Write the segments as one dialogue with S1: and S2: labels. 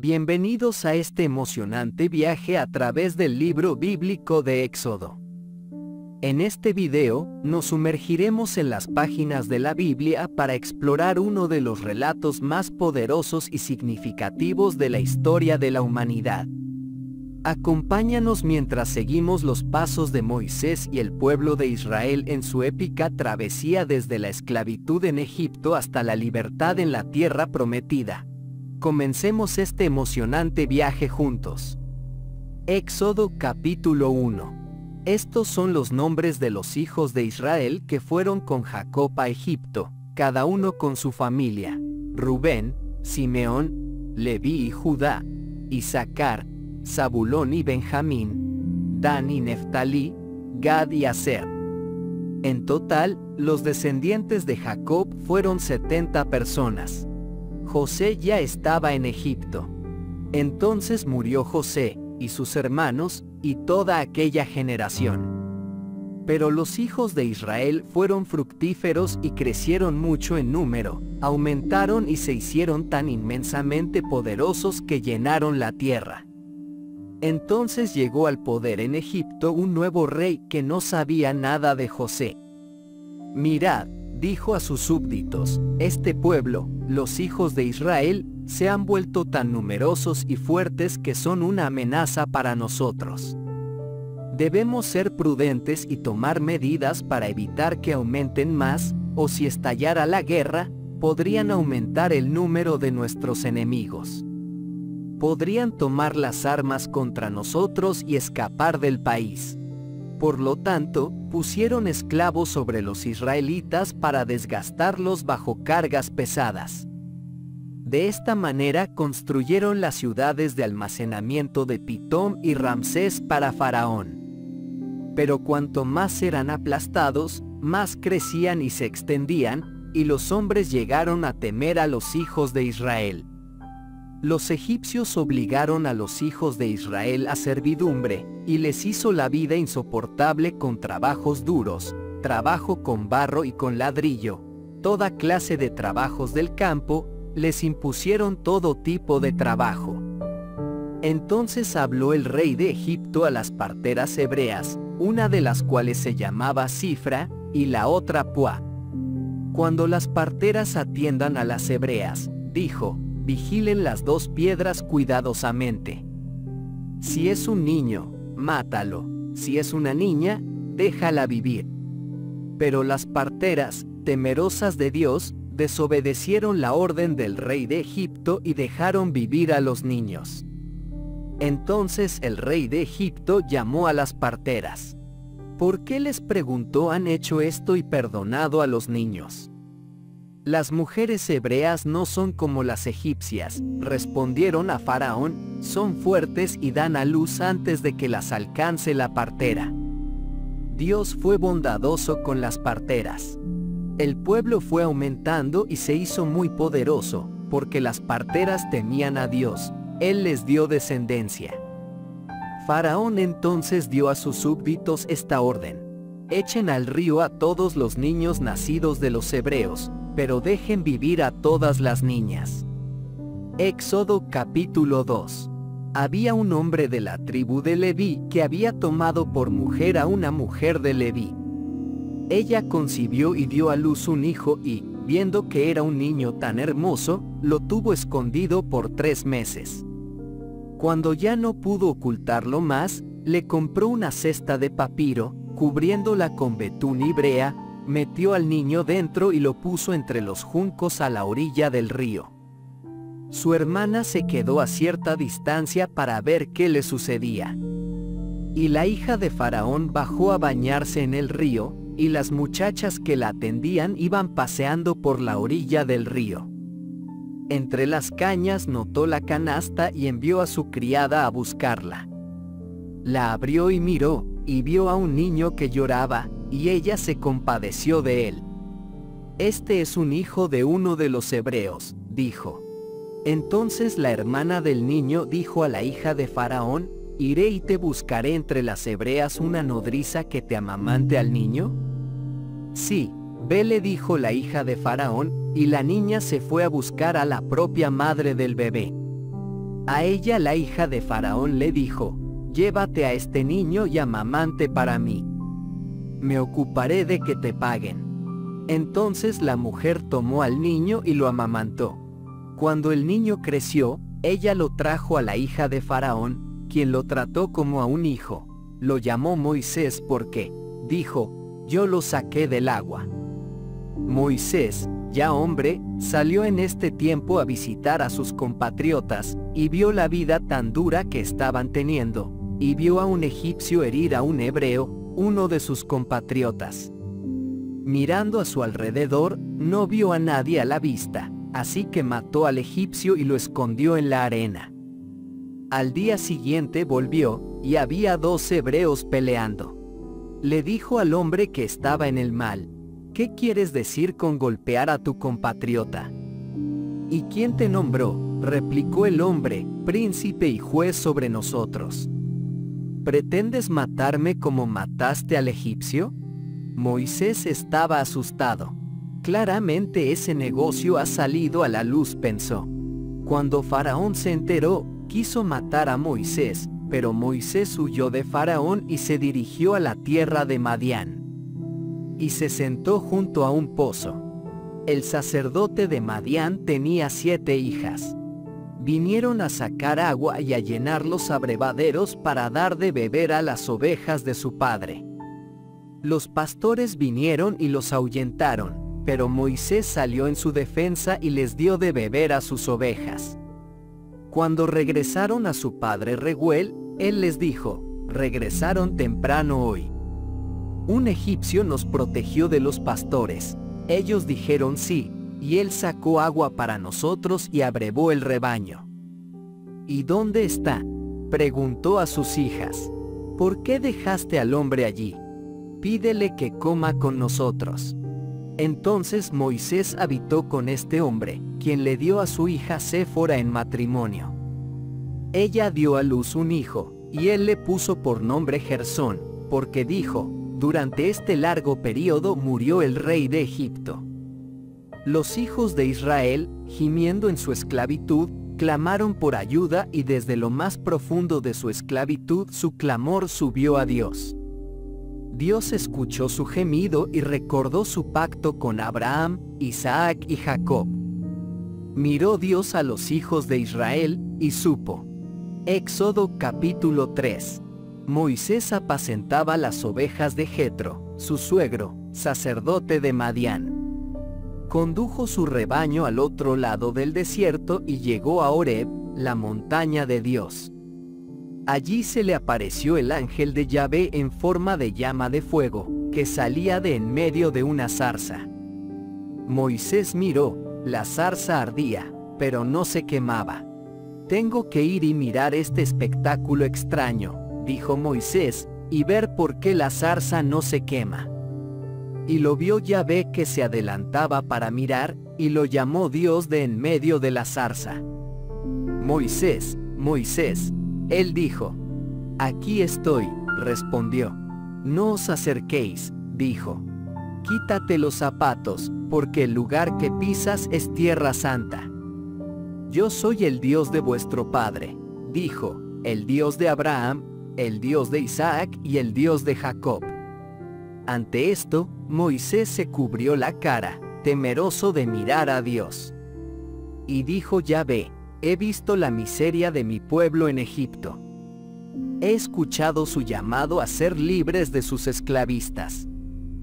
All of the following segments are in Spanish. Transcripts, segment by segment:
S1: Bienvenidos a este emocionante viaje a través del libro bíblico de Éxodo. En este video, nos sumergiremos en las páginas de la Biblia para explorar uno de los relatos más poderosos y significativos de la historia de la humanidad. Acompáñanos mientras seguimos los pasos de Moisés y el pueblo de Israel en su épica travesía desde la esclavitud en Egipto hasta la libertad en la tierra prometida. Comencemos este emocionante viaje juntos. Éxodo capítulo 1. Estos son los nombres de los hijos de Israel que fueron con Jacob a Egipto, cada uno con su familia. Rubén, Simeón, Leví y Judá, Isaacar, Zabulón y Benjamín, Dan y Neftalí, Gad y Aser. En total, los descendientes de Jacob fueron 70 personas. José ya estaba en Egipto. Entonces murió José, y sus hermanos, y toda aquella generación. Pero los hijos de Israel fueron fructíferos y crecieron mucho en número, aumentaron y se hicieron tan inmensamente poderosos que llenaron la tierra. Entonces llegó al poder en Egipto un nuevo rey que no sabía nada de José. Mirad, dijo a sus súbditos, este pueblo, los hijos de Israel, se han vuelto tan numerosos y fuertes que son una amenaza para nosotros. Debemos ser prudentes y tomar medidas para evitar que aumenten más, o si estallara la guerra, podrían aumentar el número de nuestros enemigos podrían tomar las armas contra nosotros y escapar del país. Por lo tanto, pusieron esclavos sobre los israelitas para desgastarlos bajo cargas pesadas. De esta manera construyeron las ciudades de almacenamiento de Pitón y Ramsés para Faraón. Pero cuanto más eran aplastados, más crecían y se extendían, y los hombres llegaron a temer a los hijos de Israel. Los egipcios obligaron a los hijos de Israel a servidumbre, y les hizo la vida insoportable con trabajos duros, trabajo con barro y con ladrillo, toda clase de trabajos del campo, les impusieron todo tipo de trabajo. Entonces habló el rey de Egipto a las parteras hebreas, una de las cuales se llamaba Cifra, y la otra Pua. Cuando las parteras atiendan a las hebreas, dijo, vigilen las dos piedras cuidadosamente. Si es un niño, mátalo. Si es una niña, déjala vivir. Pero las parteras, temerosas de Dios, desobedecieron la orden del rey de Egipto y dejaron vivir a los niños. Entonces el rey de Egipto llamó a las parteras. ¿Por qué les preguntó han hecho esto y perdonado a los niños? Las mujeres hebreas no son como las egipcias, respondieron a Faraón, son fuertes y dan a luz antes de que las alcance la partera. Dios fue bondadoso con las parteras. El pueblo fue aumentando y se hizo muy poderoso, porque las parteras temían a Dios, Él les dio descendencia. Faraón entonces dio a sus súbditos esta orden. Echen al río a todos los niños nacidos de los hebreos, pero dejen vivir a todas las niñas. Éxodo capítulo 2. Había un hombre de la tribu de Leví que había tomado por mujer a una mujer de Leví. Ella concibió y dio a luz un hijo y, viendo que era un niño tan hermoso, lo tuvo escondido por tres meses. Cuando ya no pudo ocultarlo más, le compró una cesta de papiro, cubriéndola con betún y brea, metió al niño dentro y lo puso entre los juncos a la orilla del río. Su hermana se quedó a cierta distancia para ver qué le sucedía. Y la hija de Faraón bajó a bañarse en el río, y las muchachas que la atendían iban paseando por la orilla del río. Entre las cañas notó la canasta y envió a su criada a buscarla. La abrió y miró, y vio a un niño que lloraba, y ella se compadeció de él. Este es un hijo de uno de los hebreos, dijo. Entonces la hermana del niño dijo a la hija de Faraón, ¿iré y te buscaré entre las hebreas una nodriza que te amamante al niño? Sí, ve le dijo la hija de Faraón, y la niña se fue a buscar a la propia madre del bebé. A ella la hija de Faraón le dijo, Llévate a este niño y amamante para mí. Me ocuparé de que te paguen. Entonces la mujer tomó al niño y lo amamantó. Cuando el niño creció, ella lo trajo a la hija de Faraón, quien lo trató como a un hijo. Lo llamó Moisés porque, dijo, yo lo saqué del agua. Moisés, ya hombre, salió en este tiempo a visitar a sus compatriotas, y vio la vida tan dura que estaban teniendo, y vio a un egipcio herir a un hebreo, uno de sus compatriotas. Mirando a su alrededor, no vio a nadie a la vista, así que mató al egipcio y lo escondió en la arena. Al día siguiente volvió, y había dos hebreos peleando. Le dijo al hombre que estaba en el mal, ¿qué quieres decir con golpear a tu compatriota? ¿Y quién te nombró? replicó el hombre, príncipe y juez sobre nosotros. ¿Pretendes matarme como mataste al egipcio? Moisés estaba asustado. Claramente ese negocio ha salido a la luz, pensó. Cuando Faraón se enteró, quiso matar a Moisés, pero Moisés huyó de Faraón y se dirigió a la tierra de Madián. Y se sentó junto a un pozo. El sacerdote de Madián tenía siete hijas. Vinieron a sacar agua y a llenar los abrevaderos para dar de beber a las ovejas de su padre. Los pastores vinieron y los ahuyentaron, pero Moisés salió en su defensa y les dio de beber a sus ovejas. Cuando regresaron a su padre Reguel, él les dijo, regresaron temprano hoy. Un egipcio nos protegió de los pastores. Ellos dijeron sí, y él sacó agua para nosotros y abrevó el rebaño. ¿Y dónde está? preguntó a sus hijas. ¿Por qué dejaste al hombre allí? pídele que coma con nosotros. Entonces Moisés habitó con este hombre, quien le dio a su hija Séfora en matrimonio. Ella dio a luz un hijo, y él le puso por nombre Gersón, porque dijo, durante este largo periodo murió el rey de Egipto. Los hijos de Israel, gimiendo en su esclavitud, clamaron por ayuda y desde lo más profundo de su esclavitud su clamor subió a Dios. Dios escuchó su gemido y recordó su pacto con Abraham, Isaac y Jacob. Miró Dios a los hijos de Israel, y supo. Éxodo capítulo 3. Moisés apacentaba las ovejas de Jetro, su suegro, sacerdote de Madián. Condujo su rebaño al otro lado del desierto y llegó a Horeb, la montaña de Dios. Allí se le apareció el ángel de Yahvé en forma de llama de fuego, que salía de en medio de una zarza. Moisés miró, la zarza ardía, pero no se quemaba. Tengo que ir y mirar este espectáculo extraño, dijo Moisés, y ver por qué la zarza no se quema. Y lo vio Yahvé que se adelantaba para mirar, y lo llamó Dios de en medio de la zarza. Moisés, Moisés, él dijo, Aquí estoy, respondió. No os acerquéis, dijo. Quítate los zapatos, porque el lugar que pisas es tierra santa. Yo soy el Dios de vuestro Padre, dijo, el Dios de Abraham, el Dios de Isaac y el Dios de Jacob. Ante esto, Moisés se cubrió la cara, temeroso de mirar a Dios. Y dijo Yahvé, He visto la miseria de mi pueblo en Egipto. He escuchado su llamado a ser libres de sus esclavistas.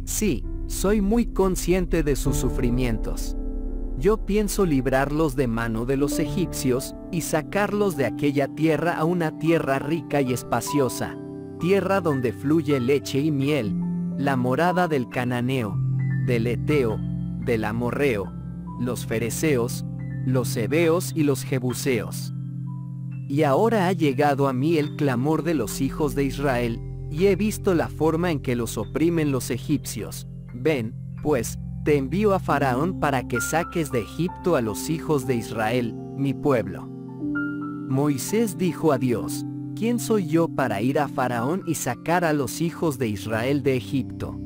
S1: Sí, soy muy consciente de sus sufrimientos. Yo pienso librarlos de mano de los egipcios y sacarlos de aquella tierra a una tierra rica y espaciosa, tierra donde fluye leche y miel, la morada del cananeo, del eteo, del amorreo, los fereceos, los hebeos y los jebuseos. Y ahora ha llegado a mí el clamor de los hijos de Israel, y he visto la forma en que los oprimen los egipcios. Ven, pues, te envío a Faraón para que saques de Egipto a los hijos de Israel, mi pueblo. Moisés dijo a Dios, ¿quién soy yo para ir a Faraón y sacar a los hijos de Israel de Egipto?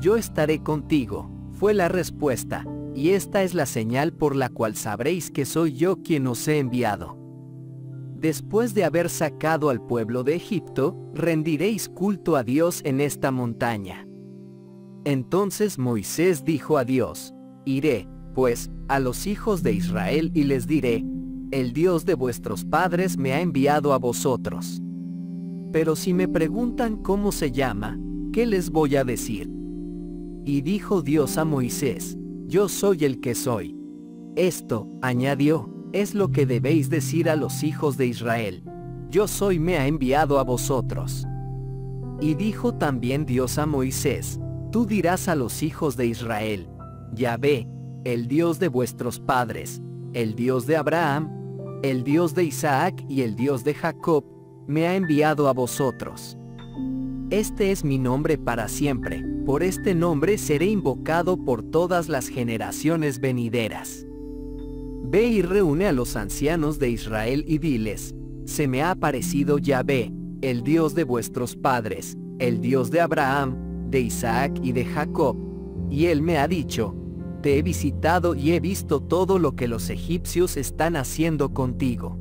S1: Yo estaré contigo, fue la respuesta, y esta es la señal por la cual sabréis que soy yo quien os he enviado. Después de haber sacado al pueblo de Egipto, rendiréis culto a Dios en esta montaña. Entonces Moisés dijo a Dios, Iré, pues, a los hijos de Israel y les diré, El Dios de vuestros padres me ha enviado a vosotros. Pero si me preguntan cómo se llama, ¿qué les voy a decir? Y dijo Dios a Moisés, Yo soy el que soy. Esto, añadió, es lo que debéis decir a los hijos de Israel. Yo soy me ha enviado a vosotros. Y dijo también Dios a Moisés, Tú dirás a los hijos de Israel, Yahvé, el Dios de vuestros padres, el Dios de Abraham, el Dios de Isaac y el Dios de Jacob, me ha enviado a vosotros. Este es mi nombre para siempre, por este nombre seré invocado por todas las generaciones venideras. Ve y reúne a los ancianos de Israel y diles, se me ha aparecido Yahvé, el Dios de vuestros padres, el Dios de Abraham, de Isaac y de Jacob, y él me ha dicho, te he visitado y he visto todo lo que los egipcios están haciendo contigo.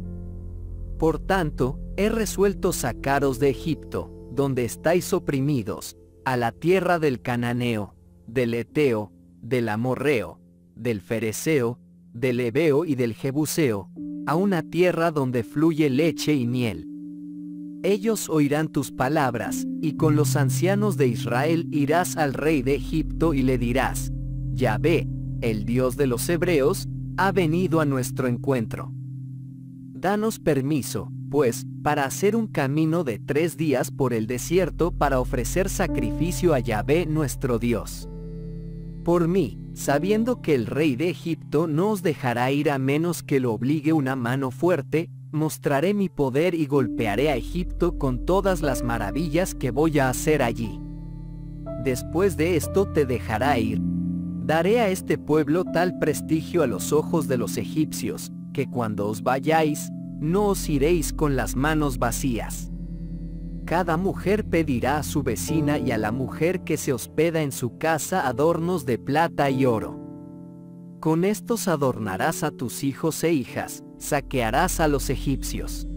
S1: Por tanto, he resuelto sacaros de Egipto, donde estáis oprimidos, a la tierra del Cananeo, del Eteo, del Amorreo, del Fereceo, del Ebeo y del Jebuseo, a una tierra donde fluye leche y miel. Ellos oirán tus palabras, y con los ancianos de Israel irás al rey de Egipto y le dirás, Yahvé, el Dios de los Hebreos, ha venido a nuestro encuentro. Danos permiso, pues, para hacer un camino de tres días por el desierto para ofrecer sacrificio a Yahvé nuestro Dios. Por mí, sabiendo que el rey de Egipto no os dejará ir a menos que lo obligue una mano fuerte, mostraré mi poder y golpearé a Egipto con todas las maravillas que voy a hacer allí. Después de esto te dejará ir. Daré a este pueblo tal prestigio a los ojos de los egipcios, que cuando os vayáis, no os iréis con las manos vacías. Cada mujer pedirá a su vecina y a la mujer que se hospeda en su casa adornos de plata y oro. Con estos adornarás a tus hijos e hijas, saquearás a los egipcios.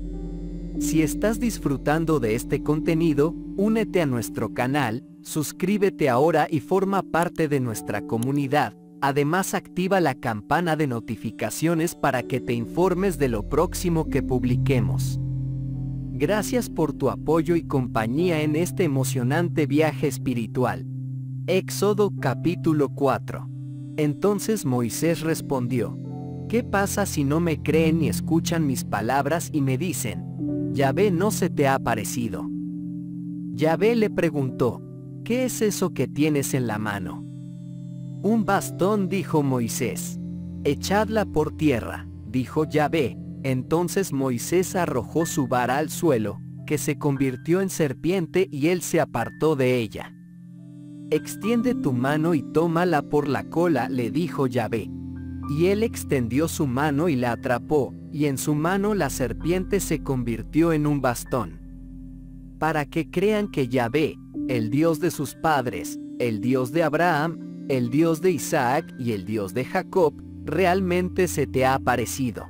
S1: Si estás disfrutando de este contenido, únete a nuestro canal, suscríbete ahora y forma parte de nuestra comunidad. Además activa la campana de notificaciones para que te informes de lo próximo que publiquemos. Gracias por tu apoyo y compañía en este emocionante viaje espiritual. Éxodo capítulo 4. Entonces Moisés respondió, ¿qué pasa si no me creen ni escuchan mis palabras y me dicen, Yahvé no se te ha parecido? Yahvé le preguntó, ¿qué es eso que tienes en la mano? Un bastón, dijo Moisés. Echadla por tierra, dijo Yahvé, entonces Moisés arrojó su vara al suelo, que se convirtió en serpiente y él se apartó de ella. Extiende tu mano y tómala por la cola, le dijo Yahvé. Y él extendió su mano y la atrapó, y en su mano la serpiente se convirtió en un bastón. Para que crean que Yahvé, el Dios de sus padres, el Dios de Abraham, el Dios de Isaac y el Dios de Jacob, realmente se te ha aparecido.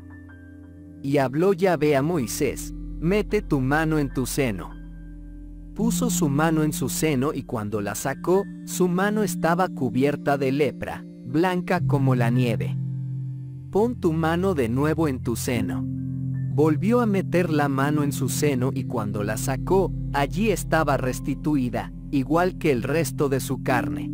S1: Y habló Yahvé a Moisés, mete tu mano en tu seno. Puso su mano en su seno y cuando la sacó, su mano estaba cubierta de lepra, blanca como la nieve. Pon tu mano de nuevo en tu seno. Volvió a meter la mano en su seno y cuando la sacó, allí estaba restituida, igual que el resto de su carne.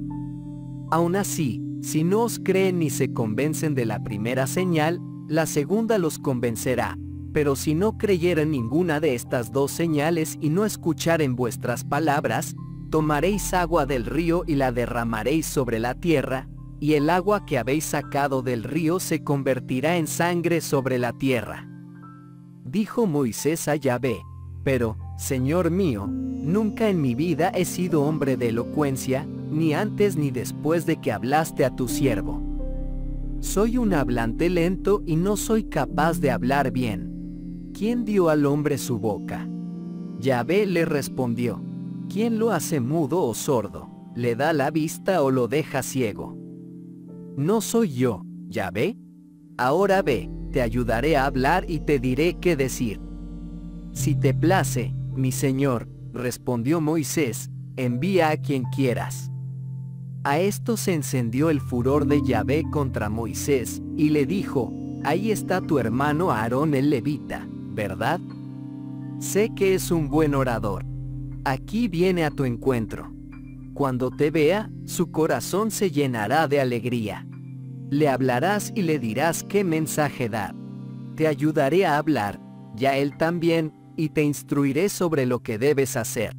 S1: Aún así, si no os creen ni se convencen de la primera señal, la segunda los convencerá. Pero si no creyeren ninguna de estas dos señales y no escucharen vuestras palabras, tomaréis agua del río y la derramaréis sobre la tierra, y el agua que habéis sacado del río se convertirá en sangre sobre la tierra. Dijo Moisés a Yahvé, pero, Señor mío, nunca en mi vida he sido hombre de elocuencia, ni antes ni después de que hablaste a tu siervo. Soy un hablante lento y no soy capaz de hablar bien. ¿Quién dio al hombre su boca? Yahvé le respondió, ¿quién lo hace mudo o sordo? ¿Le da la vista o lo deja ciego? No soy yo, Yahvé. Ahora ve, te ayudaré a hablar y te diré qué decir. Si te place, mi señor, respondió Moisés, envía a quien quieras. A esto se encendió el furor de Yahvé contra Moisés, y le dijo, ahí está tu hermano Aarón el levita, ¿verdad? Sé que es un buen orador. Aquí viene a tu encuentro. Cuando te vea, su corazón se llenará de alegría. Le hablarás y le dirás qué mensaje dar. Te ayudaré a hablar, ya él también, y te instruiré sobre lo que debes hacer.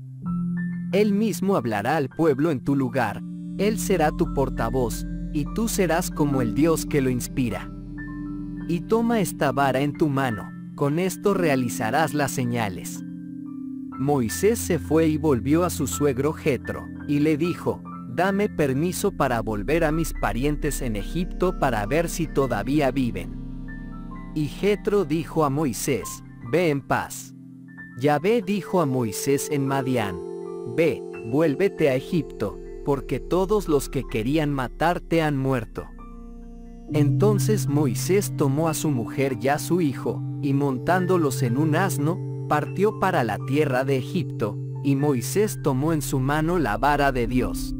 S1: Él mismo hablará al pueblo en tu lugar, él será tu portavoz, y tú serás como el Dios que lo inspira. Y toma esta vara en tu mano, con esto realizarás las señales. Moisés se fue y volvió a su suegro Jetro, y le dijo, dame permiso para volver a mis parientes en Egipto para ver si todavía viven. Y Jetro dijo a Moisés, ve en paz. Yahvé dijo a Moisés en Madián, ve, vuélvete a Egipto, porque todos los que querían matarte han muerto. Entonces Moisés tomó a su mujer y a su hijo, y montándolos en un asno, partió para la tierra de Egipto, y Moisés tomó en su mano la vara de Dios.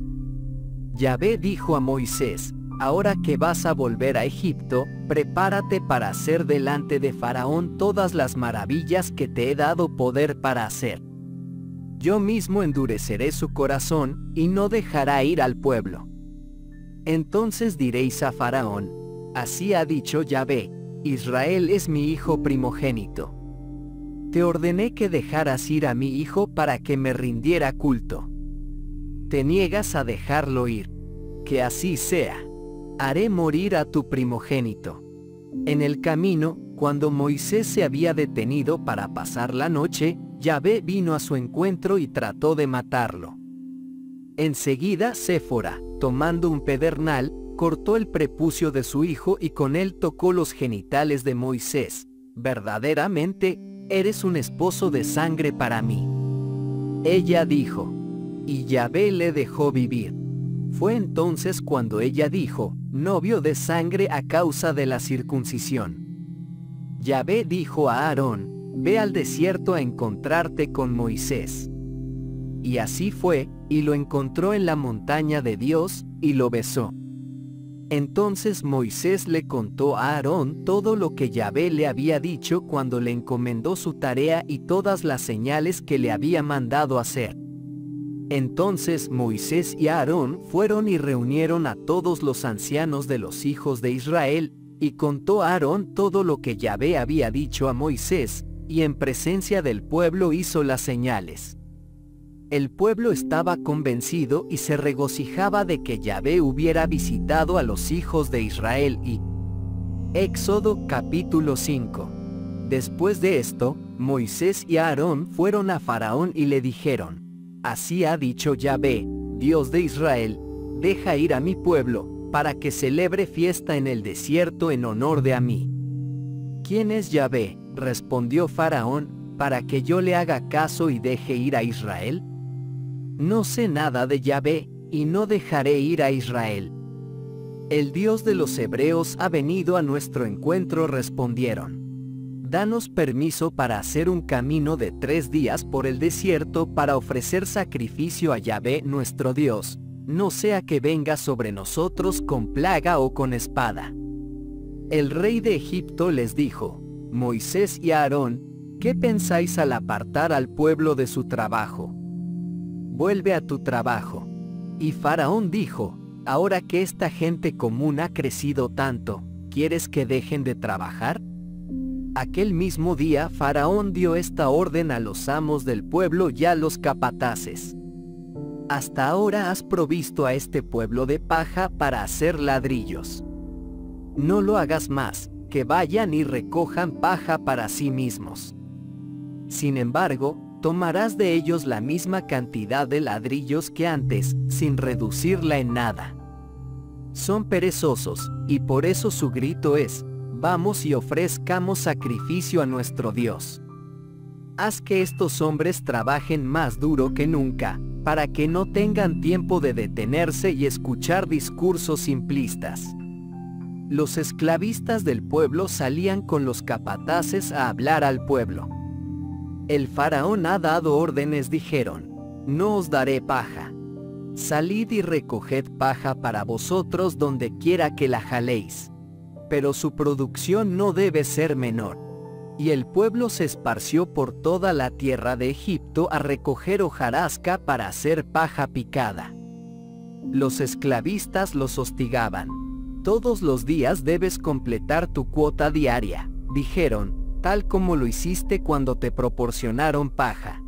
S1: Yahvé dijo a Moisés, ahora que vas a volver a Egipto, prepárate para hacer delante de Faraón todas las maravillas que te he dado poder para hacer. Yo mismo endureceré su corazón, y no dejará ir al pueblo. Entonces diréis a Faraón, así ha dicho Yahvé, Israel es mi hijo primogénito. Te ordené que dejaras ir a mi hijo para que me rindiera culto. Te niegas a dejarlo ir. Que así sea. Haré morir a tu primogénito. En el camino, cuando Moisés se había detenido para pasar la noche, Yahvé vino a su encuentro y trató de matarlo. Enseguida Séfora, tomando un pedernal, cortó el prepucio de su hijo y con él tocó los genitales de Moisés. Verdaderamente, eres un esposo de sangre para mí. Ella dijo, y Yahvé le dejó vivir. Fue entonces cuando ella dijo, novio de sangre a causa de la circuncisión. Yahvé dijo a Aarón, ve al desierto a encontrarte con Moisés. Y así fue, y lo encontró en la montaña de Dios, y lo besó. Entonces Moisés le contó a Aarón todo lo que Yahvé le había dicho cuando le encomendó su tarea y todas las señales que le había mandado hacer. Entonces Moisés y Aarón fueron y reunieron a todos los ancianos de los hijos de Israel, y contó a Aarón todo lo que Yahvé había dicho a Moisés, y en presencia del pueblo hizo las señales. El pueblo estaba convencido y se regocijaba de que Yahvé hubiera visitado a los hijos de Israel y... Éxodo capítulo 5 Después de esto, Moisés y Aarón fueron a Faraón y le dijeron, Así ha dicho Yahvé, Dios de Israel, deja ir a mi pueblo, para que celebre fiesta en el desierto en honor de a mí. ¿Quién es Yahvé? respondió Faraón, para que yo le haga caso y deje ir a Israel. No sé nada de Yahvé, y no dejaré ir a Israel. El Dios de los Hebreos ha venido a nuestro encuentro, respondieron. Danos permiso para hacer un camino de tres días por el desierto para ofrecer sacrificio a Yahvé nuestro Dios, no sea que venga sobre nosotros con plaga o con espada. El rey de Egipto les dijo, Moisés y Aarón, ¿qué pensáis al apartar al pueblo de su trabajo? vuelve a tu trabajo. Y Faraón dijo, ahora que esta gente común ha crecido tanto, ¿quieres que dejen de trabajar? Aquel mismo día Faraón dio esta orden a los amos del pueblo y a los capataces. Hasta ahora has provisto a este pueblo de paja para hacer ladrillos. No lo hagas más, que vayan y recojan paja para sí mismos. Sin embargo, tomarás de ellos la misma cantidad de ladrillos que antes, sin reducirla en nada. Son perezosos, y por eso su grito es, vamos y ofrezcamos sacrificio a nuestro Dios. Haz que estos hombres trabajen más duro que nunca, para que no tengan tiempo de detenerse y escuchar discursos simplistas. Los esclavistas del pueblo salían con los capataces a hablar al pueblo. El faraón ha dado órdenes, dijeron, no os daré paja. Salid y recoged paja para vosotros donde quiera que la jaléis. Pero su producción no debe ser menor. Y el pueblo se esparció por toda la tierra de Egipto a recoger hojarasca para hacer paja picada. Los esclavistas los hostigaban. Todos los días debes completar tu cuota diaria, dijeron, tal como lo hiciste cuando te proporcionaron paja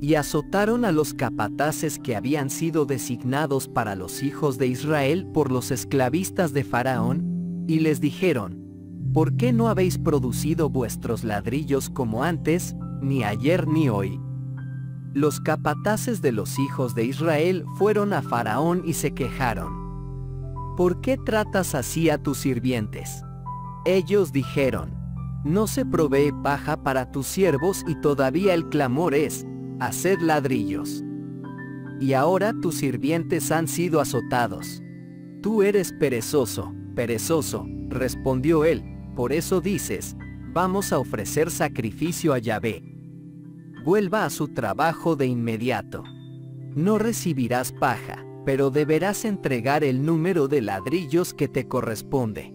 S1: y azotaron a los capataces que habían sido designados para los hijos de Israel por los esclavistas de Faraón, y les dijeron, ¿por qué no habéis producido vuestros ladrillos como antes, ni ayer ni hoy? Los capataces de los hijos de Israel fueron a Faraón y se quejaron. ¿Por qué tratas así a tus sirvientes? Ellos dijeron, no se provee paja para tus siervos y todavía el clamor es, haced ladrillos. Y ahora tus sirvientes han sido azotados. Tú eres perezoso, perezoso, respondió él, por eso dices, vamos a ofrecer sacrificio a Yahvé. Vuelva a su trabajo de inmediato. No recibirás paja, pero deberás entregar el número de ladrillos que te corresponde.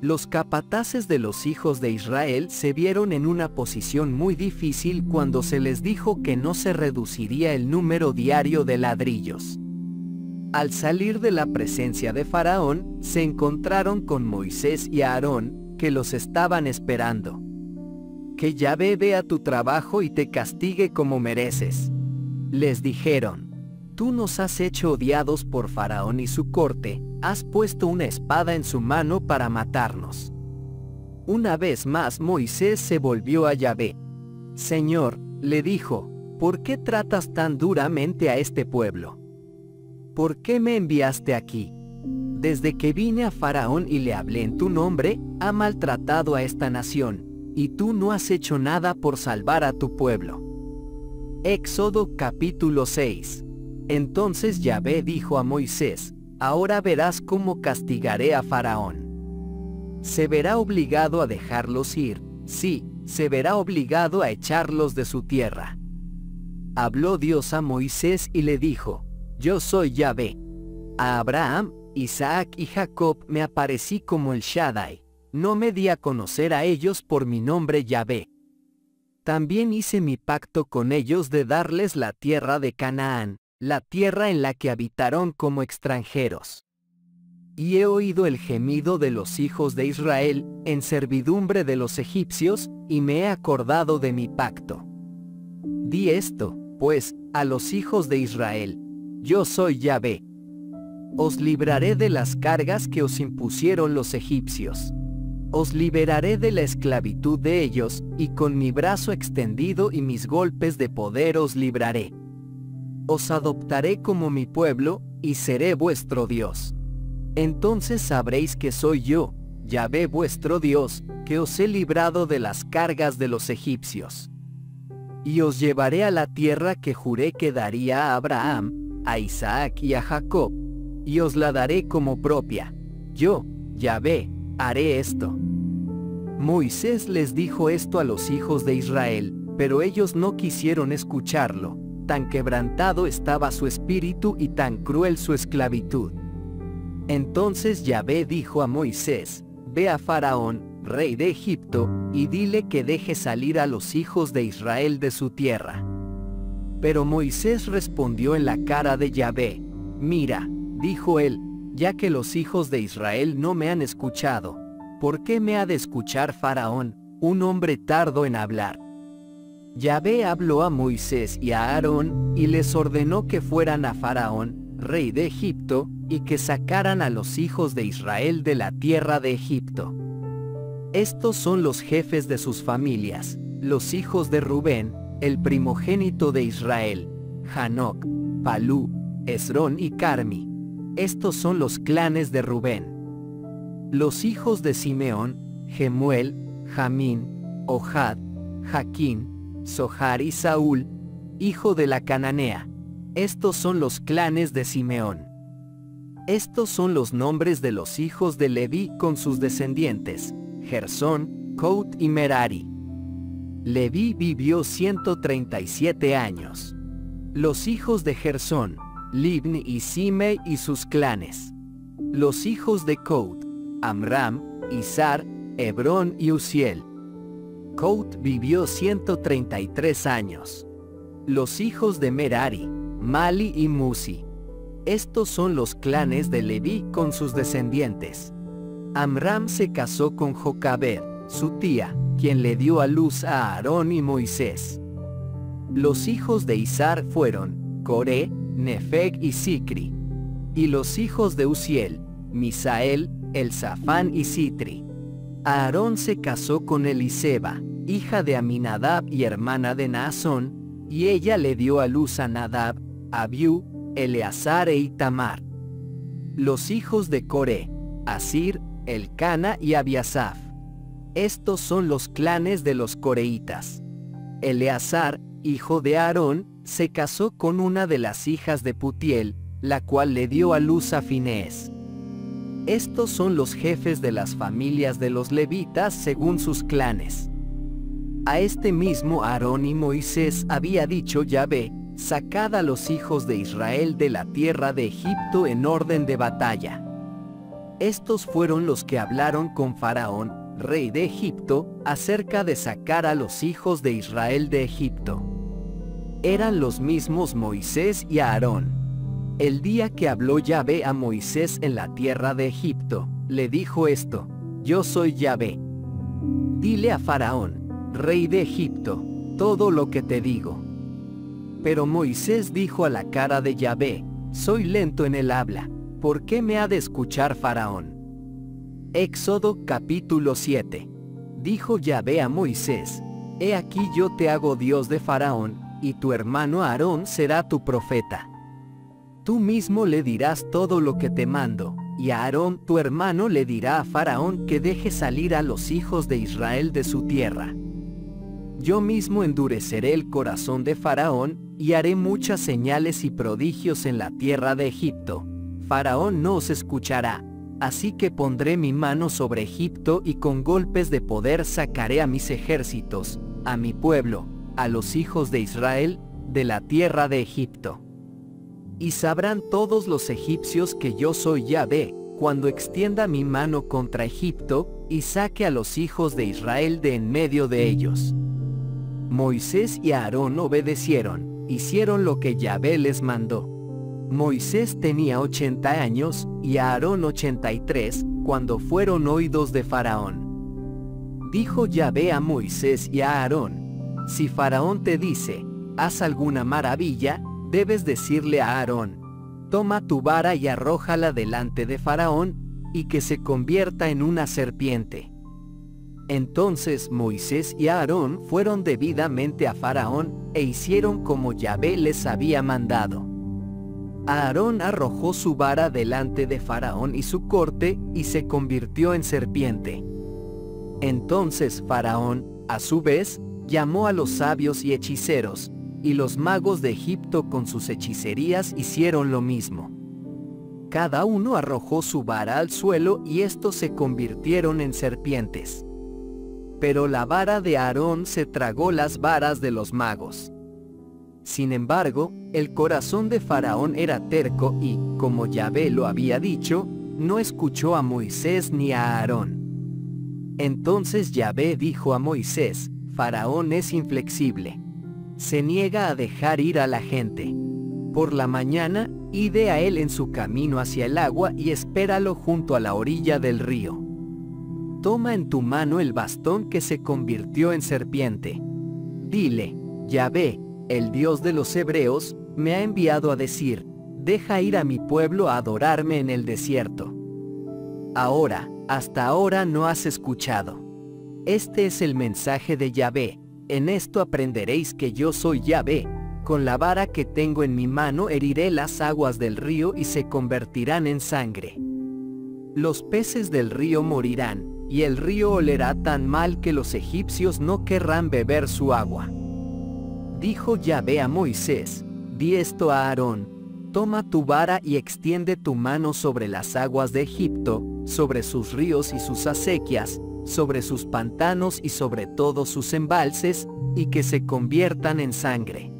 S1: Los capataces de los hijos de Israel se vieron en una posición muy difícil cuando se les dijo que no se reduciría el número diario de ladrillos. Al salir de la presencia de Faraón, se encontraron con Moisés y Aarón, que los estaban esperando. Que Yahvé vea tu trabajo y te castigue como mereces. Les dijeron, Tú nos has hecho odiados por Faraón y su corte, has puesto una espada en su mano para matarnos. Una vez más Moisés se volvió a Yahvé. Señor, le dijo, ¿por qué tratas tan duramente a este pueblo? ¿Por qué me enviaste aquí? Desde que vine a Faraón y le hablé en tu nombre, ha maltratado a esta nación, y tú no has hecho nada por salvar a tu pueblo. Éxodo capítulo 6 entonces Yahvé dijo a Moisés, Ahora verás cómo castigaré a Faraón. Se verá obligado a dejarlos ir, sí, se verá obligado a echarlos de su tierra. Habló Dios a Moisés y le dijo, Yo soy Yahvé. A Abraham, Isaac y Jacob me aparecí como el Shaddai, no me di a conocer a ellos por mi nombre Yahvé. También hice mi pacto con ellos de darles la tierra de Canaán, la tierra en la que habitaron como extranjeros. Y he oído el gemido de los hijos de Israel en servidumbre de los egipcios, y me he acordado de mi pacto. Di esto, pues, a los hijos de Israel, yo soy Yahvé. Os libraré de las cargas que os impusieron los egipcios. Os liberaré de la esclavitud de ellos, y con mi brazo extendido y mis golpes de poder os libraré os adoptaré como mi pueblo, y seré vuestro Dios. Entonces sabréis que soy yo, Yahvé vuestro Dios, que os he librado de las cargas de los egipcios. Y os llevaré a la tierra que juré que daría a Abraham, a Isaac y a Jacob, y os la daré como propia. Yo, Yahvé, haré esto. Moisés les dijo esto a los hijos de Israel, pero ellos no quisieron escucharlo, tan quebrantado estaba su espíritu y tan cruel su esclavitud. Entonces Yahvé dijo a Moisés, Ve a Faraón, rey de Egipto, y dile que deje salir a los hijos de Israel de su tierra. Pero Moisés respondió en la cara de Yahvé, Mira, dijo él, ya que los hijos de Israel no me han escuchado, ¿por qué me ha de escuchar Faraón, un hombre tardo en hablar? Yahvé habló a Moisés y a Aarón, y les ordenó que fueran a Faraón, rey de Egipto, y que sacaran a los hijos de Israel de la tierra de Egipto. Estos son los jefes de sus familias, los hijos de Rubén, el primogénito de Israel, Hanoc, Palú, Esrón y Carmi. Estos son los clanes de Rubén. Los hijos de Simeón, Gemuel, Jamín, Ohad, Jaquín, Sohar y Saúl, hijo de la cananea. Estos son los clanes de Simeón. Estos son los nombres de los hijos de Leví con sus descendientes, Gersón, Cout y Merari. Leví vivió 137 años. Los hijos de Gersón, Libni y Simei y sus clanes. Los hijos de Coat, Amram, Izar, Hebrón y Uziel. Coat vivió 133 años. Los hijos de Merari, Mali y Musi. Estos son los clanes de Leví con sus descendientes. Amram se casó con Jocabed, su tía, quien le dio a luz a Aarón y Moisés. Los hijos de Izar fueron Coré, Nefeg y Sicri. Y los hijos de Uziel, Misael, Elzafán y Citri. Aarón se casó con Eliseba, hija de Aminadab y hermana de Naasón, y ella le dio a luz a Nadab, Abiú, Eleazar e Itamar. Los hijos de Coré, Asir, Elcana y Abiasaf. Estos son los clanes de los coreitas. Eleazar, hijo de Aarón, se casó con una de las hijas de Putiel, la cual le dio a luz a Finés. Estos son los jefes de las familias de los levitas según sus clanes. A este mismo Aarón y Moisés había dicho Yahvé, sacad a los hijos de Israel de la tierra de Egipto en orden de batalla. Estos fueron los que hablaron con Faraón, rey de Egipto, acerca de sacar a los hijos de Israel de Egipto. Eran los mismos Moisés y Aarón. El día que habló Yahvé a Moisés en la tierra de Egipto, le dijo esto, Yo soy Yahvé. Dile a Faraón, rey de Egipto, todo lo que te digo. Pero Moisés dijo a la cara de Yahvé, Soy lento en el habla, ¿por qué me ha de escuchar Faraón? Éxodo capítulo 7. Dijo Yahvé a Moisés, He aquí yo te hago Dios de Faraón, y tu hermano Aarón será tu profeta. Tú mismo le dirás todo lo que te mando, y a Aarón tu hermano le dirá a Faraón que deje salir a los hijos de Israel de su tierra. Yo mismo endureceré el corazón de Faraón, y haré muchas señales y prodigios en la tierra de Egipto, Faraón no os escuchará. Así que pondré mi mano sobre Egipto y con golpes de poder sacaré a mis ejércitos, a mi pueblo, a los hijos de Israel, de la tierra de Egipto. Y sabrán todos los egipcios que yo soy Yahvé, cuando extienda mi mano contra Egipto, y saque a los hijos de Israel de en medio de ellos. Moisés y Aarón obedecieron, hicieron lo que Yahvé les mandó. Moisés tenía 80 años y Aarón 83 cuando fueron oídos de Faraón. Dijo Yahvé a Moisés y a Aarón, si Faraón te dice, haz alguna maravilla, debes decirle a Aarón, toma tu vara y arrójala delante de Faraón, y que se convierta en una serpiente. Entonces Moisés y Aarón fueron debidamente a Faraón, e hicieron como Yahvé les había mandado. Aarón arrojó su vara delante de Faraón y su corte, y se convirtió en serpiente. Entonces Faraón, a su vez, llamó a los sabios y hechiceros, y los magos de Egipto con sus hechicerías hicieron lo mismo. Cada uno arrojó su vara al suelo y estos se convirtieron en serpientes. Pero la vara de Aarón se tragó las varas de los magos. Sin embargo, el corazón de Faraón era terco y, como Yahvé lo había dicho, no escuchó a Moisés ni a Aarón. Entonces Yahvé dijo a Moisés, Faraón es inflexible. Se niega a dejar ir a la gente. Por la mañana, ide a él en su camino hacia el agua y espéralo junto a la orilla del río. Toma en tu mano el bastón que se convirtió en serpiente. Dile, Yahvé, el Dios de los hebreos, me ha enviado a decir, deja ir a mi pueblo a adorarme en el desierto. Ahora, hasta ahora no has escuchado. Este es el mensaje de Yahvé, en esto aprenderéis que yo soy Yahvé, con la vara que tengo en mi mano heriré las aguas del río y se convertirán en sangre. Los peces del río morirán, y el río olerá tan mal que los egipcios no querrán beber su agua. Dijo Yahvé a Moisés, di esto a Aarón, toma tu vara y extiende tu mano sobre las aguas de Egipto, sobre sus ríos y sus acequias, sobre sus pantanos y sobre todos sus embalses, y que se conviertan en sangre.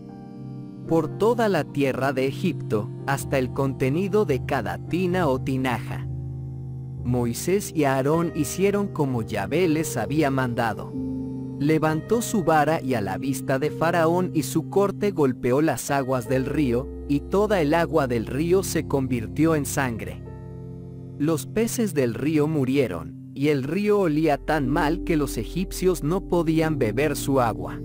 S1: Por toda la tierra de Egipto, hasta el contenido de cada tina o tinaja. Moisés y Aarón hicieron como Yahvé les había mandado. Levantó su vara y a la vista de Faraón y su corte golpeó las aguas del río, y toda el agua del río se convirtió en sangre. Los peces del río murieron, y el río olía tan mal que los egipcios no podían beber su agua.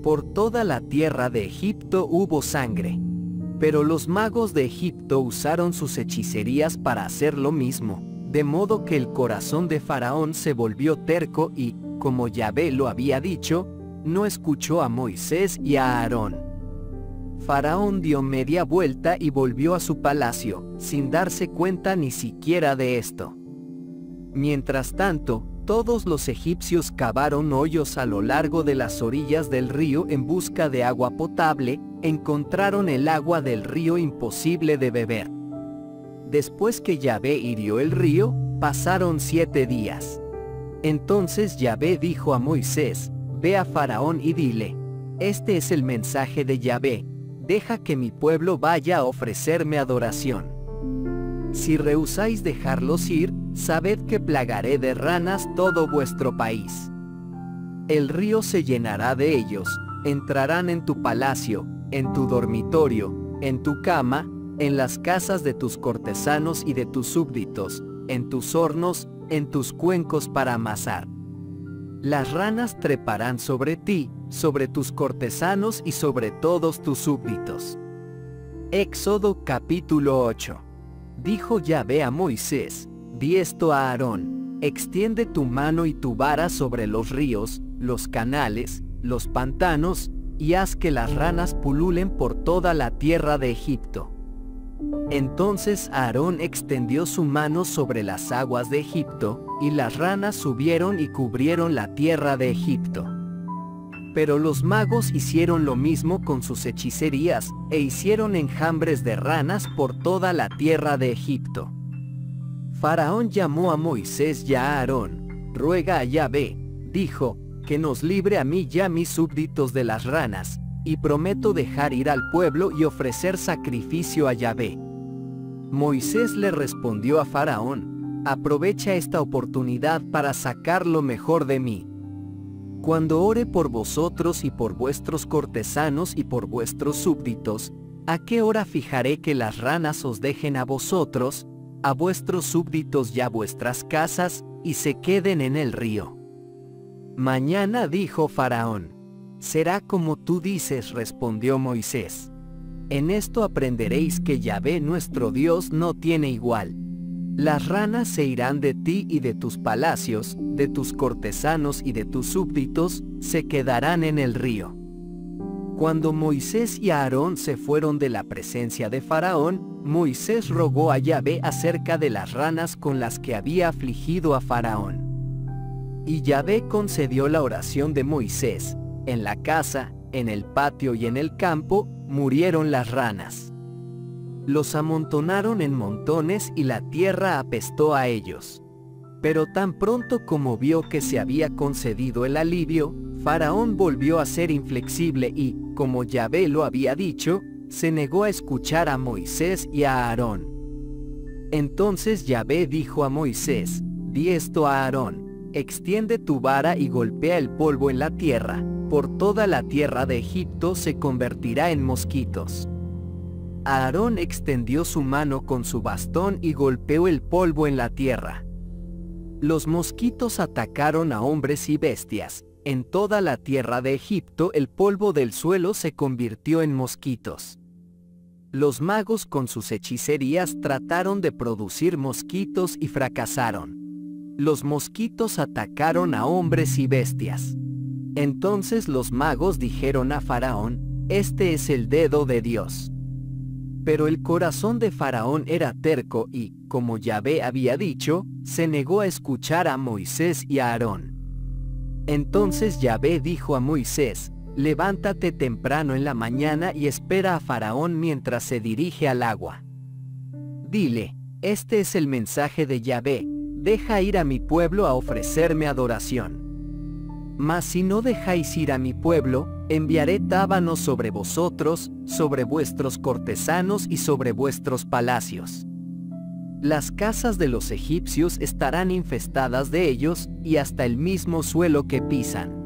S1: Por toda la tierra de Egipto hubo sangre. Pero los magos de Egipto usaron sus hechicerías para hacer lo mismo, de modo que el corazón de Faraón se volvió terco y, como Yahvé lo había dicho, no escuchó a Moisés y a Aarón. Faraón dio media vuelta y volvió a su palacio, sin darse cuenta ni siquiera de esto. Mientras tanto, todos los egipcios cavaron hoyos a lo largo de las orillas del río en busca de agua potable, encontraron el agua del río imposible de beber. Después que Yahvé hirió el río, pasaron siete días. Entonces Yahvé dijo a Moisés, Ve a Faraón y dile, Este es el mensaje de Yahvé, deja que mi pueblo vaya a ofrecerme adoración. Si rehusáis dejarlos ir, sabed que plagaré de ranas todo vuestro país. El río se llenará de ellos, entrarán en tu palacio, en tu dormitorio, en tu cama, en las casas de tus cortesanos y de tus súbditos, en tus hornos, en tus cuencos para amasar. Las ranas treparán sobre ti, sobre tus cortesanos y sobre todos tus súbditos. Éxodo capítulo 8. Dijo Yahvé a Moisés, di esto a Aarón, extiende tu mano y tu vara sobre los ríos, los canales, los pantanos, y haz que las ranas pululen por toda la tierra de Egipto. Entonces Aarón extendió su mano sobre las aguas de Egipto, y las ranas subieron y cubrieron la tierra de Egipto. Pero los magos hicieron lo mismo con sus hechicerías, e hicieron enjambres de ranas por toda la tierra de Egipto. Faraón llamó a Moisés y a Aarón, ruega a Yahvé, dijo, que nos libre a mí y a mis súbditos de las ranas, y prometo dejar ir al pueblo y ofrecer sacrificio a Yahvé. Moisés le respondió a Faraón, aprovecha esta oportunidad para sacar lo mejor de mí. Cuando ore por vosotros y por vuestros cortesanos y por vuestros súbditos, ¿a qué hora fijaré que las ranas os dejen a vosotros, a vuestros súbditos y a vuestras casas, y se queden en el río? Mañana dijo Faraón, Será como tú dices, respondió Moisés. En esto aprenderéis que Yahvé nuestro Dios no tiene igual. Las ranas se irán de ti y de tus palacios, de tus cortesanos y de tus súbditos, se quedarán en el río. Cuando Moisés y Aarón se fueron de la presencia de Faraón, Moisés rogó a Yahvé acerca de las ranas con las que había afligido a Faraón. Y Yahvé concedió la oración de Moisés, en la casa, en el patio y en el campo, murieron las ranas. Los amontonaron en montones y la tierra apestó a ellos. Pero tan pronto como vio que se había concedido el alivio, Faraón volvió a ser inflexible y, como Yahvé lo había dicho, se negó a escuchar a Moisés y a Aarón. Entonces Yahvé dijo a Moisés, di esto a Aarón, extiende tu vara y golpea el polvo en la tierra, por toda la tierra de Egipto se convertirá en mosquitos. Aarón extendió su mano con su bastón y golpeó el polvo en la tierra. Los mosquitos atacaron a hombres y bestias. En toda la tierra de Egipto el polvo del suelo se convirtió en mosquitos. Los magos con sus hechicerías trataron de producir mosquitos y fracasaron. Los mosquitos atacaron a hombres y bestias. Entonces los magos dijeron a Faraón, Este es el dedo de Dios. Pero el corazón de Faraón era terco y, como Yahvé había dicho, se negó a escuchar a Moisés y a Aarón. Entonces Yahvé dijo a Moisés, Levántate temprano en la mañana y espera a Faraón mientras se dirige al agua. Dile, este es el mensaje de Yahvé, deja ir a mi pueblo a ofrecerme adoración. Mas si no dejáis ir a mi pueblo, enviaré tábanos sobre vosotros, sobre vuestros cortesanos y sobre vuestros palacios. Las casas de los egipcios estarán infestadas de ellos, y hasta el mismo suelo que pisan.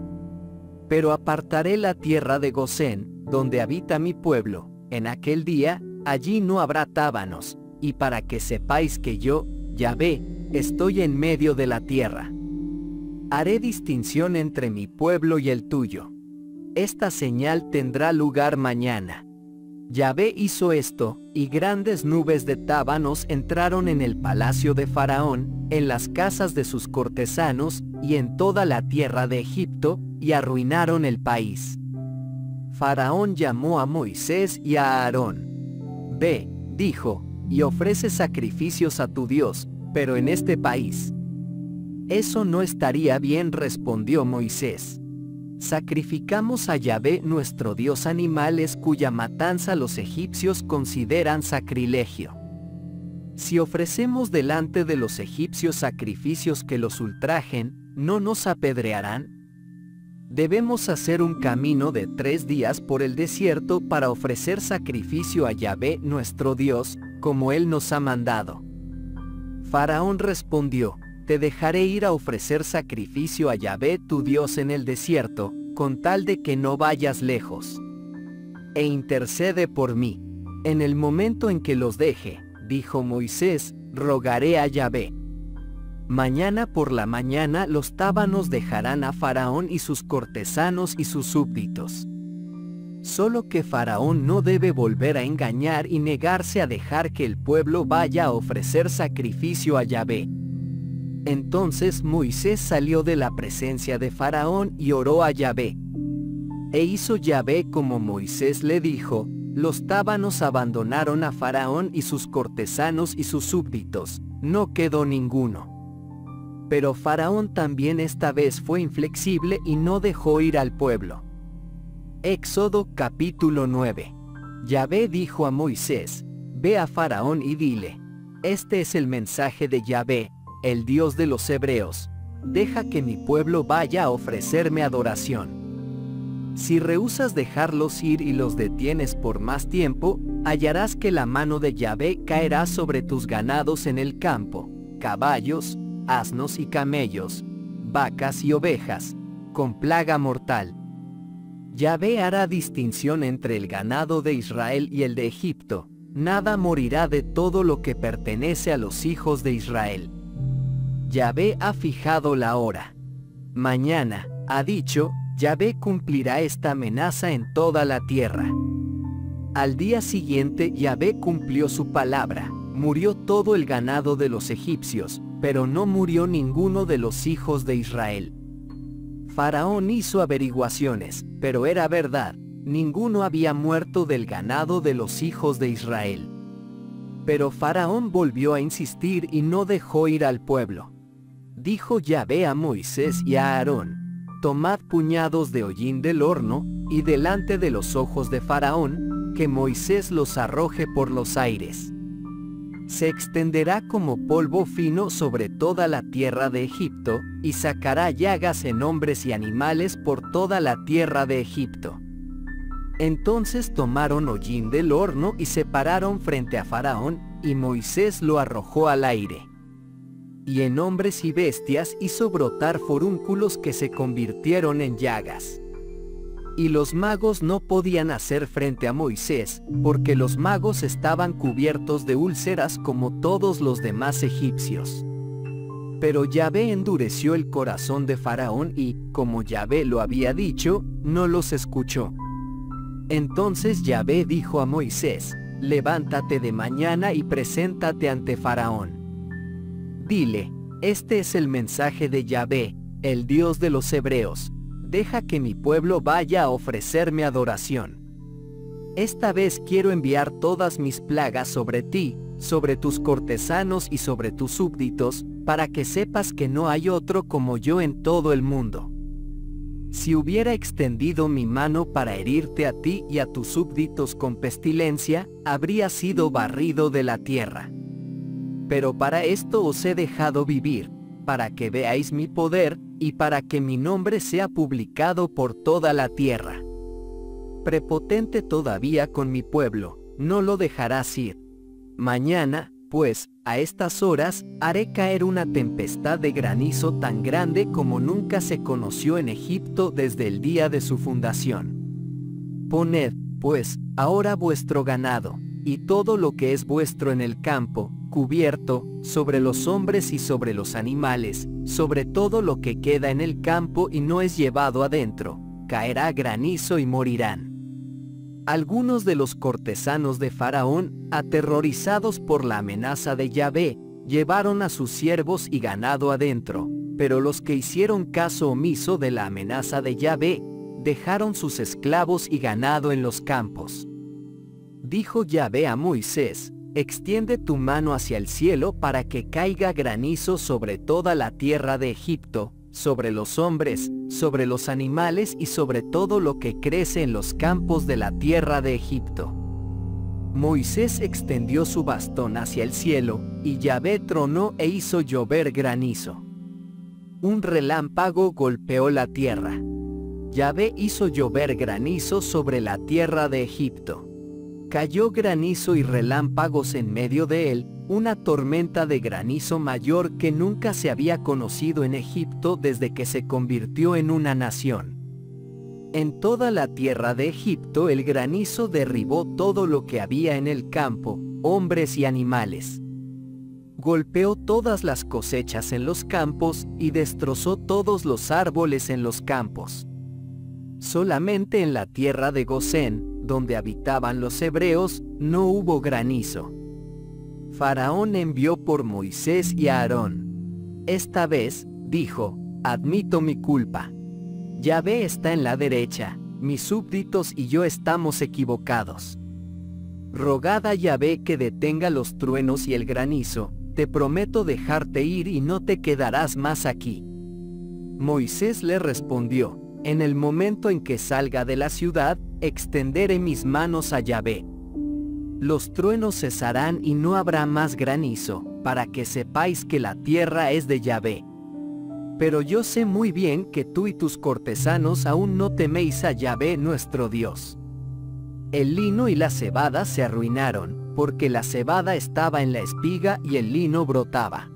S1: Pero apartaré la tierra de Gosén, donde habita mi pueblo, en aquel día, allí no habrá tábanos, y para que sepáis que yo, Yahvé, estoy en medio de la tierra. Haré distinción entre mi pueblo y el tuyo. Esta señal tendrá lugar mañana. Yahvé hizo esto, y grandes nubes de tábanos entraron en el palacio de Faraón, en las casas de sus cortesanos, y en toda la tierra de Egipto, y arruinaron el país. Faraón llamó a Moisés y a Aarón. Ve, dijo, y ofrece sacrificios a tu Dios, pero en este país, eso no estaría bien, respondió Moisés. Sacrificamos a Yahvé nuestro Dios animales cuya matanza los egipcios consideran sacrilegio. Si ofrecemos delante de los egipcios sacrificios que los ultrajen, ¿no nos apedrearán? Debemos hacer un camino de tres días por el desierto para ofrecer sacrificio a Yahvé nuestro Dios, como Él nos ha mandado. Faraón respondió, te dejaré ir a ofrecer sacrificio a Yahvé tu Dios en el desierto, con tal de que no vayas lejos. E intercede por mí. En el momento en que los deje, dijo Moisés, rogaré a Yahvé. Mañana por la mañana los tábanos dejarán a Faraón y sus cortesanos y sus súbditos. Solo que Faraón no debe volver a engañar y negarse a dejar que el pueblo vaya a ofrecer sacrificio a Yahvé. Entonces Moisés salió de la presencia de Faraón y oró a Yahvé. E hizo Yahvé como Moisés le dijo, los tábanos abandonaron a Faraón y sus cortesanos y sus súbditos, no quedó ninguno. Pero Faraón también esta vez fue inflexible y no dejó ir al pueblo. Éxodo capítulo 9. Yahvé dijo a Moisés, Ve a Faraón y dile, Este es el mensaje de Yahvé, el Dios de los Hebreos, deja que mi pueblo vaya a ofrecerme adoración. Si rehusas dejarlos ir y los detienes por más tiempo, hallarás que la mano de Yahvé caerá sobre tus ganados en el campo, caballos, asnos y camellos, vacas y ovejas, con plaga mortal. Yahvé hará distinción entre el ganado de Israel y el de Egipto, nada morirá de todo lo que pertenece a los hijos de Israel. Yahvé ha fijado la hora. Mañana, ha dicho, Yahvé cumplirá esta amenaza en toda la tierra. Al día siguiente Yahvé cumplió su palabra, murió todo el ganado de los egipcios, pero no murió ninguno de los hijos de Israel. Faraón hizo averiguaciones, pero era verdad, ninguno había muerto del ganado de los hijos de Israel. Pero Faraón volvió a insistir y no dejó ir al pueblo dijo Yahvé a Moisés y a Aarón, tomad puñados de hollín del horno, y delante de los ojos de Faraón, que Moisés los arroje por los aires. Se extenderá como polvo fino sobre toda la tierra de Egipto, y sacará llagas en hombres y animales por toda la tierra de Egipto. Entonces tomaron hollín del horno y se pararon frente a Faraón, y Moisés lo arrojó al aire y en hombres y bestias hizo brotar forúnculos que se convirtieron en llagas. Y los magos no podían hacer frente a Moisés, porque los magos estaban cubiertos de úlceras como todos los demás egipcios. Pero Yahvé endureció el corazón de Faraón y, como Yahvé lo había dicho, no los escuchó. Entonces Yahvé dijo a Moisés, levántate de mañana y preséntate ante Faraón. Dile, este es el mensaje de Yahvé, el Dios de los Hebreos. Deja que mi pueblo vaya a ofrecerme adoración. Esta vez quiero enviar todas mis plagas sobre ti, sobre tus cortesanos y sobre tus súbditos, para que sepas que no hay otro como yo en todo el mundo. Si hubiera extendido mi mano para herirte a ti y a tus súbditos con pestilencia, habría sido barrido de la tierra. Pero para esto os he dejado vivir, para que veáis mi poder, y para que mi nombre sea publicado por toda la tierra. Prepotente todavía con mi pueblo, no lo dejarás ir. Mañana, pues, a estas horas, haré caer una tempestad de granizo tan grande como nunca se conoció en Egipto desde el día de su fundación. Poned, pues, ahora vuestro ganado, y todo lo que es vuestro en el campo, cubierto, sobre los hombres y sobre los animales, sobre todo lo que queda en el campo y no es llevado adentro, caerá granizo y morirán. Algunos de los cortesanos de Faraón, aterrorizados por la amenaza de Yahvé, llevaron a sus siervos y ganado adentro, pero los que hicieron caso omiso de la amenaza de Yahvé, dejaron sus esclavos y ganado en los campos. Dijo Yahvé a Moisés, extiende tu mano hacia el cielo para que caiga granizo sobre toda la tierra de Egipto, sobre los hombres, sobre los animales y sobre todo lo que crece en los campos de la tierra de Egipto. Moisés extendió su bastón hacia el cielo, y Yahvé tronó e hizo llover granizo. Un relámpago golpeó la tierra. Yahvé hizo llover granizo sobre la tierra de Egipto. Cayó granizo y relámpagos en medio de él, una tormenta de granizo mayor que nunca se había conocido en Egipto desde que se convirtió en una nación. En toda la tierra de Egipto el granizo derribó todo lo que había en el campo, hombres y animales. Golpeó todas las cosechas en los campos y destrozó todos los árboles en los campos. Solamente en la tierra de Gosén, donde habitaban los hebreos, no hubo granizo. Faraón envió por Moisés y Aarón. Esta vez, dijo, admito mi culpa. Yahvé está en la derecha, mis súbditos y yo estamos equivocados. Rogad a Yahvé que detenga los truenos y el granizo, te prometo dejarte ir y no te quedarás más aquí. Moisés le respondió, en el momento en que salga de la ciudad, extenderé mis manos a Yahvé los truenos cesarán y no habrá más granizo, para que sepáis que la tierra es de Yahvé. Pero yo sé muy bien que tú y tus cortesanos aún no teméis a Yahvé nuestro Dios. El lino y la cebada se arruinaron, porque la cebada estaba en la espiga y el lino brotaba.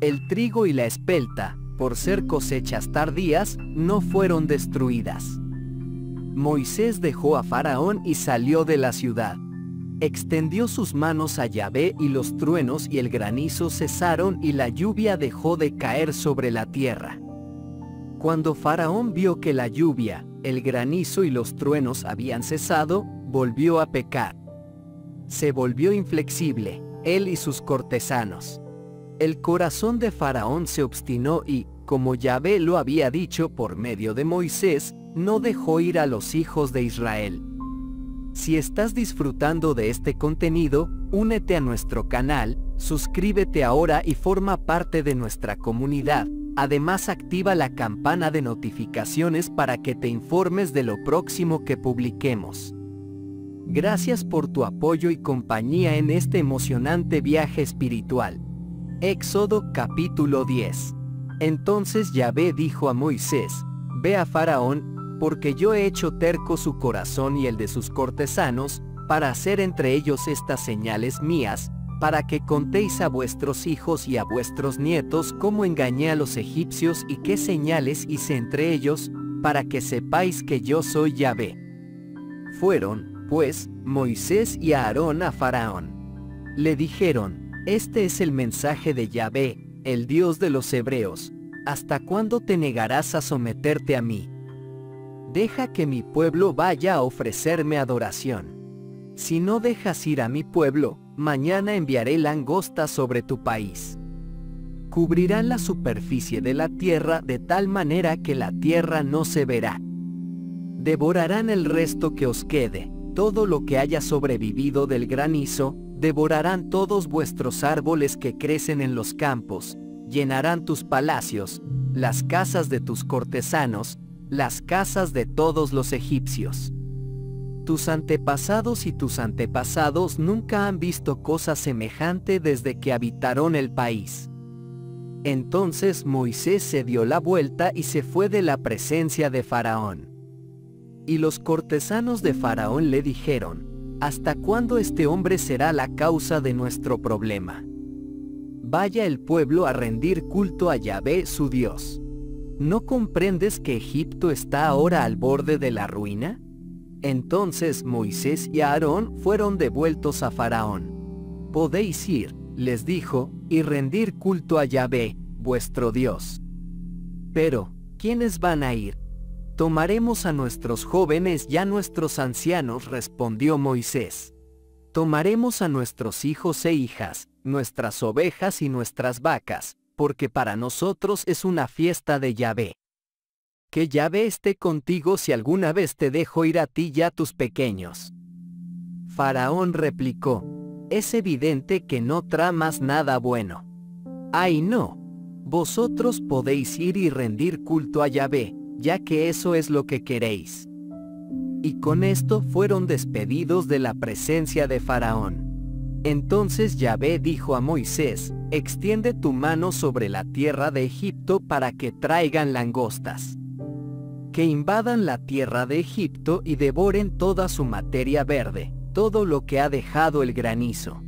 S1: El trigo y la espelta, por ser cosechas tardías, no fueron destruidas. Moisés dejó a Faraón y salió de la ciudad extendió sus manos a Yahvé y los truenos y el granizo cesaron y la lluvia dejó de caer sobre la tierra. Cuando Faraón vio que la lluvia, el granizo y los truenos habían cesado, volvió a pecar. Se volvió inflexible, él y sus cortesanos. El corazón de Faraón se obstinó y, como Yahvé lo había dicho por medio de Moisés, no dejó ir a los hijos de Israel. Si estás disfrutando de este contenido, únete a nuestro canal, suscríbete ahora y forma parte de nuestra comunidad. Además activa la campana de notificaciones para que te informes de lo próximo que publiquemos. Gracias por tu apoyo y compañía en este emocionante viaje espiritual. Éxodo capítulo 10. Entonces Yahvé dijo a Moisés, Ve a Faraón porque yo he hecho terco su corazón y el de sus cortesanos, para hacer entre ellos estas señales mías, para que contéis a vuestros hijos y a vuestros nietos cómo engañé a los egipcios y qué señales hice entre ellos, para que sepáis que yo soy Yahvé. Fueron, pues, Moisés y Aarón a Faraón. Le dijeron, este es el mensaje de Yahvé, el Dios de los hebreos, ¿hasta cuándo te negarás a someterte a mí? Deja que mi pueblo vaya a ofrecerme adoración. Si no dejas ir a mi pueblo, mañana enviaré langosta sobre tu país. Cubrirán la superficie de la tierra de tal manera que la tierra no se verá. Devorarán el resto que os quede, todo lo que haya sobrevivido del granizo, devorarán todos vuestros árboles que crecen en los campos, llenarán tus palacios, las casas de tus cortesanos, las casas de todos los egipcios. Tus antepasados y tus antepasados nunca han visto cosa semejante desde que habitaron el país. Entonces Moisés se dio la vuelta y se fue de la presencia de Faraón. Y los cortesanos de Faraón le dijeron, ¿Hasta cuándo este hombre será la causa de nuestro problema? Vaya el pueblo a rendir culto a Yahvé su Dios. ¿No comprendes que Egipto está ahora al borde de la ruina? Entonces Moisés y Aarón fueron devueltos a Faraón. Podéis ir, les dijo, y rendir culto a Yahvé, vuestro Dios. Pero, ¿quiénes van a ir? Tomaremos a nuestros jóvenes y a nuestros ancianos, respondió Moisés. Tomaremos a nuestros hijos e hijas, nuestras ovejas y nuestras vacas, porque para nosotros es una fiesta de Yahvé que Yahvé esté contigo si alguna vez te dejo ir a ti y a tus pequeños. Faraón replicó, es evidente que no tramas nada bueno. Ay no, vosotros podéis ir y rendir culto a Yahvé, ya que eso es lo que queréis. Y con esto fueron despedidos de la presencia de Faraón. Entonces Yahvé dijo a Moisés, extiende tu mano sobre la tierra de Egipto para que traigan langostas que invadan la tierra de Egipto y devoren toda su materia verde, todo lo que ha dejado el granizo.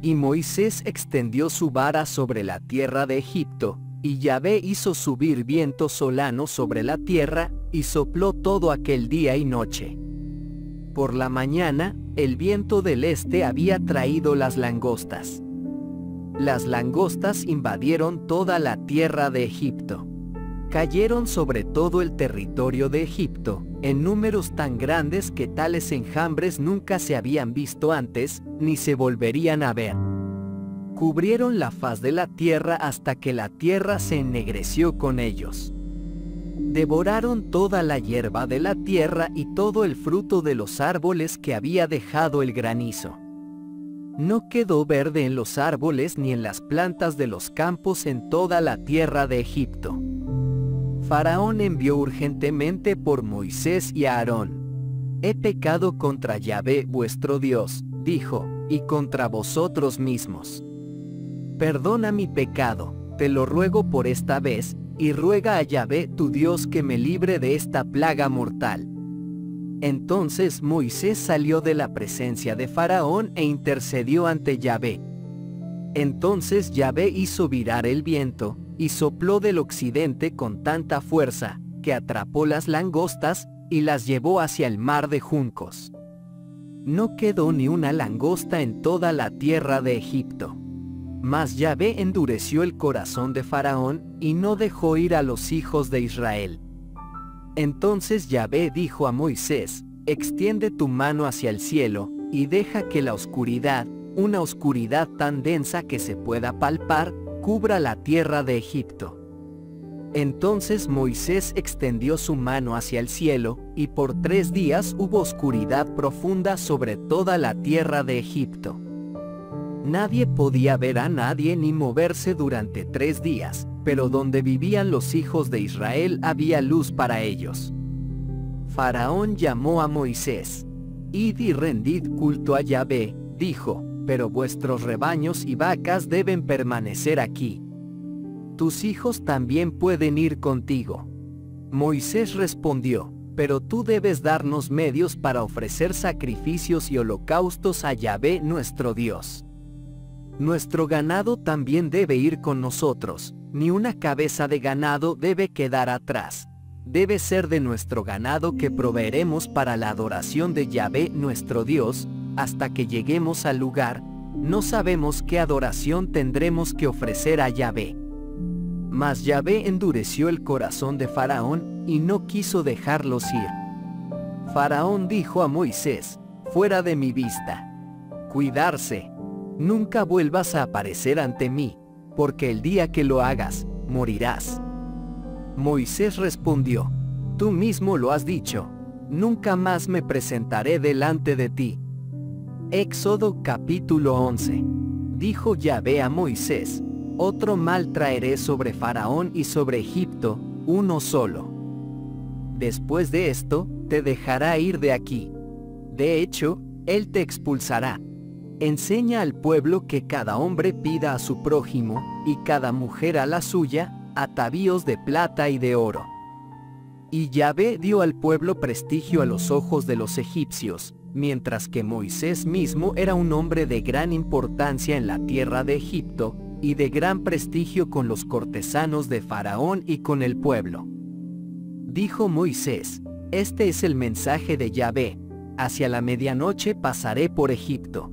S1: Y Moisés extendió su vara sobre la tierra de Egipto, y Yahvé hizo subir viento solano sobre la tierra, y sopló todo aquel día y noche. Por la mañana, el viento del este había traído las langostas. Las langostas invadieron toda la tierra de Egipto cayeron sobre todo el territorio de Egipto, en números tan grandes que tales enjambres nunca se habían visto antes, ni se volverían a ver. Cubrieron la faz de la tierra hasta que la tierra se ennegreció con ellos. Devoraron toda la hierba de la tierra y todo el fruto de los árboles que había dejado el granizo. No quedó verde en los árboles ni en las plantas de los campos en toda la tierra de Egipto. Faraón envió urgentemente por Moisés y Aarón. He pecado contra Yahvé vuestro Dios, dijo, y contra vosotros mismos. Perdona mi pecado, te lo ruego por esta vez, y ruega a Yahvé tu Dios que me libre de esta plaga mortal. Entonces Moisés salió de la presencia de Faraón e intercedió ante Yahvé. Entonces Yahvé hizo virar el viento, y sopló del occidente con tanta fuerza, que atrapó las langostas, y las llevó hacia el mar de juncos. No quedó ni una langosta en toda la tierra de Egipto. Mas Yahvé endureció el corazón de Faraón, y no dejó ir a los hijos de Israel. Entonces Yahvé dijo a Moisés, extiende tu mano hacia el cielo, y deja que la oscuridad, una oscuridad tan densa que se pueda palpar, cubra la tierra de Egipto. Entonces Moisés extendió su mano hacia el cielo, y por tres días hubo oscuridad profunda sobre toda la tierra de Egipto. Nadie podía ver a nadie ni moverse durante tres días, pero donde vivían los hijos de Israel había luz para ellos. Faraón llamó a Moisés. Id y rendid culto a Yahvé, dijo, pero vuestros rebaños y vacas deben permanecer aquí. Tus hijos también pueden ir contigo. Moisés respondió, pero tú debes darnos medios para ofrecer sacrificios y holocaustos a Yahvé nuestro Dios. Nuestro ganado también debe ir con nosotros, ni una cabeza de ganado debe quedar atrás. Debe ser de nuestro ganado que proveeremos para la adoración de Yahvé nuestro Dios, hasta que lleguemos al lugar, no sabemos qué adoración tendremos que ofrecer a Yahvé. Mas Yahvé endureció el corazón de Faraón y no quiso dejarlos ir. Faraón dijo a Moisés, fuera de mi vista. Cuidarse. Nunca vuelvas a aparecer ante mí, porque el día que lo hagas, morirás. Moisés respondió, tú mismo lo has dicho, nunca más me presentaré delante de ti. Éxodo capítulo 11. Dijo Yahvé a Moisés, otro mal traeré sobre Faraón y sobre Egipto, uno solo. Después de esto, te dejará ir de aquí, De hecho, Él te expulsará. Enseña al pueblo que cada hombre pida a su prójimo, y cada mujer a la suya, atavíos de plata y de oro. Y Yahvé dio al pueblo prestigio a los ojos de los egipcios, mientras que Moisés mismo era un hombre de gran importancia en la tierra de Egipto, y de gran prestigio con los cortesanos de Faraón y con el pueblo. Dijo Moisés, este es el mensaje de Yahvé, hacia la medianoche pasaré por Egipto.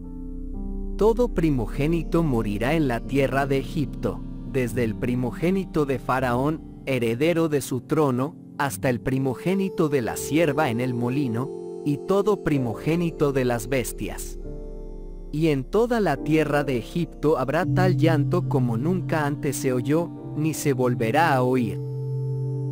S1: Todo primogénito morirá en la tierra de Egipto, desde el primogénito de Faraón, heredero de su trono, hasta el primogénito de la sierva en el molino, y todo primogénito de las bestias. Y en toda la tierra de Egipto habrá tal llanto como nunca antes se oyó, ni se volverá a oír.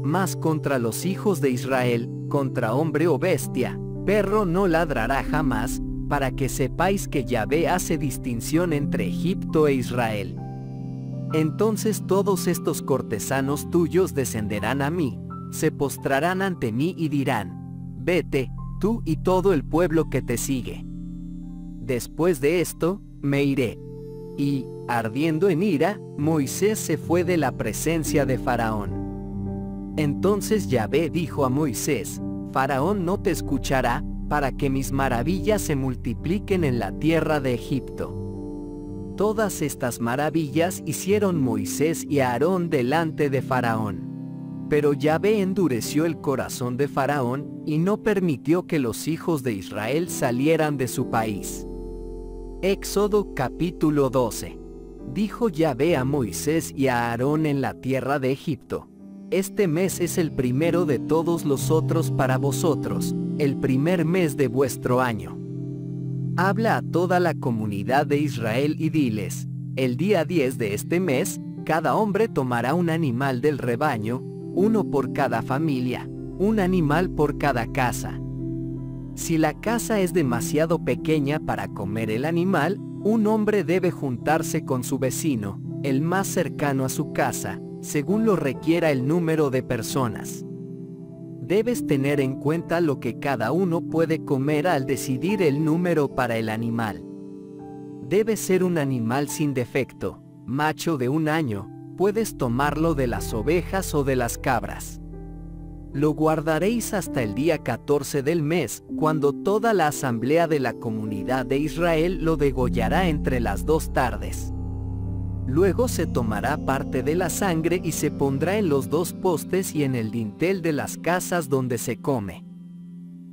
S1: Mas contra los hijos de Israel, contra hombre o bestia, perro no ladrará jamás, para que sepáis que Yahvé hace distinción entre Egipto e Israel. Entonces todos estos cortesanos tuyos descenderán a mí, se postrarán ante mí y dirán, vete, tú y todo el pueblo que te sigue. Después de esto, me iré. Y, ardiendo en ira, Moisés se fue de la presencia de Faraón. Entonces Yahvé dijo a Moisés, Faraón no te escuchará, para que mis maravillas se multipliquen en la tierra de Egipto. Todas estas maravillas hicieron Moisés y Aarón delante de Faraón. Pero Yahvé endureció el corazón de Faraón, y no permitió que los hijos de Israel salieran de su país. Éxodo capítulo 12. Dijo Yahvé a Moisés y a Aarón en la tierra de Egipto. Este mes es el primero de todos los otros para vosotros, el primer mes de vuestro año. Habla a toda la comunidad de Israel y diles, el día 10 de este mes, cada hombre tomará un animal del rebaño, uno por cada familia, un animal por cada casa. Si la casa es demasiado pequeña para comer el animal, un hombre debe juntarse con su vecino, el más cercano a su casa, según lo requiera el número de personas. Debes tener en cuenta lo que cada uno puede comer al decidir el número para el animal. Debe ser un animal sin defecto, macho de un año, puedes tomarlo de las ovejas o de las cabras. Lo guardaréis hasta el día 14 del mes, cuando toda la asamblea de la comunidad de Israel lo degollará entre las dos tardes. Luego se tomará parte de la sangre y se pondrá en los dos postes y en el dintel de las casas donde se come.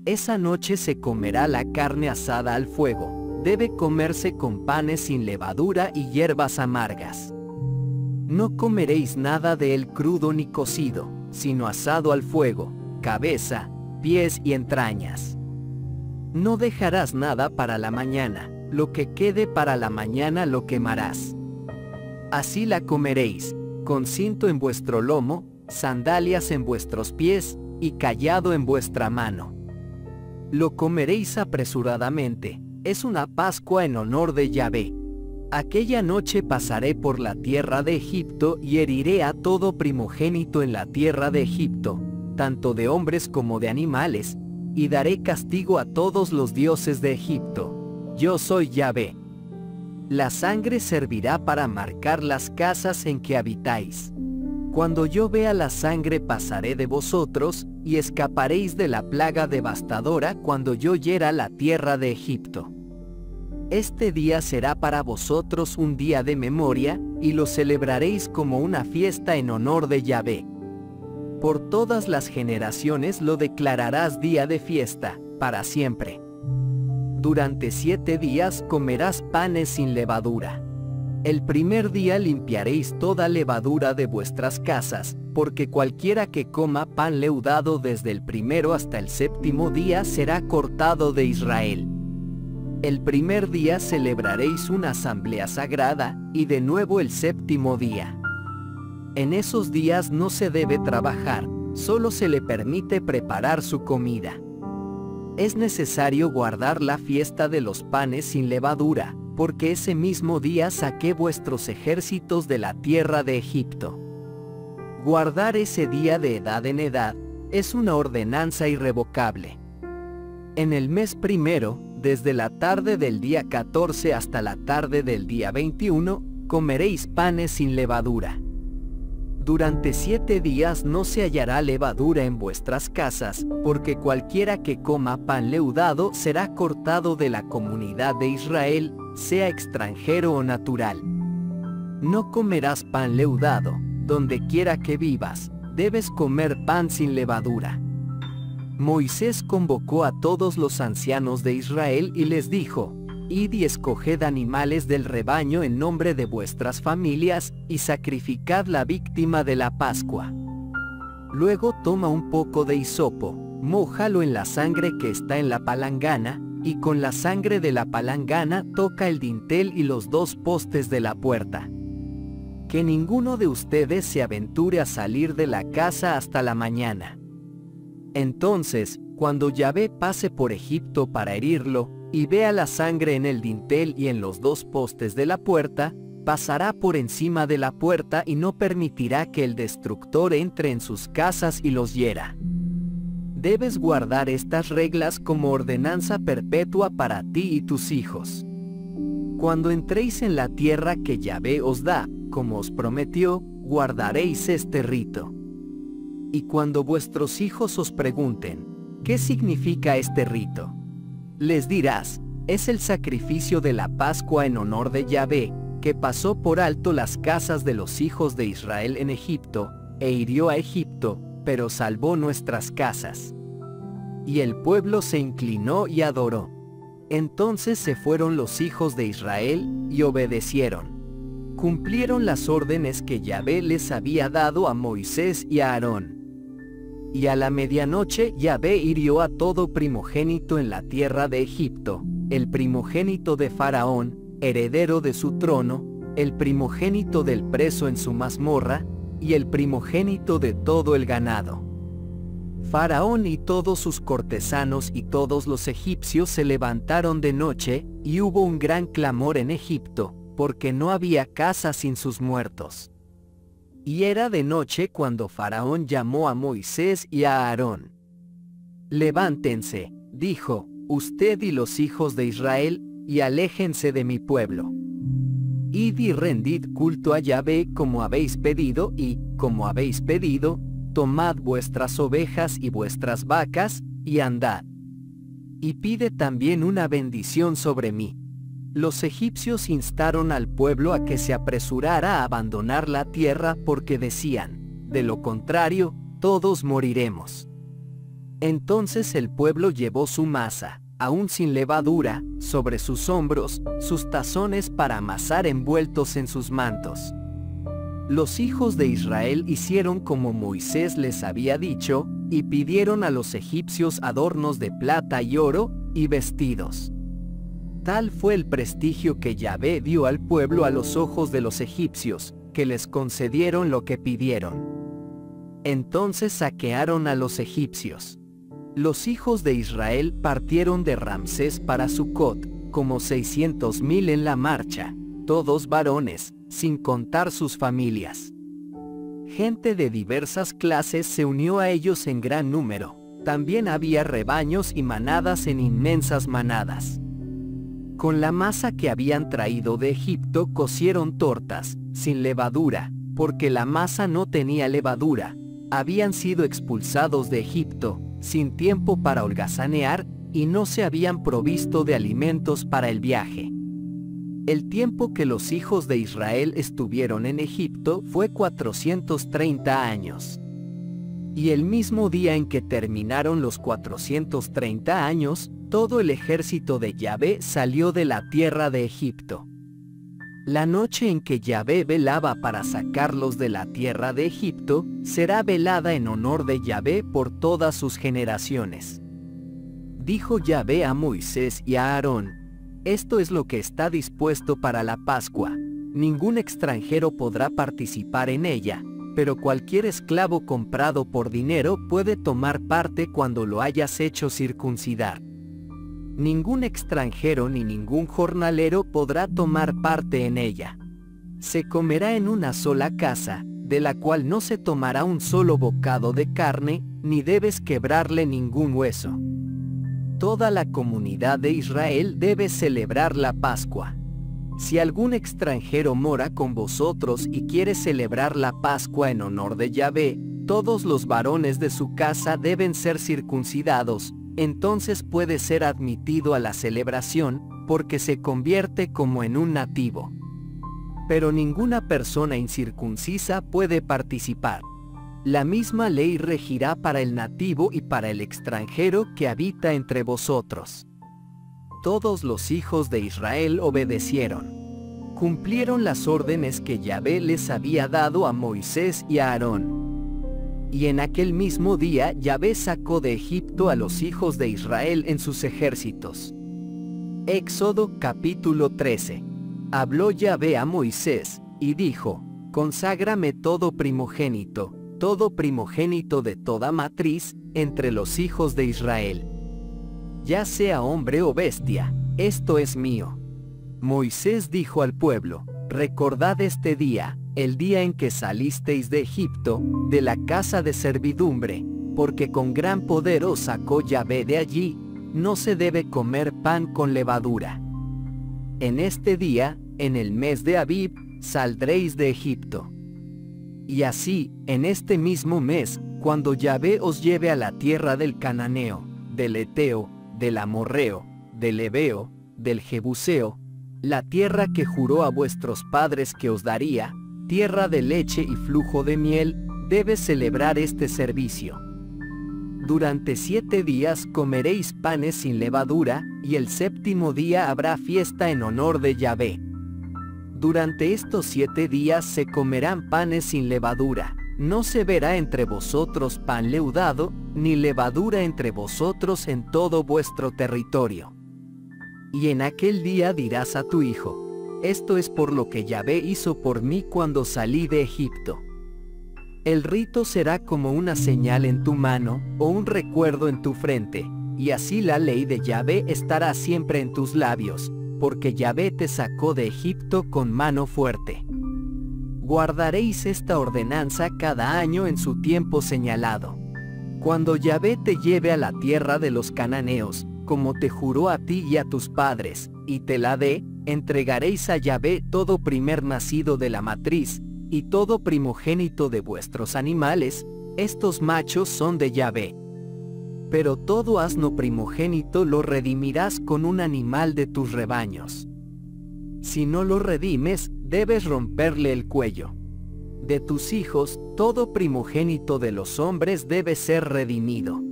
S1: Esa noche se comerá la carne asada al fuego, debe comerse con panes sin levadura y hierbas amargas. No comeréis nada de él crudo ni cocido, sino asado al fuego, cabeza, pies y entrañas. No dejarás nada para la mañana, lo que quede para la mañana lo quemarás. Así la comeréis, con cinto en vuestro lomo, sandalias en vuestros pies, y callado en vuestra mano. Lo comeréis apresuradamente, es una Pascua en honor de Yahvé. Aquella noche pasaré por la tierra de Egipto y heriré a todo primogénito en la tierra de Egipto, tanto de hombres como de animales, y daré castigo a todos los dioses de Egipto. Yo soy Yahvé. La sangre servirá para marcar las casas en que habitáis. Cuando yo vea la sangre pasaré de vosotros, y escaparéis de la plaga devastadora cuando yo hiera la tierra de Egipto. Este día será para vosotros un día de memoria, y lo celebraréis como una fiesta en honor de Yahvé. Por todas las generaciones lo declararás día de fiesta, para siempre. Durante siete días comerás panes sin levadura. El primer día limpiaréis toda levadura de vuestras casas, porque cualquiera que coma pan leudado desde el primero hasta el séptimo día será cortado de Israel. El primer día celebraréis una asamblea sagrada, y de nuevo el séptimo día. En esos días no se debe trabajar, solo se le permite preparar su comida. Es necesario guardar la fiesta de los panes sin levadura, porque ese mismo día saqué vuestros ejércitos de la tierra de Egipto. Guardar ese día de edad en edad, es una ordenanza irrevocable. En el mes primero, desde la tarde del día 14 hasta la tarde del día 21, comeréis panes sin levadura. Durante siete días no se hallará levadura en vuestras casas, porque cualquiera que coma pan leudado será cortado de la comunidad de Israel, sea extranjero o natural. No comerás pan leudado, donde quiera que vivas, debes comer pan sin levadura. Moisés convocó a todos los ancianos de Israel y les dijo, Id y escoged animales del rebaño en nombre de vuestras familias, y sacrificad la víctima de la Pascua. Luego toma un poco de hisopo, mójalo en la sangre que está en la palangana, y con la sangre de la palangana toca el dintel y los dos postes de la puerta. Que ninguno de ustedes se aventure a salir de la casa hasta la mañana. Entonces, cuando Yahvé pase por Egipto para herirlo, y vea la sangre en el dintel y en los dos postes de la puerta, pasará por encima de la puerta y no permitirá que el destructor entre en sus casas y los hiera. Debes guardar estas reglas como ordenanza perpetua para ti y tus hijos. Cuando entréis en la tierra que Yahvé os da, como os prometió, guardaréis este rito. Y cuando vuestros hijos os pregunten, ¿qué significa este rito? Les dirás, es el sacrificio de la Pascua en honor de Yahvé, que pasó por alto las casas de los hijos de Israel en Egipto, e hirió a Egipto, pero salvó nuestras casas. Y el pueblo se inclinó y adoró. Entonces se fueron los hijos de Israel, y obedecieron. Cumplieron las órdenes que Yahvé les había dado a Moisés y a Aarón. Y a la medianoche Yahvé hirió a todo primogénito en la tierra de Egipto, el primogénito de Faraón, heredero de su trono, el primogénito del preso en su mazmorra, y el primogénito de todo el ganado. Faraón y todos sus cortesanos y todos los egipcios se levantaron de noche, y hubo un gran clamor en Egipto, porque no había casa sin sus muertos. Y era de noche cuando Faraón llamó a Moisés y a Aarón. Levántense, dijo, usted y los hijos de Israel, y aléjense de mi pueblo. Id y rendid culto a Yahvé como habéis pedido y, como habéis pedido, tomad vuestras ovejas y vuestras vacas, y andad. Y pide también una bendición sobre mí. Los egipcios instaron al pueblo a que se apresurara a abandonar la tierra porque decían, de lo contrario, todos moriremos. Entonces el pueblo llevó su masa, aún sin levadura, sobre sus hombros, sus tazones para amasar envueltos en sus mantos. Los hijos de Israel hicieron como Moisés les había dicho, y pidieron a los egipcios adornos de plata y oro, y vestidos. Tal fue el prestigio que Yahvé dio al pueblo a los ojos de los egipcios, que les concedieron lo que pidieron. Entonces saquearon a los egipcios. Los hijos de Israel partieron de Ramsés para Sucot, como seiscientos mil en la marcha, todos varones, sin contar sus familias. Gente de diversas clases se unió a ellos en gran número. También había rebaños y manadas en inmensas manadas. Con la masa que habían traído de Egipto cocieron tortas, sin levadura, porque la masa no tenía levadura. Habían sido expulsados de Egipto, sin tiempo para holgazanear, y no se habían provisto de alimentos para el viaje. El tiempo que los hijos de Israel estuvieron en Egipto fue 430 años. Y el mismo día en que terminaron los 430 años, todo el ejército de Yahvé salió de la tierra de Egipto. La noche en que Yahvé velaba para sacarlos de la tierra de Egipto, será velada en honor de Yahvé por todas sus generaciones. Dijo Yahvé a Moisés y a Aarón, esto es lo que está dispuesto para la Pascua. Ningún extranjero podrá participar en ella, pero cualquier esclavo comprado por dinero puede tomar parte cuando lo hayas hecho circuncidar. Ningún extranjero ni ningún jornalero podrá tomar parte en ella. Se comerá en una sola casa, de la cual no se tomará un solo bocado de carne, ni debes quebrarle ningún hueso. toda la comunidad de Israel debe celebrar la Pascua. Si algún extranjero mora con vosotros y quiere celebrar la Pascua en honor de Yahvé, todos los varones de su casa deben ser circuncidados, entonces puede ser admitido a la celebración, porque se convierte como en un nativo. Pero ninguna persona incircuncisa puede participar. La misma ley regirá para el nativo y para el extranjero que habita entre vosotros. Todos los hijos de Israel obedecieron. Cumplieron las órdenes que Yahvé les había dado a Moisés y a Aarón. Y en aquel mismo día Yahvé sacó de Egipto a los hijos de Israel en sus ejércitos. Éxodo capítulo 13. Habló Yahvé a Moisés, y dijo, Conságrame todo primogénito, todo primogénito de toda matriz, entre los hijos de Israel ya sea hombre o bestia, esto es mío. Moisés dijo al pueblo, recordad este día, el día en que salisteis de Egipto, de la casa de servidumbre, porque con gran poder os sacó Yahvé de allí, no se debe comer pan con levadura. En este día, en el mes de Abib, saldréis de Egipto. Y así, en este mismo mes, cuando Yahvé os lleve a la tierra del Cananeo, del Eteo, del amorreo, del ebeo, del jebuseo, la tierra que juró a vuestros padres que os daría, tierra de leche y flujo de miel, debe celebrar este servicio. Durante siete días comeréis panes sin levadura, y el séptimo día habrá fiesta en honor de Yahvé. Durante estos siete días se comerán panes sin levadura, no se verá entre vosotros pan leudado, ni levadura entre vosotros en todo vuestro territorio. Y en aquel día dirás a tu hijo, esto es por lo que Yahvé hizo por mí cuando salí de Egipto. El rito será como una señal en tu mano, o un recuerdo en tu frente, y así la ley de Yahvé estará siempre en tus labios, porque Yahvé te sacó de Egipto con mano fuerte. Guardaréis esta ordenanza cada año en su tiempo señalado. Cuando Yahvé te lleve a la tierra de los cananeos, como te juró a ti y a tus padres, y te la dé, entregaréis a Yahvé todo primer nacido de la matriz, y todo primogénito de vuestros animales, estos machos son de Yahvé. Pero todo asno primogénito lo redimirás con un animal de tus rebaños. Si no lo redimes, debes romperle el cuello. De tus hijos, todo primogénito de los hombres debe ser redimido.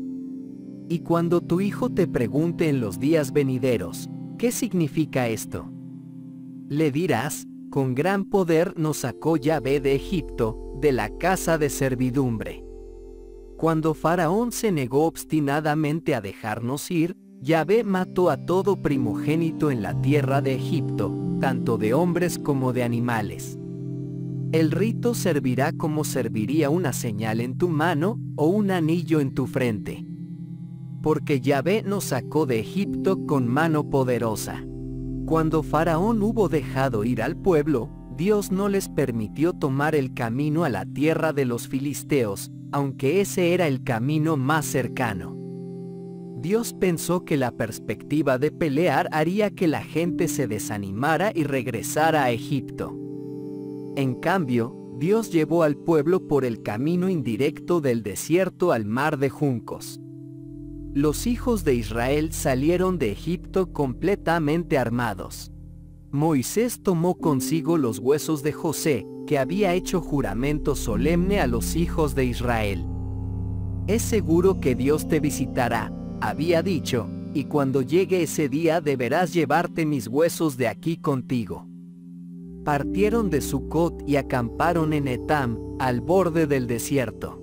S1: Y cuando tu hijo te pregunte en los días venideros, ¿qué significa esto? Le dirás, con gran poder nos sacó Yahvé de Egipto, de la casa de servidumbre. Cuando Faraón se negó obstinadamente a dejarnos ir, Yahvé mató a todo primogénito en la tierra de Egipto, tanto de hombres como de animales. El rito servirá como serviría una señal en tu mano o un anillo en tu frente. Porque Yahvé nos sacó de Egipto con mano poderosa. Cuando Faraón hubo dejado ir al pueblo, Dios no les permitió tomar el camino a la tierra de los filisteos, aunque ese era el camino más cercano. Dios pensó que la perspectiva de pelear haría que la gente se desanimara y regresara a Egipto. En cambio, Dios llevó al pueblo por el camino indirecto del desierto al mar de juncos. Los hijos de Israel salieron de Egipto completamente armados. Moisés tomó consigo los huesos de José, que había hecho juramento solemne a los hijos de Israel. Es seguro que Dios te visitará, había dicho, y cuando llegue ese día deberás llevarte mis huesos de aquí contigo. Partieron de Sucot y acamparon en Etam, al borde del desierto.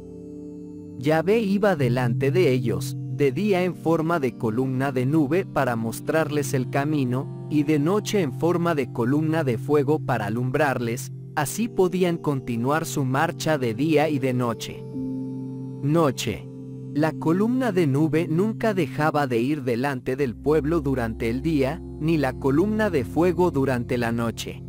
S1: Yahvé iba delante de ellos, de día en forma de columna de nube para mostrarles el camino, y de noche en forma de columna de fuego para alumbrarles, así podían continuar su marcha de día y de noche. Noche. La columna de nube nunca dejaba de ir delante del pueblo durante el día, ni la columna de fuego durante la noche.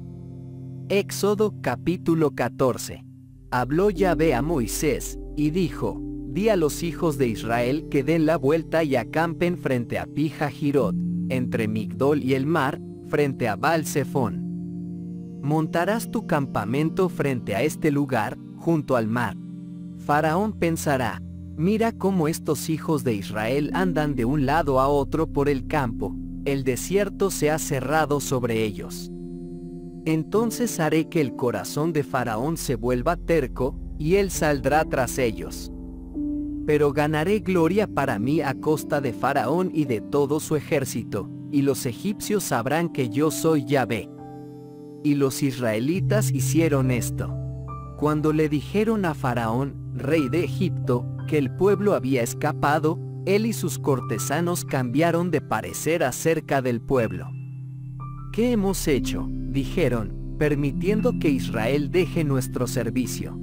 S1: Éxodo capítulo 14. Habló Yahvé a Moisés, y dijo, di a los hijos de Israel que den la vuelta y acampen frente a Pija Jirot, entre Migdol y el mar, frente a Baal Montarás tu campamento frente a este lugar, junto al mar. Faraón pensará, mira cómo estos hijos de Israel andan de un lado a otro por el campo, el desierto se ha cerrado sobre ellos. Entonces haré que el corazón de Faraón se vuelva terco, y él saldrá tras ellos. Pero ganaré gloria para mí a costa de Faraón y de todo su ejército, y los egipcios sabrán que yo soy Yahvé. Y los israelitas hicieron esto. Cuando le dijeron a Faraón, rey de Egipto, que el pueblo había escapado, él y sus cortesanos cambiaron de parecer acerca del pueblo. ¿Qué hemos hecho? dijeron, permitiendo que Israel deje nuestro servicio.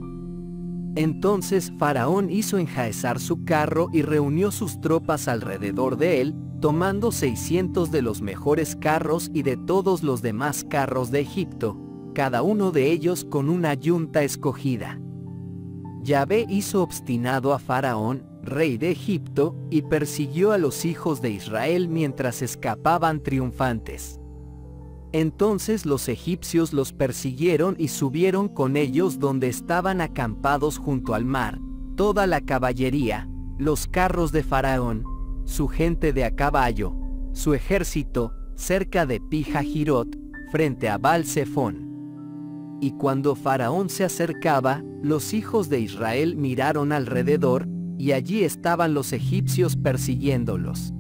S1: Entonces Faraón hizo enjaezar su carro y reunió sus tropas alrededor de él, tomando 600 de los mejores carros y de todos los demás carros de Egipto, cada uno de ellos con una yunta escogida. Yahvé hizo obstinado a Faraón, rey de Egipto, y persiguió a los hijos de Israel mientras escapaban triunfantes. Entonces los egipcios los persiguieron y subieron con ellos donde estaban acampados junto al mar, toda la caballería, los carros de Faraón, su gente de a caballo, su ejército, cerca de Pija-Jirot, frente a baal Y cuando Faraón se acercaba, los hijos de Israel miraron alrededor, y allí estaban los egipcios persiguiéndolos.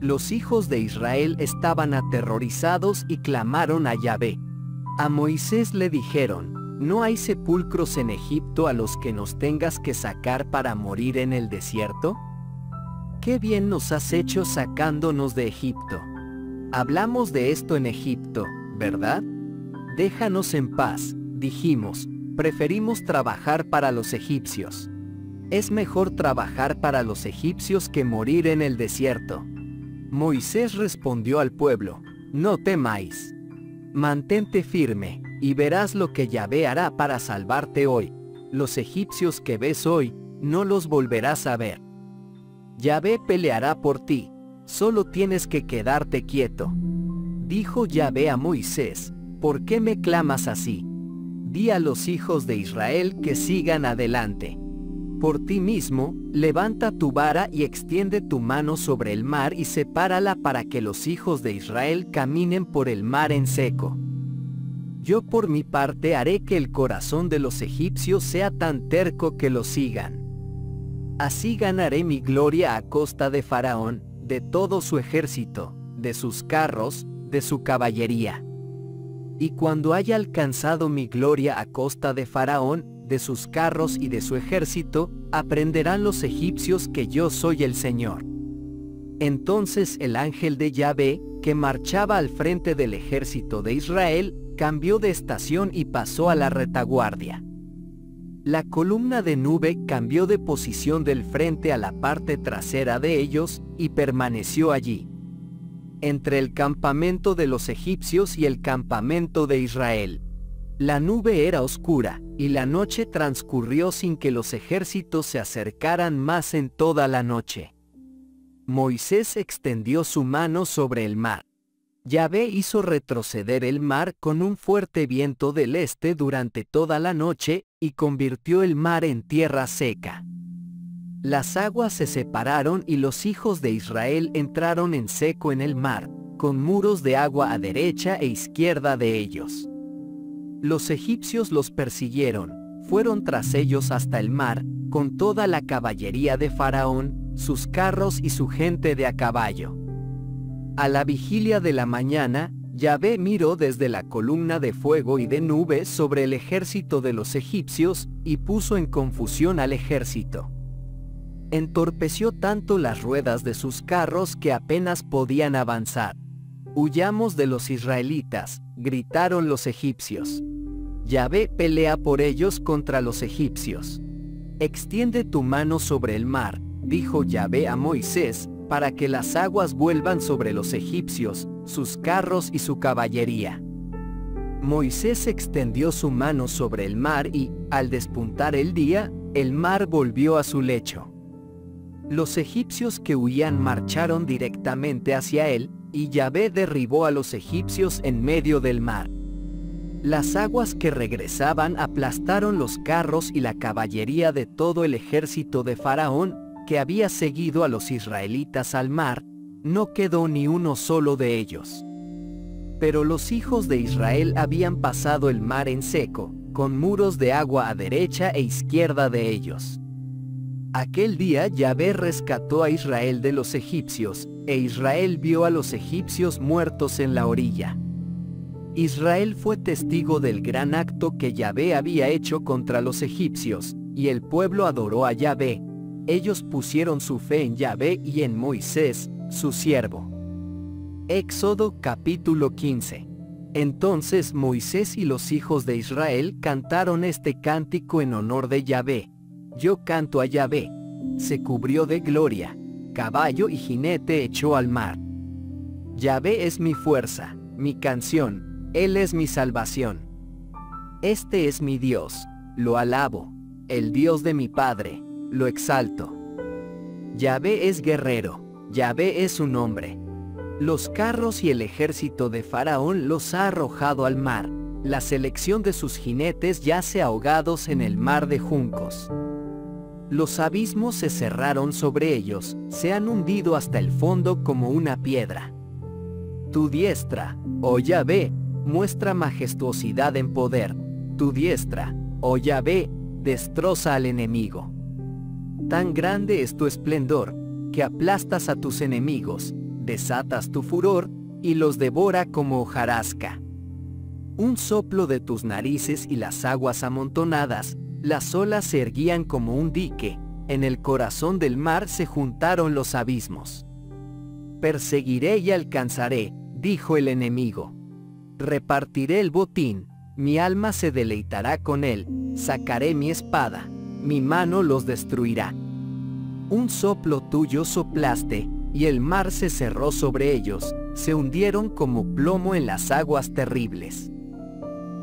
S1: Los hijos de Israel estaban aterrorizados y clamaron a Yahvé. A Moisés le dijeron, ¿no hay sepulcros en Egipto a los que nos tengas que sacar para morir en el desierto? Qué bien nos has hecho sacándonos de Egipto. Hablamos de esto en Egipto, ¿verdad? Déjanos en paz, dijimos, preferimos trabajar para los egipcios. Es mejor trabajar para los egipcios que morir en el desierto. Moisés respondió al pueblo, no temáis. Mantente firme, y verás lo que Yahvé hará para salvarte hoy. Los egipcios que ves hoy, no los volverás a ver. Yahvé peleará por ti, solo tienes que quedarte quieto. Dijo Yahvé a Moisés, ¿por qué me clamas así? Di a los hijos de Israel que sigan adelante. Por ti mismo, levanta tu vara y extiende tu mano sobre el mar y sepárala para que los hijos de Israel caminen por el mar en seco. Yo por mi parte haré que el corazón de los egipcios sea tan terco que lo sigan. Así ganaré mi gloria a costa de Faraón, de todo su ejército, de sus carros, de su caballería. Y cuando haya alcanzado mi gloria a costa de Faraón, de sus carros y de su ejército, aprenderán los egipcios que yo soy el Señor. Entonces el ángel de Yahvé, que marchaba al frente del ejército de Israel, cambió de estación y pasó a la retaguardia. La columna de nube cambió de posición del frente a la parte trasera de ellos y permaneció allí, entre el campamento de los egipcios y el campamento de Israel. La nube era oscura, y la noche transcurrió sin que los ejércitos se acercaran más en toda la noche. Moisés extendió su mano sobre el mar. Yahvé hizo retroceder el mar con un fuerte viento del este durante toda la noche y convirtió el mar en tierra seca. Las aguas se separaron y los hijos de Israel entraron en seco en el mar, con muros de agua a derecha e izquierda de ellos. Los egipcios los persiguieron, fueron tras ellos hasta el mar, con toda la caballería de Faraón, sus carros y su gente de a caballo. A la vigilia de la mañana, Yahvé miró desde la columna de fuego y de nube sobre el ejército de los egipcios, y puso en confusión al ejército. Entorpeció tanto las ruedas de sus carros que apenas podían avanzar. Huyamos de los israelitas, gritaron los egipcios. Yahvé pelea por ellos contra los egipcios. Extiende tu mano sobre el mar, dijo Yahvé a Moisés, para que las aguas vuelvan sobre los egipcios, sus carros y su caballería. Moisés extendió su mano sobre el mar y, al despuntar el día, el mar volvió a su lecho. Los egipcios que huían marcharon directamente hacia él, y Yahvé derribó a los egipcios en medio del mar. Las aguas que regresaban aplastaron los carros y la caballería de todo el ejército de Faraón, que había seguido a los israelitas al mar, no quedó ni uno solo de ellos. Pero los hijos de Israel habían pasado el mar en seco, con muros de agua a derecha e izquierda de ellos. Aquel día Yahvé rescató a Israel de los egipcios, e Israel vio a los egipcios muertos en la orilla. Israel fue testigo del gran acto que Yahvé había hecho contra los egipcios, y el pueblo adoró a Yahvé. Ellos pusieron su fe en Yahvé y en Moisés, su siervo. Éxodo capítulo 15. Entonces Moisés y los hijos de Israel cantaron este cántico en honor de Yahvé. Yo canto a Yahvé. Se cubrió de gloria. Caballo y jinete echó al mar. Yahvé es mi fuerza, mi canción, él es mi salvación. Este es mi Dios, lo alabo, el Dios de mi Padre, lo exalto. Yahvé es guerrero, Yahvé es su nombre. Los carros y el ejército de Faraón los ha arrojado al mar, la selección de sus jinetes yace ahogados en el mar de juncos. Los abismos se cerraron sobre ellos, se han hundido hasta el fondo como una piedra. Tu diestra, oh Yahvé, muestra majestuosidad en poder, tu diestra, oh Yahvé, destroza al enemigo. Tan grande es tu esplendor, que aplastas a tus enemigos, desatas tu furor, y los devora como hojarasca. Un soplo de tus narices y las aguas amontonadas, las olas se erguían como un dique, en el corazón del mar se juntaron los abismos. Perseguiré y alcanzaré, dijo el enemigo. Repartiré el botín, mi alma se deleitará con él, sacaré mi espada, mi mano los destruirá. Un soplo tuyo soplaste, y el mar se cerró sobre ellos, se hundieron como plomo en las aguas terribles.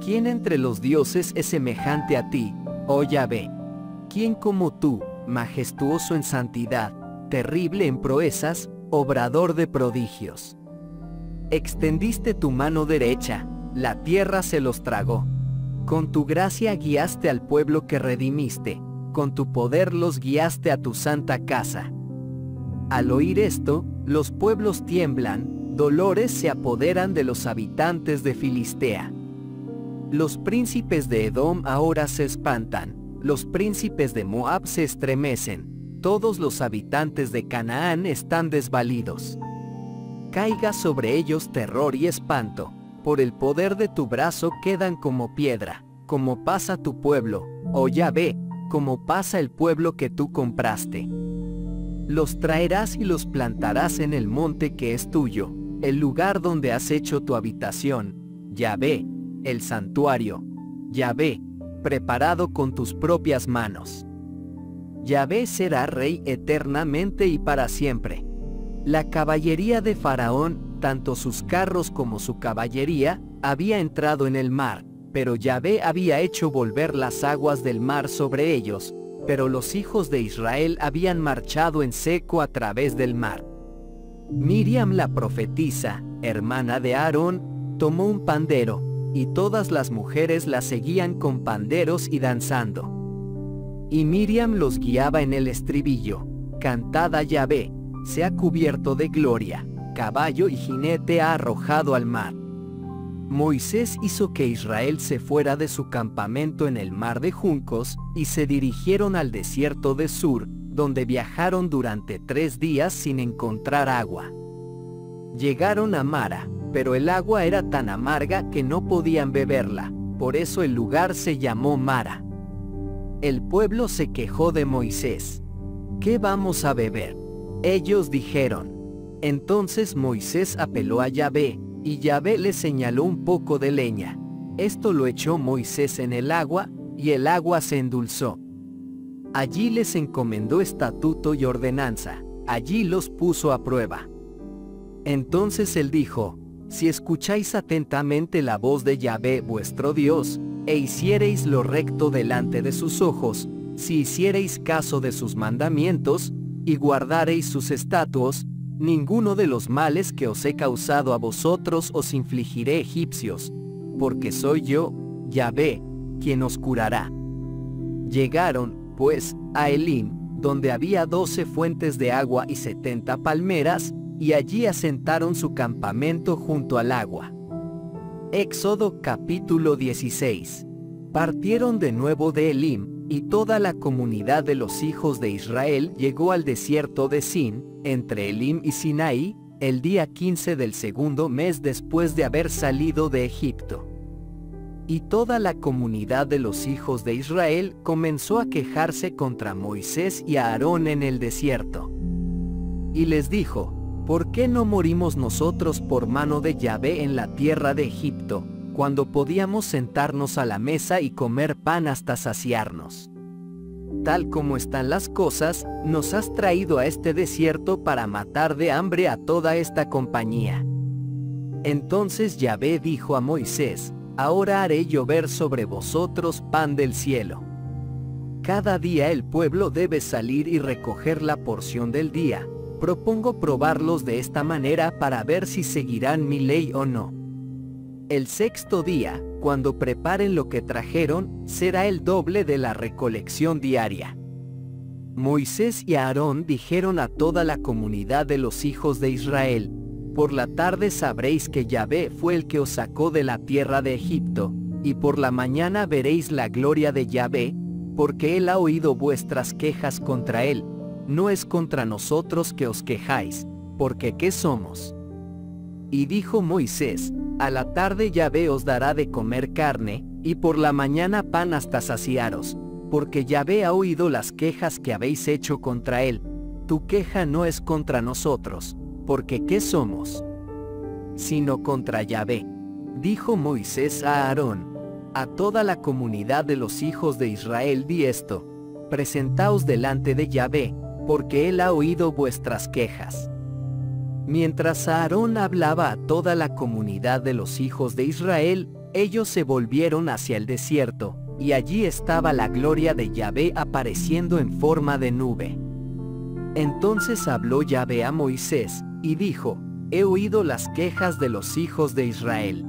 S1: ¿Quién entre los dioses es semejante a ti, oh Yahvé? ¿Quién como tú, majestuoso en santidad, terrible en proezas, obrador de prodigios? Extendiste tu mano derecha, la tierra se los tragó. Con tu gracia guiaste al pueblo que redimiste, con tu poder los guiaste a tu santa casa. Al oír esto, los pueblos tiemblan, dolores se apoderan de los habitantes de Filistea. Los príncipes de Edom ahora se espantan, los príncipes de Moab se estremecen, todos los habitantes de Canaán están desvalidos. Caiga sobre ellos terror y espanto, por el poder de tu brazo quedan como piedra, como pasa tu pueblo, o ya ve, como pasa el pueblo que tú compraste. Los traerás y los plantarás en el monte que es tuyo, el lugar donde has hecho tu habitación, ya ve, el santuario, ya ve, preparado con tus propias manos. Yahvé será rey eternamente y para siempre. La caballería de Faraón, tanto sus carros como su caballería, había entrado en el mar, pero Yahvé había hecho volver las aguas del mar sobre ellos, pero los hijos de Israel habían marchado en seco a través del mar. Miriam la profetisa, hermana de Aarón, tomó un pandero, y todas las mujeres la seguían con panderos y danzando. Y Miriam los guiaba en el estribillo, cantada Yahvé, se ha cubierto de gloria, caballo y jinete ha arrojado al mar. Moisés hizo que Israel se fuera de su campamento en el mar de juncos, y se dirigieron al desierto de Sur, donde viajaron durante tres días sin encontrar agua. Llegaron a Mara, pero el agua era tan amarga que no podían beberla, por eso el lugar se llamó Mara. El pueblo se quejó de Moisés. ¿Qué vamos a beber? Ellos dijeron. Entonces Moisés apeló a Yahvé, y Yahvé le señaló un poco de leña. Esto lo echó Moisés en el agua, y el agua se endulzó. Allí les encomendó estatuto y ordenanza, allí los puso a prueba. Entonces él dijo, si escucháis atentamente la voz de Yahvé vuestro Dios, e hiciereis lo recto delante de sus ojos, si hiciereis caso de sus mandamientos, y guardareis sus estatutos, ninguno de los males que os he causado a vosotros os infligiré egipcios, porque soy yo, Yahvé, quien os curará. Llegaron, pues, a Elim, donde había doce fuentes de agua y setenta palmeras, y allí asentaron su campamento junto al agua. Éxodo capítulo 16. Partieron de nuevo de Elim, y toda la comunidad de los hijos de Israel llegó al desierto de Sin, entre Elim y Sinaí, el día 15 del segundo mes después de haber salido de Egipto. Y toda la comunidad de los hijos de Israel comenzó a quejarse contra Moisés y a Aarón en el desierto. Y les dijo, ¿por qué no morimos nosotros por mano de Yahvé en la tierra de Egipto, cuando podíamos sentarnos a la mesa y comer pan hasta saciarnos? Tal como están las cosas, nos has traído a este desierto para matar de hambre a toda esta compañía. Entonces Yahvé dijo a Moisés, ahora haré llover sobre vosotros pan del cielo. Cada día el pueblo debe salir y recoger la porción del día. Propongo probarlos de esta manera para ver si seguirán mi ley o no. El sexto día, cuando preparen lo que trajeron, será el doble de la recolección diaria. Moisés y Aarón dijeron a toda la comunidad de los hijos de Israel, por la tarde sabréis que Yahvé fue el que os sacó de la tierra de Egipto, y por la mañana veréis la gloria de Yahvé, porque él ha oído vuestras quejas contra él, no es contra nosotros que os quejáis, porque ¿qué somos? Y dijo Moisés, a la tarde Yahvé os dará de comer carne, y por la mañana pan hasta saciaros, porque Yahvé ha oído las quejas que habéis hecho contra él, tu queja no es contra nosotros, porque ¿qué somos? Sino contra Yahvé. Dijo Moisés a Aarón, a toda la comunidad de los hijos de Israel di esto, presentaos delante de Yahvé, porque él ha oído vuestras quejas. Mientras Aarón hablaba a toda la comunidad de los hijos de Israel, ellos se volvieron hacia el desierto, y allí estaba la gloria de Yahvé apareciendo en forma de nube. Entonces habló Yahvé a Moisés, y dijo, He oído las quejas de los hijos de Israel.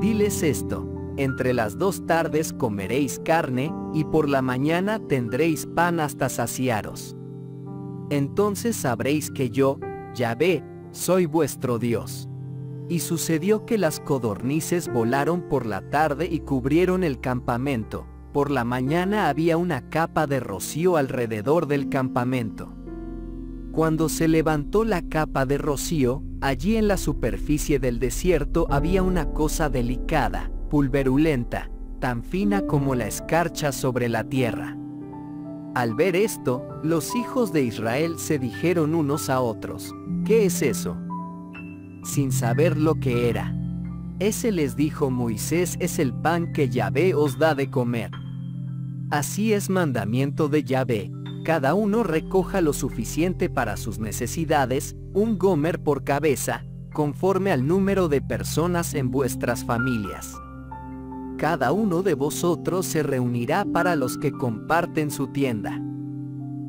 S1: Diles esto, entre las dos tardes comeréis carne, y por la mañana tendréis pan hasta saciaros. Entonces sabréis que yo, Yahvé, soy vuestro Dios. Y sucedió que las codornices volaron por la tarde y cubrieron el campamento. Por la mañana había una capa de rocío alrededor del campamento. Cuando se levantó la capa de rocío, allí en la superficie del desierto había una cosa delicada, pulverulenta, tan fina como la escarcha sobre la tierra. Al ver esto, los hijos de Israel se dijeron unos a otros, ¿qué es eso? Sin saber lo que era. Ese les dijo Moisés es el pan que Yahvé os da de comer. Así es mandamiento de Yahvé, cada uno recoja lo suficiente para sus necesidades, un gomer por cabeza, conforme al número de personas en vuestras familias. Cada uno de vosotros se reunirá para los que comparten su tienda.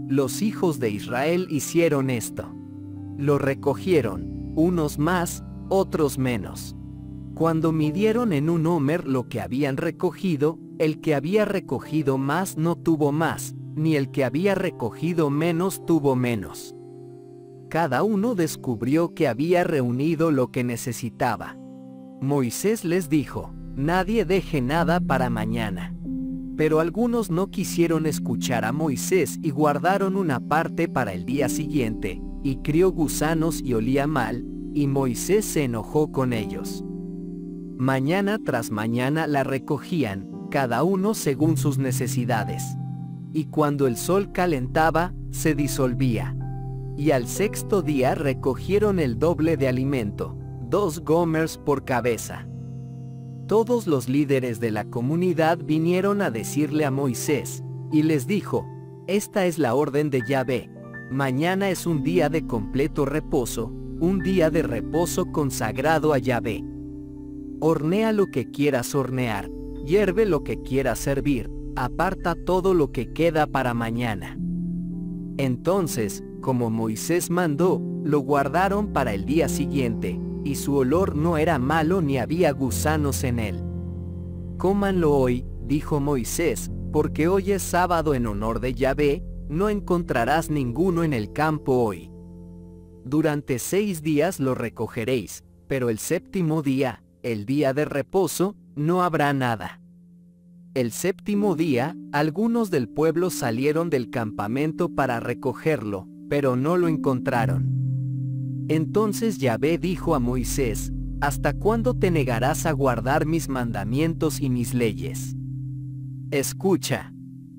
S1: Los hijos de Israel hicieron esto. Lo recogieron, unos más, otros menos. Cuando midieron en un homer lo que habían recogido, el que había recogido más no tuvo más, ni el que había recogido menos tuvo menos. Cada uno descubrió que había reunido lo que necesitaba. Moisés les dijo, nadie deje nada para mañana. Pero algunos no quisieron escuchar a Moisés y guardaron una parte para el día siguiente, y crió gusanos y olía mal, y Moisés se enojó con ellos. Mañana tras mañana la recogían, cada uno según sus necesidades y cuando el sol calentaba, se disolvía. Y al sexto día recogieron el doble de alimento, dos gomers por cabeza. Todos los líderes de la comunidad vinieron a decirle a Moisés, y les dijo, esta es la orden de Yahvé, mañana es un día de completo reposo, un día de reposo consagrado a Yahvé. Hornea lo que quieras hornear, hierve lo que quieras servir, aparta todo lo que queda para mañana. Entonces, como Moisés mandó, lo guardaron para el día siguiente, y su olor no era malo ni había gusanos en él. Cómanlo hoy, dijo Moisés, porque hoy es sábado en honor de Yahvé, no encontrarás ninguno en el campo hoy. Durante seis días lo recogeréis, pero el séptimo día, el día de reposo, no habrá nada. El séptimo día, algunos del pueblo salieron del campamento para recogerlo, pero no lo encontraron. Entonces Yahvé dijo a Moisés, ¿Hasta cuándo te negarás a guardar mis mandamientos y mis leyes? Escucha,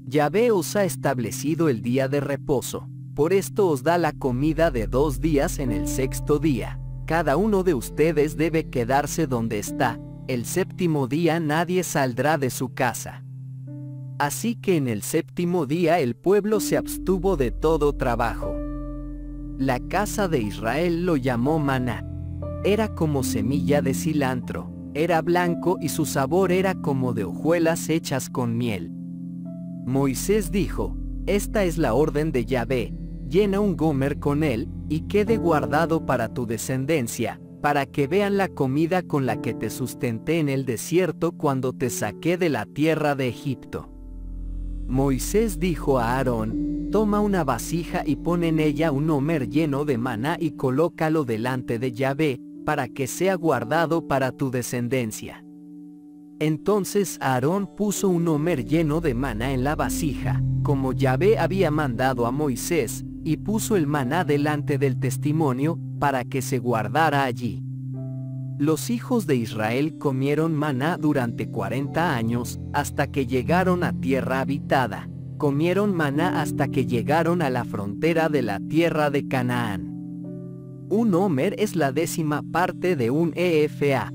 S1: Yahvé os ha establecido el día de reposo, por esto os da la comida de dos días en el sexto día. Cada uno de ustedes debe quedarse donde está, el séptimo día nadie saldrá de su casa. Así que en el séptimo día el pueblo se abstuvo de todo trabajo. La casa de Israel lo llamó maná. Era como semilla de cilantro, era blanco y su sabor era como de hojuelas hechas con miel. Moisés dijo, Esta es la orden de Yahvé, llena un gomer con él, y quede guardado para tu descendencia, para que vean la comida con la que te sustenté en el desierto cuando te saqué de la tierra de Egipto. Moisés dijo a Aarón, Toma una vasija y pon en ella un homer lleno de maná y colócalo delante de Yahvé, para que sea guardado para tu descendencia. Entonces Aarón puso un homer lleno de maná en la vasija, como Yahvé había mandado a Moisés, y puso el maná delante del testimonio, para que se guardara allí. Los hijos de Israel comieron maná durante cuarenta años, hasta que llegaron a tierra habitada, comieron maná hasta que llegaron a la frontera de la tierra de Canaán. Un Homer es la décima parte de un EFA.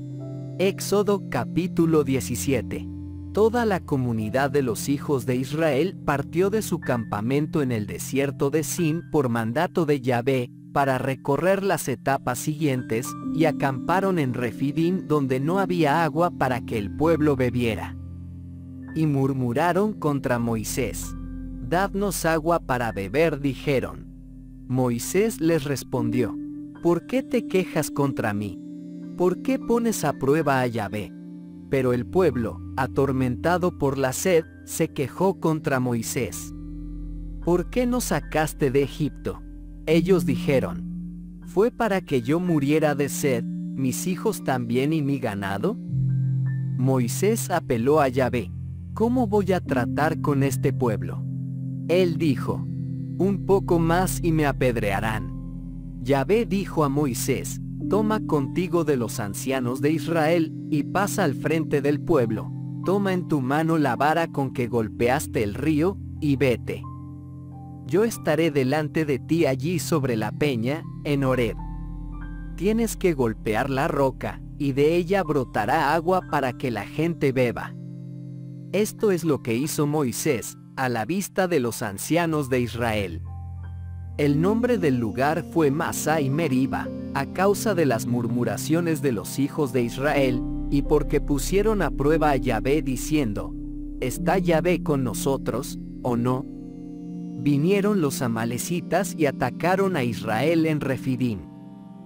S1: Éxodo capítulo 17. Toda la comunidad de los hijos de Israel partió de su campamento en el desierto de Sin por mandato de Yahvé, para recorrer las etapas siguientes, y acamparon en Refidim donde no había agua para que el pueblo bebiera. Y murmuraron contra Moisés. Dadnos agua para beber, dijeron. Moisés les respondió, ¿por qué te quejas contra mí? ¿Por qué pones a prueba a Yahvé? Pero el pueblo, atormentado por la sed, se quejó contra Moisés. ¿Por qué nos sacaste de Egipto? Ellos dijeron, ¿fue para que yo muriera de sed, mis hijos también y mi ganado? Moisés apeló a Yahvé, ¿cómo voy a tratar con este pueblo? Él dijo, un poco más y me apedrearán. Yahvé dijo a Moisés, toma contigo de los ancianos de Israel, y pasa al frente del pueblo, toma en tu mano la vara con que golpeaste el río, y vete. Yo estaré delante de ti allí sobre la peña, en Horeb. Tienes que golpear la roca, y de ella brotará agua para que la gente beba. Esto es lo que hizo Moisés, a la vista de los ancianos de Israel. El nombre del lugar fue Masa y Meriba, a causa de las murmuraciones de los hijos de Israel, y porque pusieron a prueba a Yahvé diciendo, ¿está Yahvé con nosotros, o no? Vinieron los amalecitas y atacaron a Israel en Refidim.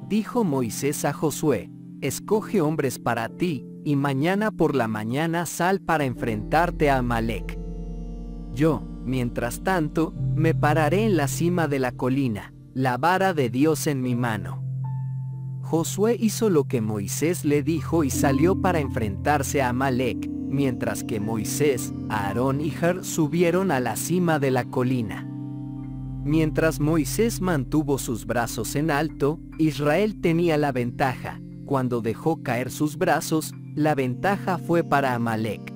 S1: Dijo Moisés a Josué, escoge hombres para ti, y mañana por la mañana sal para enfrentarte a Amalek. Yo, mientras tanto, me pararé en la cima de la colina, la vara de Dios en mi mano. Josué hizo lo que Moisés le dijo y salió para enfrentarse a Amalek, mientras que Moisés, Aarón y Jer subieron a la cima de la colina. Mientras Moisés mantuvo sus brazos en alto, Israel tenía la ventaja. Cuando dejó caer sus brazos, la ventaja fue para Amalek.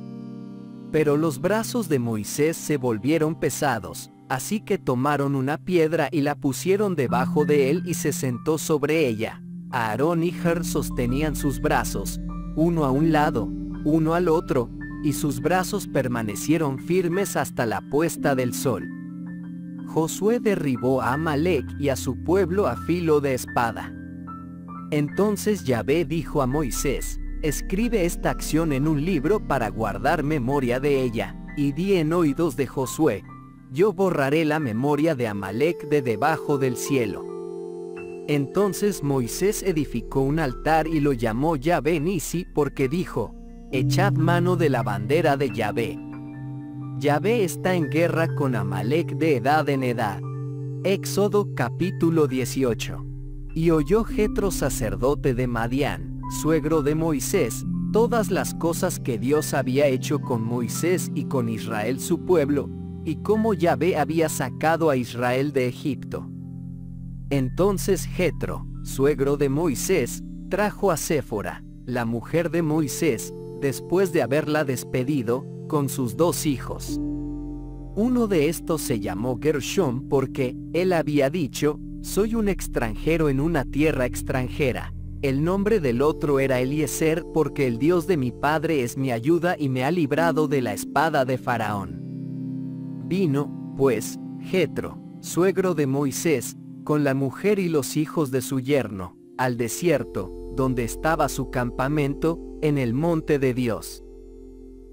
S1: Pero los brazos de Moisés se volvieron pesados, así que tomaron una piedra y la pusieron debajo de él y se sentó sobre ella. Aarón y Her sostenían sus brazos, uno a un lado, uno al otro, y sus brazos permanecieron firmes hasta la puesta del sol. Josué derribó a Amalek y a su pueblo a filo de espada. Entonces Yahvé dijo a Moisés, escribe esta acción en un libro para guardar memoria de ella. y di en oídos de Josué, yo borraré la memoria de Amalek de debajo del cielo. Entonces Moisés edificó un altar y lo llamó Yahvé Nisi porque dijo, echad mano de la bandera de Yahvé. Yahvé está en guerra con Amalek de edad en edad. Éxodo capítulo 18. Y oyó Jetro sacerdote de Madián, suegro de Moisés, todas las cosas que Dios había hecho con Moisés y con Israel su pueblo, y cómo Yahvé había sacado a Israel de Egipto. Entonces Jetro, suegro de Moisés, trajo a Séfora, la mujer de Moisés, después de haberla despedido, con sus dos hijos. Uno de estos se llamó Gershom porque, él había dicho, soy un extranjero en una tierra extranjera. El nombre del otro era Eliezer porque el Dios de mi padre es mi ayuda y me ha librado de la espada de Faraón. Vino, pues, Jetro, suegro de Moisés, con la mujer y los hijos de su yerno, al desierto, donde estaba su campamento, en el monte de Dios.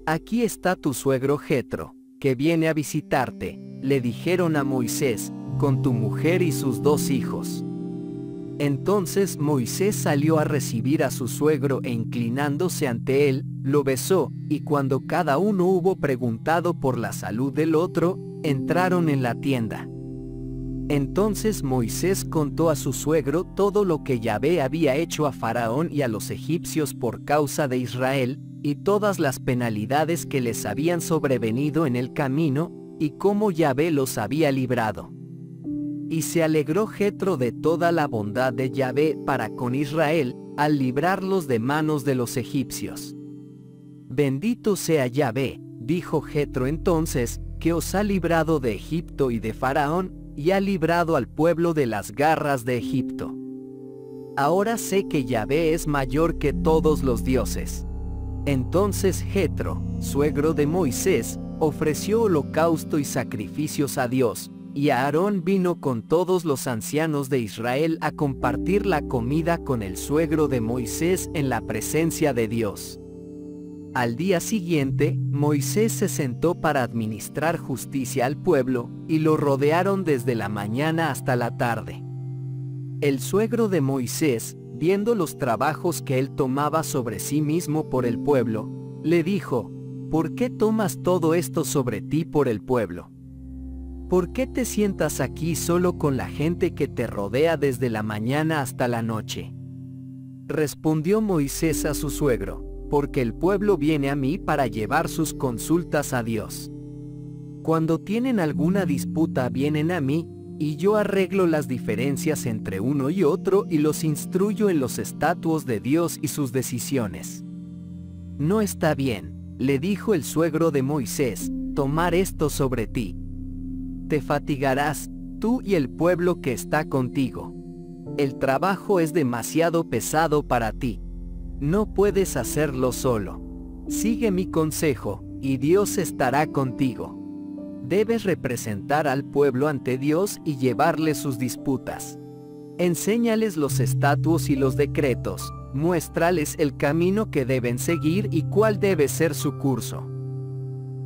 S1: Aquí está tu suegro Jetro, que viene a visitarte, le dijeron a Moisés, con tu mujer y sus dos hijos. Entonces Moisés salió a recibir a su suegro e inclinándose ante él, lo besó, y cuando cada uno hubo preguntado por la salud del otro, entraron en la tienda. Entonces Moisés contó a su suegro todo lo que Yahvé había hecho a Faraón y a los egipcios por causa de Israel, y todas las penalidades que les habían sobrevenido en el camino, y cómo Yahvé los había librado. Y se alegró Jetro de toda la bondad de Yahvé para con Israel, al librarlos de manos de los egipcios. Bendito sea Yahvé, dijo Jetro entonces, que os ha librado de Egipto y de Faraón, y ha librado al pueblo de las garras de Egipto. Ahora sé que Yahvé es mayor que todos los dioses. Entonces Jetro, suegro de Moisés, ofreció holocausto y sacrificios a Dios, y Aarón vino con todos los ancianos de Israel a compartir la comida con el suegro de Moisés en la presencia de Dios. Al día siguiente, Moisés se sentó para administrar justicia al pueblo, y lo rodearon desde la mañana hasta la tarde. El suegro de Moisés, viendo los trabajos que él tomaba sobre sí mismo por el pueblo, le dijo, ¿por qué tomas todo esto sobre ti por el pueblo? ¿Por qué te sientas aquí solo con la gente que te rodea desde la mañana hasta la noche? Respondió Moisés a su suegro, porque el pueblo viene a mí para llevar sus consultas a Dios. Cuando tienen alguna disputa vienen a mí, y yo arreglo las diferencias entre uno y otro y los instruyo en los estatutos de Dios y sus decisiones. No está bien, le dijo el suegro de Moisés, tomar esto sobre ti. Te fatigarás, tú y el pueblo que está contigo. El trabajo es demasiado pesado para ti. No puedes hacerlo solo. Sigue mi consejo, y Dios estará contigo. Debes representar al pueblo ante Dios y llevarle sus disputas. Enséñales los estatutos y los decretos, muéstrales el camino que deben seguir y cuál debe ser su curso.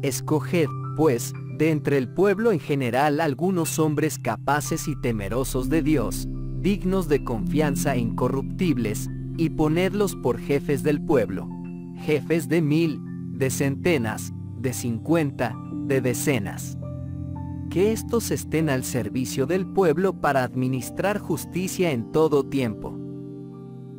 S1: Escoged, pues, de entre el pueblo en general algunos hombres capaces y temerosos de Dios, dignos de confianza e incorruptibles, y ponedlos por jefes del pueblo, jefes de mil, de centenas, de cincuenta, de decenas. Que estos estén al servicio del pueblo para administrar justicia en todo tiempo.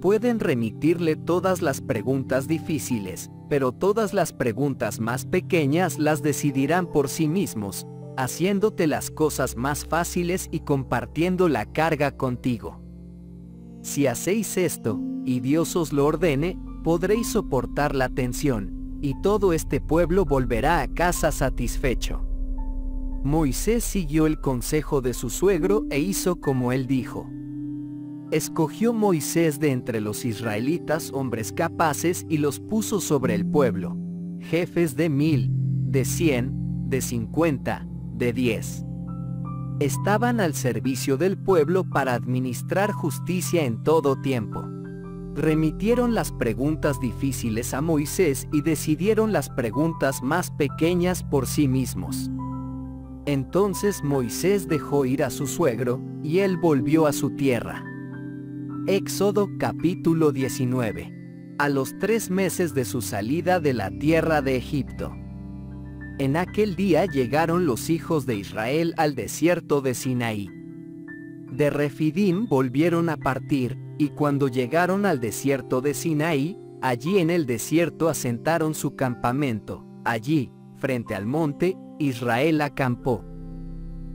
S1: Pueden remitirle todas las preguntas difíciles, pero todas las preguntas más pequeñas las decidirán por sí mismos, haciéndote las cosas más fáciles y compartiendo la carga contigo. Si hacéis esto, y Dios os lo ordene, podréis soportar la tensión, y todo este pueblo volverá a casa satisfecho. Moisés siguió el consejo de su suegro e hizo como él dijo. Escogió Moisés de entre los israelitas hombres capaces y los puso sobre el pueblo, jefes de mil, de cien, de cincuenta, de diez estaban al servicio del pueblo para administrar justicia en todo tiempo. Remitieron las preguntas difíciles a Moisés y decidieron las preguntas más pequeñas por sí mismos. Entonces Moisés dejó ir a su suegro, y él volvió a su tierra. Éxodo capítulo 19. A los tres meses de su salida de la tierra de Egipto. En aquel día llegaron los hijos de Israel al desierto de Sinaí. De Refidim volvieron a partir, y cuando llegaron al desierto de Sinaí, allí en el desierto asentaron su campamento, allí, frente al monte, Israel acampó.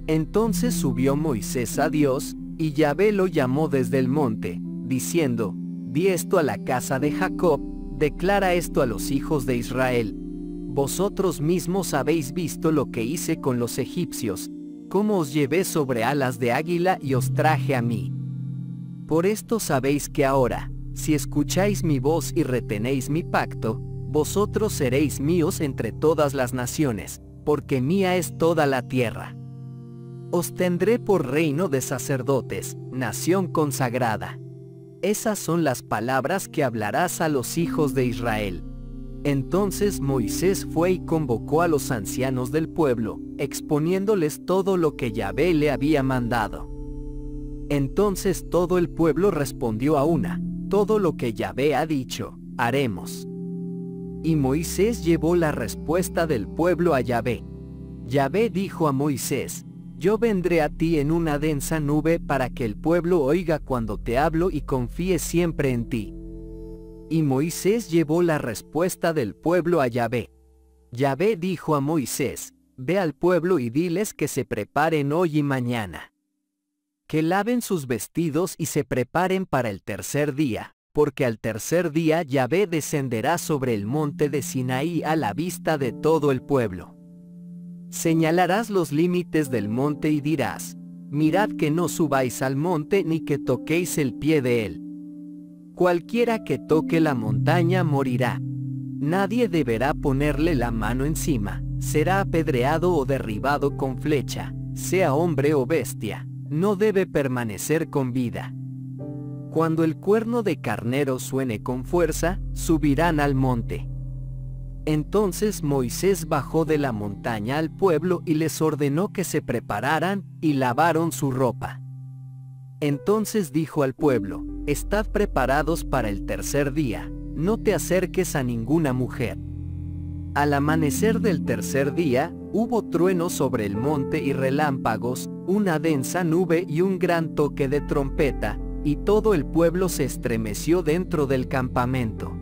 S1: Entonces subió Moisés a Dios, y Yahvé lo llamó desde el monte, diciendo, Di esto a la casa de Jacob, declara esto a los hijos de Israel, vosotros mismos habéis visto lo que hice con los egipcios, cómo os llevé sobre alas de águila y os traje a mí. Por esto sabéis que ahora, si escucháis mi voz y retenéis mi pacto, vosotros seréis míos entre todas las naciones, porque mía es toda la tierra. Os tendré por reino de sacerdotes, nación consagrada. Esas son las palabras que hablarás a los hijos de Israel. Entonces Moisés fue y convocó a los ancianos del pueblo, exponiéndoles todo lo que Yahvé le había mandado. Entonces todo el pueblo respondió a una, todo lo que Yahvé ha dicho, haremos. Y Moisés llevó la respuesta del pueblo a Yahvé. Yahvé dijo a Moisés, yo vendré a ti en una densa nube para que el pueblo oiga cuando te hablo y confíe siempre en ti. Y Moisés llevó la respuesta del pueblo a Yahvé. Yahvé dijo a Moisés, Ve al pueblo y diles que se preparen hoy y mañana. Que laven sus vestidos y se preparen para el tercer día, porque al tercer día Yahvé descenderá sobre el monte de Sinaí a la vista de todo el pueblo. Señalarás los límites del monte y dirás, Mirad que no subáis al monte ni que toquéis el pie de él Cualquiera que toque la montaña morirá. Nadie deberá ponerle la mano encima, será apedreado o derribado con flecha, sea hombre o bestia, no debe permanecer con vida. Cuando el cuerno de carnero suene con fuerza, subirán al monte. Entonces Moisés bajó de la montaña al pueblo y les ordenó que se prepararan y lavaron su ropa. Entonces dijo al pueblo, Estad preparados para el tercer día, no te acerques a ninguna mujer. Al amanecer del tercer día, hubo truenos sobre el monte y relámpagos, una densa nube y un gran toque de trompeta, y todo el pueblo se estremeció dentro del campamento.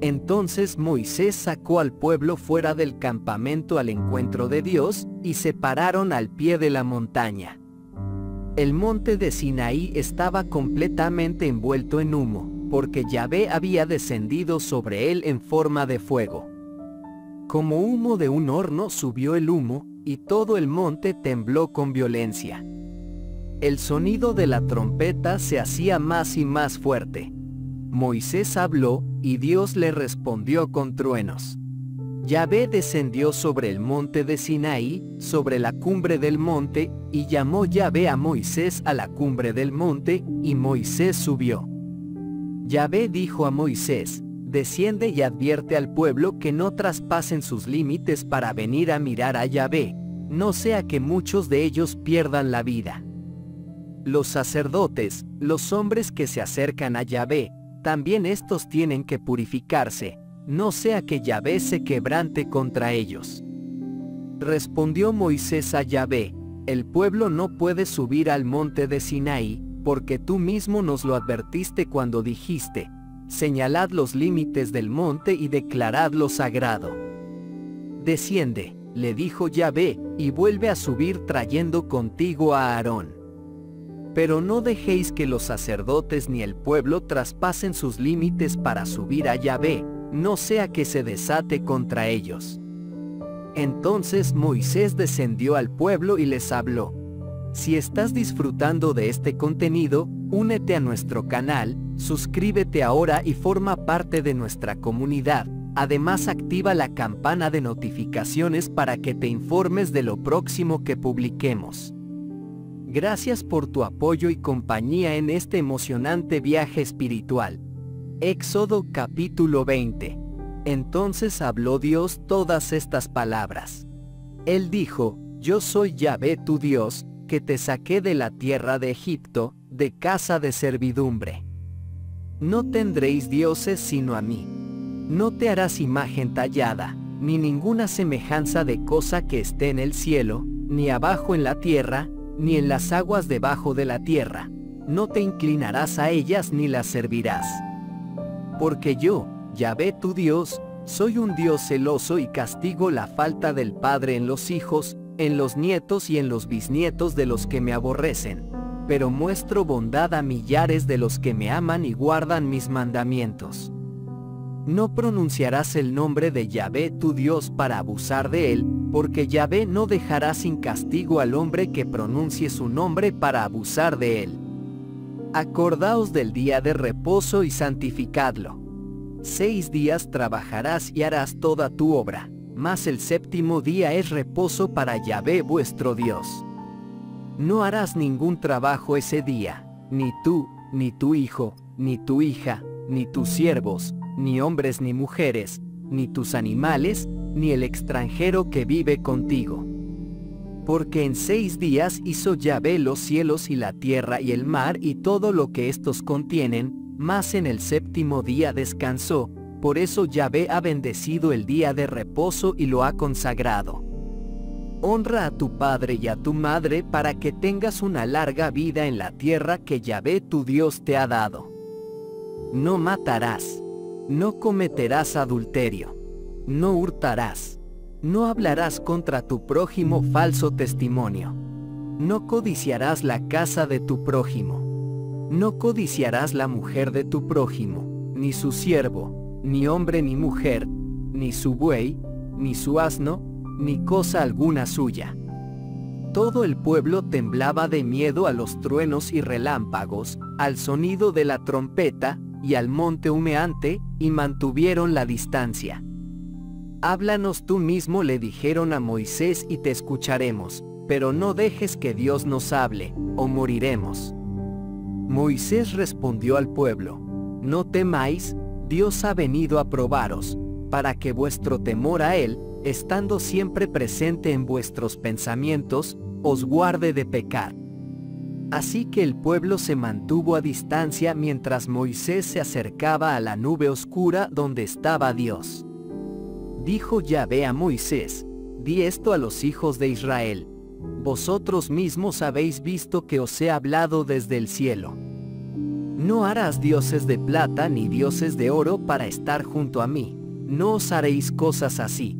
S1: Entonces Moisés sacó al pueblo fuera del campamento al encuentro de Dios, y se pararon al pie de la montaña. El monte de Sinaí estaba completamente envuelto en humo, porque Yahvé había descendido sobre él en forma de fuego. Como humo de un horno subió el humo, y todo el monte tembló con violencia. El sonido de la trompeta se hacía más y más fuerte. Moisés habló, y Dios le respondió con truenos. Yahvé descendió sobre el monte de Sinaí, sobre la cumbre del monte, y llamó Yahvé a Moisés a la cumbre del monte, y Moisés subió. Yahvé dijo a Moisés, desciende y advierte al pueblo que no traspasen sus límites para venir a mirar a Yahvé, no sea que muchos de ellos pierdan la vida. Los sacerdotes, los hombres que se acercan a Yahvé, también estos tienen que purificarse, no sea que Yahvé se quebrante contra ellos. Respondió Moisés a Yahvé, el pueblo no puede subir al monte de Sinaí, porque tú mismo nos lo advertiste cuando dijiste, señalad los límites del monte y declaradlo sagrado. Desciende, le dijo Yahvé, y vuelve a subir trayendo contigo a Aarón. Pero no dejéis que los sacerdotes ni el pueblo traspasen sus límites para subir a Yahvé, no sea que se desate contra ellos. Entonces Moisés descendió al pueblo y les habló. Si estás disfrutando de este contenido, únete a nuestro canal, suscríbete ahora y forma parte de nuestra comunidad. Además activa la campana de notificaciones para que te informes de lo próximo que publiquemos. Gracias por tu apoyo y compañía en este emocionante viaje espiritual. Éxodo capítulo 20. Entonces habló Dios todas estas palabras. Él dijo, Yo soy Yahvé tu Dios, que te saqué de la tierra de Egipto, de casa de servidumbre. No tendréis dioses sino a mí. No te harás imagen tallada, ni ninguna semejanza de cosa que esté en el cielo, ni abajo en la tierra, ni en las aguas debajo de la tierra. No te inclinarás a ellas ni las servirás. Porque yo, Yahvé tu Dios, soy un Dios celoso y castigo la falta del Padre en los hijos, en los nietos y en los bisnietos de los que me aborrecen. Pero muestro bondad a millares de los que me aman y guardan mis mandamientos. No pronunciarás el nombre de Yahvé tu Dios para abusar de él, porque Yahvé no dejará sin castigo al hombre que pronuncie su nombre para abusar de él. Acordaos del día de reposo y santificadlo. Seis días trabajarás y harás toda tu obra, mas el séptimo día es reposo para Yahvé vuestro Dios. No harás ningún trabajo ese día, ni tú, ni tu hijo, ni tu hija, ni tus siervos, ni hombres ni mujeres, ni tus animales, ni el extranjero que vive contigo. Porque en seis días hizo Yahvé los cielos y la tierra y el mar y todo lo que éstos contienen, mas en el séptimo día descansó, por eso Yahvé ha bendecido el día de reposo y lo ha consagrado. Honra a tu padre y a tu madre para que tengas una larga vida en la tierra que Yahvé tu Dios te ha dado. No matarás. No cometerás adulterio. No hurtarás. No hablarás contra tu prójimo falso testimonio. No codiciarás la casa de tu prójimo. No codiciarás la mujer de tu prójimo, ni su siervo, ni hombre ni mujer, ni su buey, ni su asno, ni cosa alguna suya. Todo el pueblo temblaba de miedo a los truenos y relámpagos, al sonido de la trompeta, y al monte humeante, y mantuvieron la distancia. Háblanos tú mismo le dijeron a Moisés y te escucharemos, pero no dejes que Dios nos hable, o moriremos. Moisés respondió al pueblo, No temáis, Dios ha venido a probaros, para que vuestro temor a Él, estando siempre presente en vuestros pensamientos, os guarde de pecar. Así que el pueblo se mantuvo a distancia mientras Moisés se acercaba a la nube oscura donde estaba Dios. Dijo Yahvé a Moisés, di esto a los hijos de Israel. Vosotros mismos habéis visto que os he hablado desde el cielo. No harás dioses de plata ni dioses de oro para estar junto a mí, no os haréis cosas así.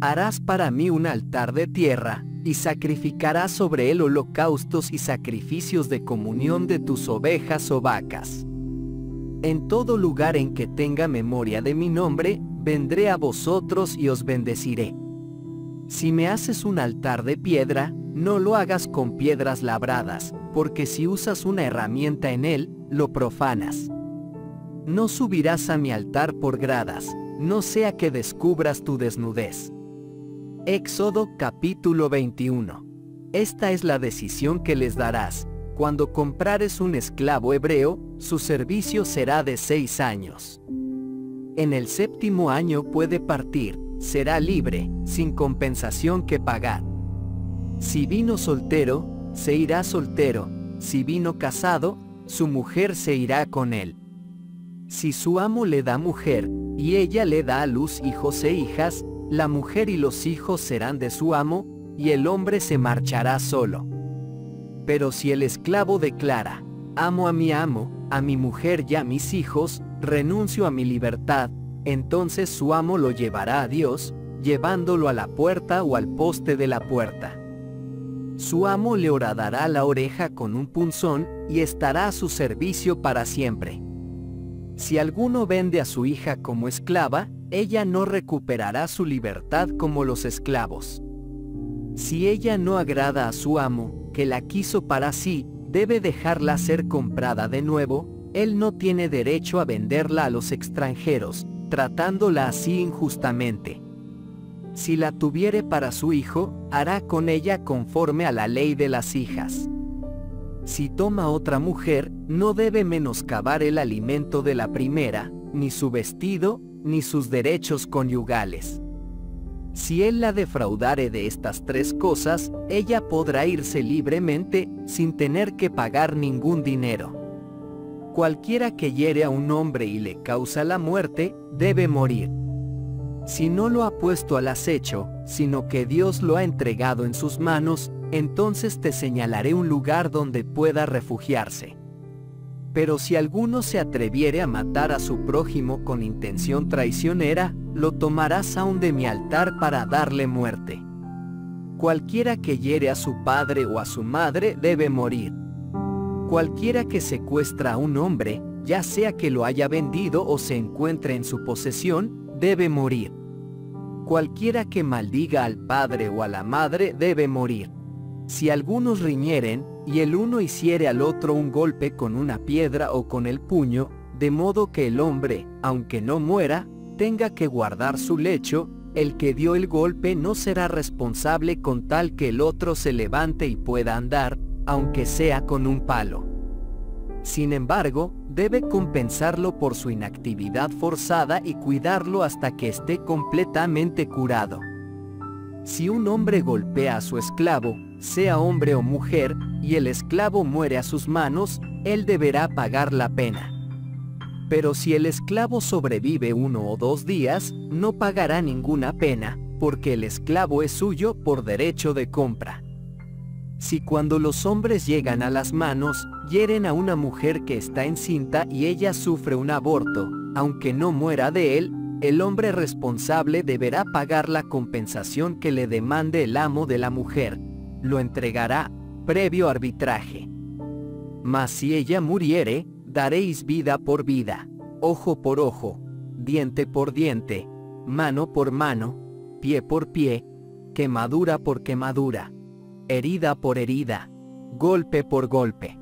S1: Harás para mí un altar de tierra, y sacrificarás sobre él holocaustos y sacrificios de comunión de tus ovejas o vacas. En todo lugar en que tenga memoria de mi nombre, vendré a vosotros y os bendeciré. Si me haces un altar de piedra, no lo hagas con piedras labradas, porque si usas una herramienta en él, lo profanas. No subirás a mi altar por gradas, no sea que descubras tu desnudez. Éxodo capítulo 21. Esta es la decisión que les darás. Cuando comprares un esclavo hebreo, su servicio será de seis años. En el séptimo año puede partir, será libre, sin compensación que pagar. Si vino soltero, se irá soltero, si vino casado, su mujer se irá con él. Si su amo le da mujer, y ella le da a luz hijos e hijas, la mujer y los hijos serán de su amo, y el hombre se marchará solo. Pero si el esclavo declara, amo a mi amo, a mi mujer y a mis hijos, renuncio a mi libertad, entonces su amo lo llevará a Dios, llevándolo a la puerta o al poste de la puerta. Su amo le horadará la oreja con un punzón y estará a su servicio para siempre. Si alguno vende a su hija como esclava, ella no recuperará su libertad como los esclavos. Si ella no agrada a su amo, que la quiso para sí, debe dejarla ser comprada de nuevo, él no tiene derecho a venderla a los extranjeros, tratándola así injustamente. Si la tuviere para su hijo, hará con ella conforme a la ley de las hijas. Si toma otra mujer, no debe menoscabar el alimento de la primera, ni su vestido, ni sus derechos conyugales. Si él la defraudare de estas tres cosas, ella podrá irse libremente, sin tener que pagar ningún dinero. Cualquiera que hiere a un hombre y le causa la muerte, debe morir. Si no lo ha puesto al acecho, sino que Dios lo ha entregado en sus manos, entonces te señalaré un lugar donde pueda refugiarse. Pero si alguno se atreviere a matar a su prójimo con intención traicionera, lo tomarás aún de mi altar para darle muerte. Cualquiera que hiere a su padre o a su madre debe morir. Cualquiera que secuestra a un hombre, ya sea que lo haya vendido o se encuentre en su posesión, debe morir. Cualquiera que maldiga al padre o a la madre debe morir. Si algunos riñeren, y el uno hiciere al otro un golpe con una piedra o con el puño, de modo que el hombre, aunque no muera, tenga que guardar su lecho, el que dio el golpe no será responsable con tal que el otro se levante y pueda andar, aunque sea con un palo. Sin embargo, debe compensarlo por su inactividad forzada y cuidarlo hasta que esté completamente curado. Si un hombre golpea a su esclavo, sea hombre o mujer, y el esclavo muere a sus manos, él deberá pagar la pena. Pero si el esclavo sobrevive uno o dos días, no pagará ninguna pena, porque el esclavo es suyo por derecho de compra. Si cuando los hombres llegan a las manos, hieren a una mujer que está encinta y ella sufre un aborto, aunque no muera de él, el hombre responsable deberá pagar la compensación que le demande el amo de la mujer, lo entregará, previo arbitraje. Mas si ella muriere, daréis vida por vida, ojo por ojo, diente por diente, mano por mano, pie por pie, quemadura por quemadura, herida por herida, golpe por golpe.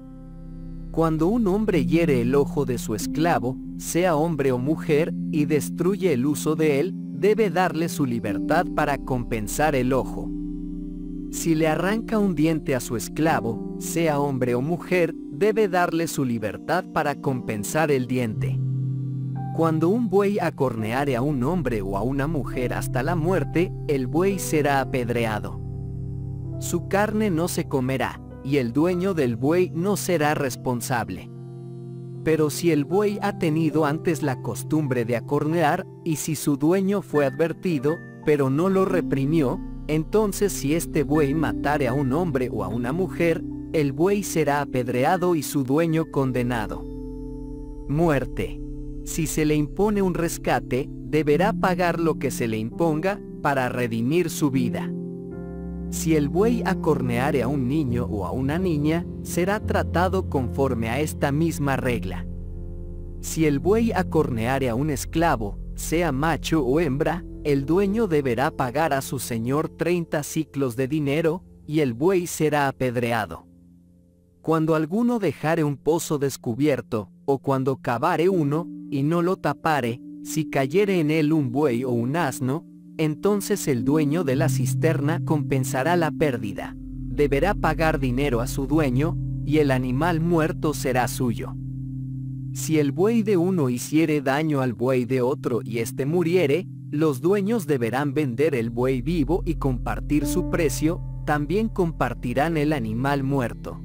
S1: Cuando un hombre hiere el ojo de su esclavo, sea hombre o mujer, y destruye el uso de él, debe darle su libertad para compensar el ojo. Si le arranca un diente a su esclavo, sea hombre o mujer, debe darle su libertad para compensar el diente. Cuando un buey acorneare a un hombre o a una mujer hasta la muerte, el buey será apedreado. Su carne no se comerá, y el dueño del buey no será responsable. Pero si el buey ha tenido antes la costumbre de acornear, y si su dueño fue advertido, pero no lo reprimió, entonces si este buey matare a un hombre o a una mujer, el buey será apedreado y su dueño condenado. Muerte. Si se le impone un rescate, deberá pagar lo que se le imponga para redimir su vida. Si el buey acorneare a un niño o a una niña, será tratado conforme a esta misma regla. Si el buey acorneare a un esclavo, sea macho o hembra, el dueño deberá pagar a su señor 30 ciclos de dinero, y el buey será apedreado. Cuando alguno dejare un pozo descubierto, o cuando cavare uno, y no lo tapare, si cayere en él un buey o un asno, entonces el dueño de la cisterna compensará la pérdida. Deberá pagar dinero a su dueño, y el animal muerto será suyo. Si el buey de uno hiciere daño al buey de otro y éste muriere, los dueños deberán vender el buey vivo y compartir su precio, también compartirán el animal muerto.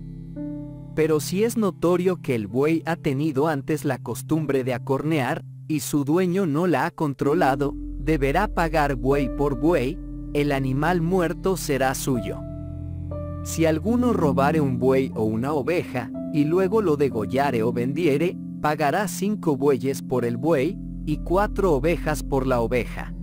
S1: Pero si es notorio que el buey ha tenido antes la costumbre de acornear, y su dueño no la ha controlado, deberá pagar buey por buey, el animal muerto será suyo. Si alguno robare un buey o una oveja, y luego lo degollare o vendiere, pagará cinco bueyes por el buey, y cuatro ovejas por la oveja.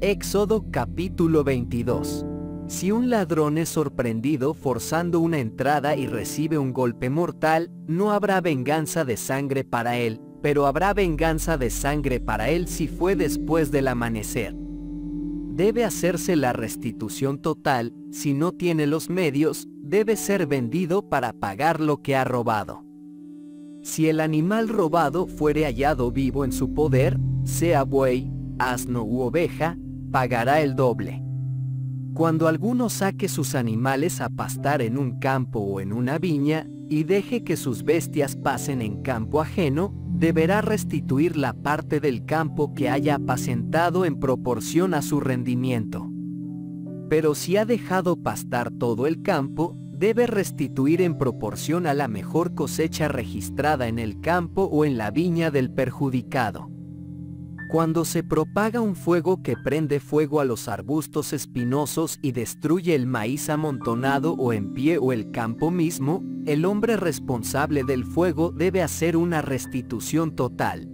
S1: Éxodo capítulo 22. Si un ladrón es sorprendido forzando una entrada y recibe un golpe mortal, no habrá venganza de sangre para él, pero habrá venganza de sangre para él si fue después del amanecer. Debe hacerse la restitución total, si no tiene los medios, debe ser vendido para pagar lo que ha robado. Si el animal robado fuere hallado vivo en su poder, sea buey, asno u oveja, pagará el doble. Cuando alguno saque sus animales a pastar en un campo o en una viña, y deje que sus bestias pasen en campo ajeno, deberá restituir la parte del campo que haya apacentado en proporción a su rendimiento. Pero si ha dejado pastar todo el campo, debe restituir en proporción a la mejor cosecha registrada en el campo o en la viña del perjudicado. Cuando se propaga un fuego que prende fuego a los arbustos espinosos y destruye el maíz amontonado o en pie o el campo mismo, el hombre responsable del fuego debe hacer una restitución total.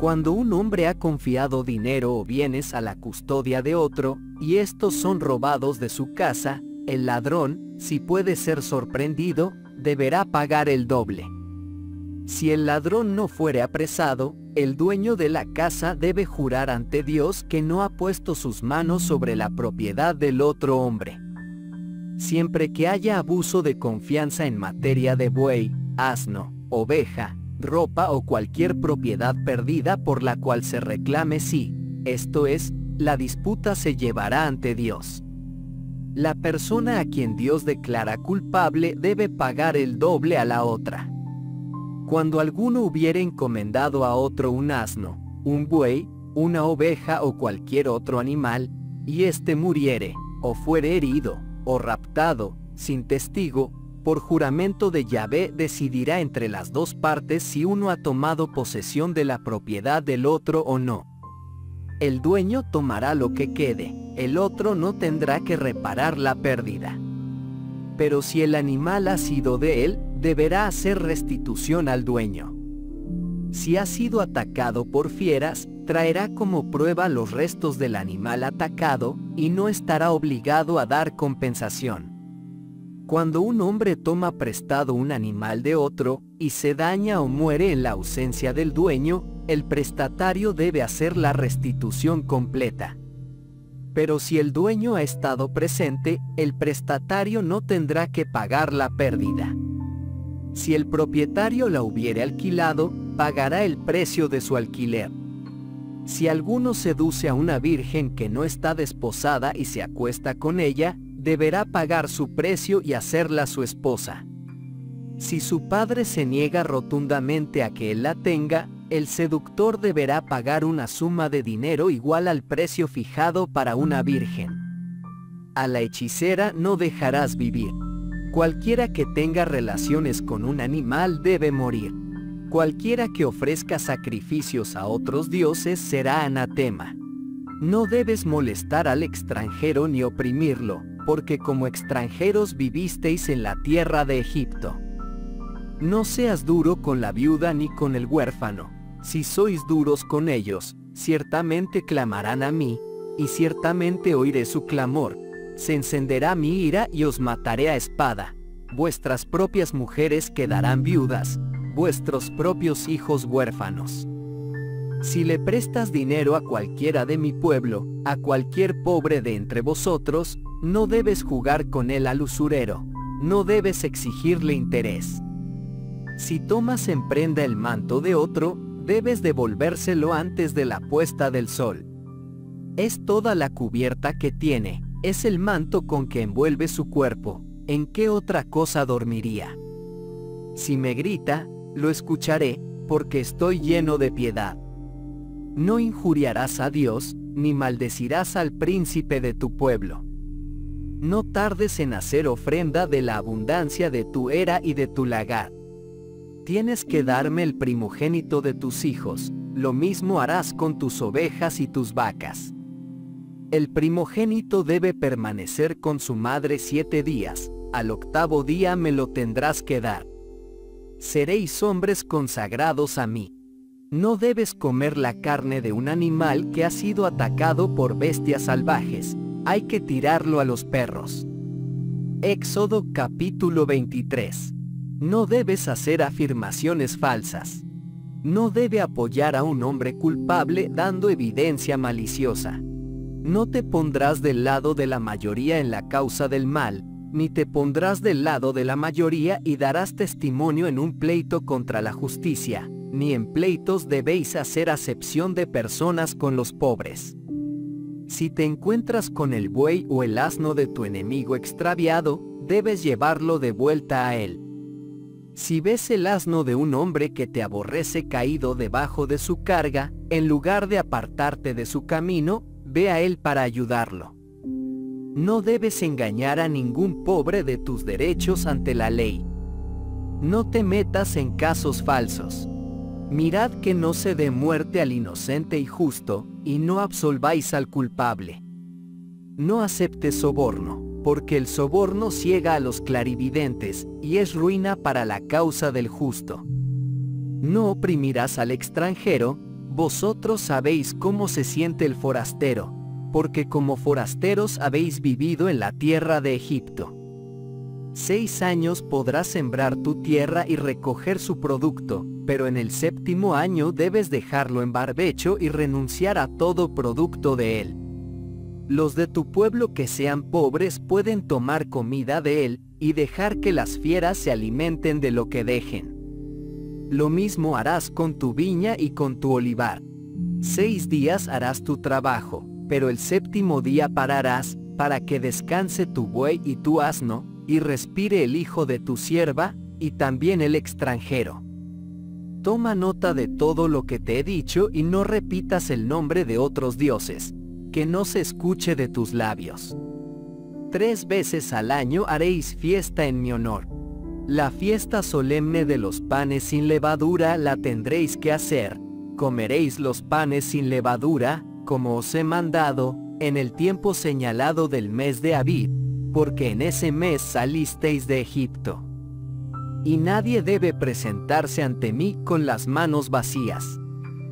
S1: Cuando un hombre ha confiado dinero o bienes a la custodia de otro, y estos son robados de su casa, el ladrón, si puede ser sorprendido, deberá pagar el doble. Si el ladrón no fuere apresado, el dueño de la casa debe jurar ante Dios que no ha puesto sus manos sobre la propiedad del otro hombre. Siempre que haya abuso de confianza en materia de buey, asno, oveja, ropa o cualquier propiedad perdida por la cual se reclame sí, esto es, la disputa se llevará ante Dios. La persona a quien Dios declara culpable debe pagar el doble a la otra. Cuando alguno hubiere encomendado a otro un asno, un buey, una oveja o cualquier otro animal, y éste muriere, o fuere herido, o raptado, sin testigo, por juramento de Yahvé decidirá entre las dos partes si uno ha tomado posesión de la propiedad del otro o no. El dueño tomará lo que quede, el otro no tendrá que reparar la pérdida. Pero si el animal ha sido de él, deberá hacer restitución al dueño. Si ha sido atacado por fieras, traerá como prueba los restos del animal atacado y no estará obligado a dar compensación. Cuando un hombre toma prestado un animal de otro y se daña o muere en la ausencia del dueño, el prestatario debe hacer la restitución completa. Pero si el dueño ha estado presente, el prestatario no tendrá que pagar la pérdida. Si el propietario la hubiere alquilado, pagará el precio de su alquiler. Si alguno seduce a una virgen que no está desposada y se acuesta con ella, deberá pagar su precio y hacerla su esposa. Si su padre se niega rotundamente a que él la tenga, el seductor deberá pagar una suma de dinero igual al precio fijado para una virgen. A la hechicera no dejarás vivir. Cualquiera que tenga relaciones con un animal debe morir. Cualquiera que ofrezca sacrificios a otros dioses será anatema. No debes molestar al extranjero ni oprimirlo, porque como extranjeros vivisteis en la tierra de Egipto. No seas duro con la viuda ni con el huérfano. Si sois duros con ellos, ciertamente clamarán a mí, y ciertamente oiré su clamor, se encenderá mi ira y os mataré a espada. Vuestras propias mujeres quedarán viudas, vuestros propios hijos huérfanos. Si le prestas dinero a cualquiera de mi pueblo, a cualquier pobre de entre vosotros, no debes jugar con él al usurero, no debes exigirle interés. Si tomas en prenda el manto de otro, debes devolvérselo antes de la puesta del sol. Es toda la cubierta que tiene, es el manto con que envuelve su cuerpo, ¿en qué otra cosa dormiría? Si me grita, lo escucharé, porque estoy lleno de piedad. No injuriarás a Dios, ni maldecirás al príncipe de tu pueblo. No tardes en hacer ofrenda de la abundancia de tu era y de tu lagar. Tienes que darme el primogénito de tus hijos, lo mismo harás con tus ovejas y tus vacas. El primogénito debe permanecer con su madre siete días, al octavo día me lo tendrás que dar. Seréis hombres consagrados a mí. No debes comer la carne de un animal que ha sido atacado por bestias salvajes, hay que tirarlo a los perros. Éxodo capítulo 23. No debes hacer afirmaciones falsas. No debe apoyar a un hombre culpable dando evidencia maliciosa. No te pondrás del lado de la mayoría en la causa del mal, ni te pondrás del lado de la mayoría y darás testimonio en un pleito contra la justicia, ni en pleitos debéis hacer acepción de personas con los pobres. Si te encuentras con el buey o el asno de tu enemigo extraviado, debes llevarlo de vuelta a él. Si ves el asno de un hombre que te aborrece caído debajo de su carga, en lugar de apartarte de su camino, ve a él para ayudarlo. No debes engañar a ningún pobre de tus derechos ante la ley. No te metas en casos falsos. Mirad que no se dé muerte al inocente y justo, y no absolváis al culpable. No aceptes soborno porque el soborno ciega a los clarividentes, y es ruina para la causa del justo. No oprimirás al extranjero, vosotros sabéis cómo se siente el forastero, porque como forasteros habéis vivido en la tierra de Egipto. Seis años podrás sembrar tu tierra y recoger su producto, pero en el séptimo año debes dejarlo en barbecho y renunciar a todo producto de él los de tu pueblo que sean pobres pueden tomar comida de él, y dejar que las fieras se alimenten de lo que dejen. Lo mismo harás con tu viña y con tu olivar. Seis días harás tu trabajo, pero el séptimo día pararás, para que descanse tu buey y tu asno, y respire el hijo de tu sierva, y también el extranjero. Toma nota de todo lo que te he dicho y no repitas el nombre de otros dioses, que no se escuche de tus labios. Tres veces al año haréis fiesta en mi honor. La fiesta solemne de los panes sin levadura la tendréis que hacer. Comeréis los panes sin levadura, como os he mandado, en el tiempo señalado del mes de Abid, porque en ese mes salisteis de Egipto. Y nadie debe presentarse ante mí con las manos vacías.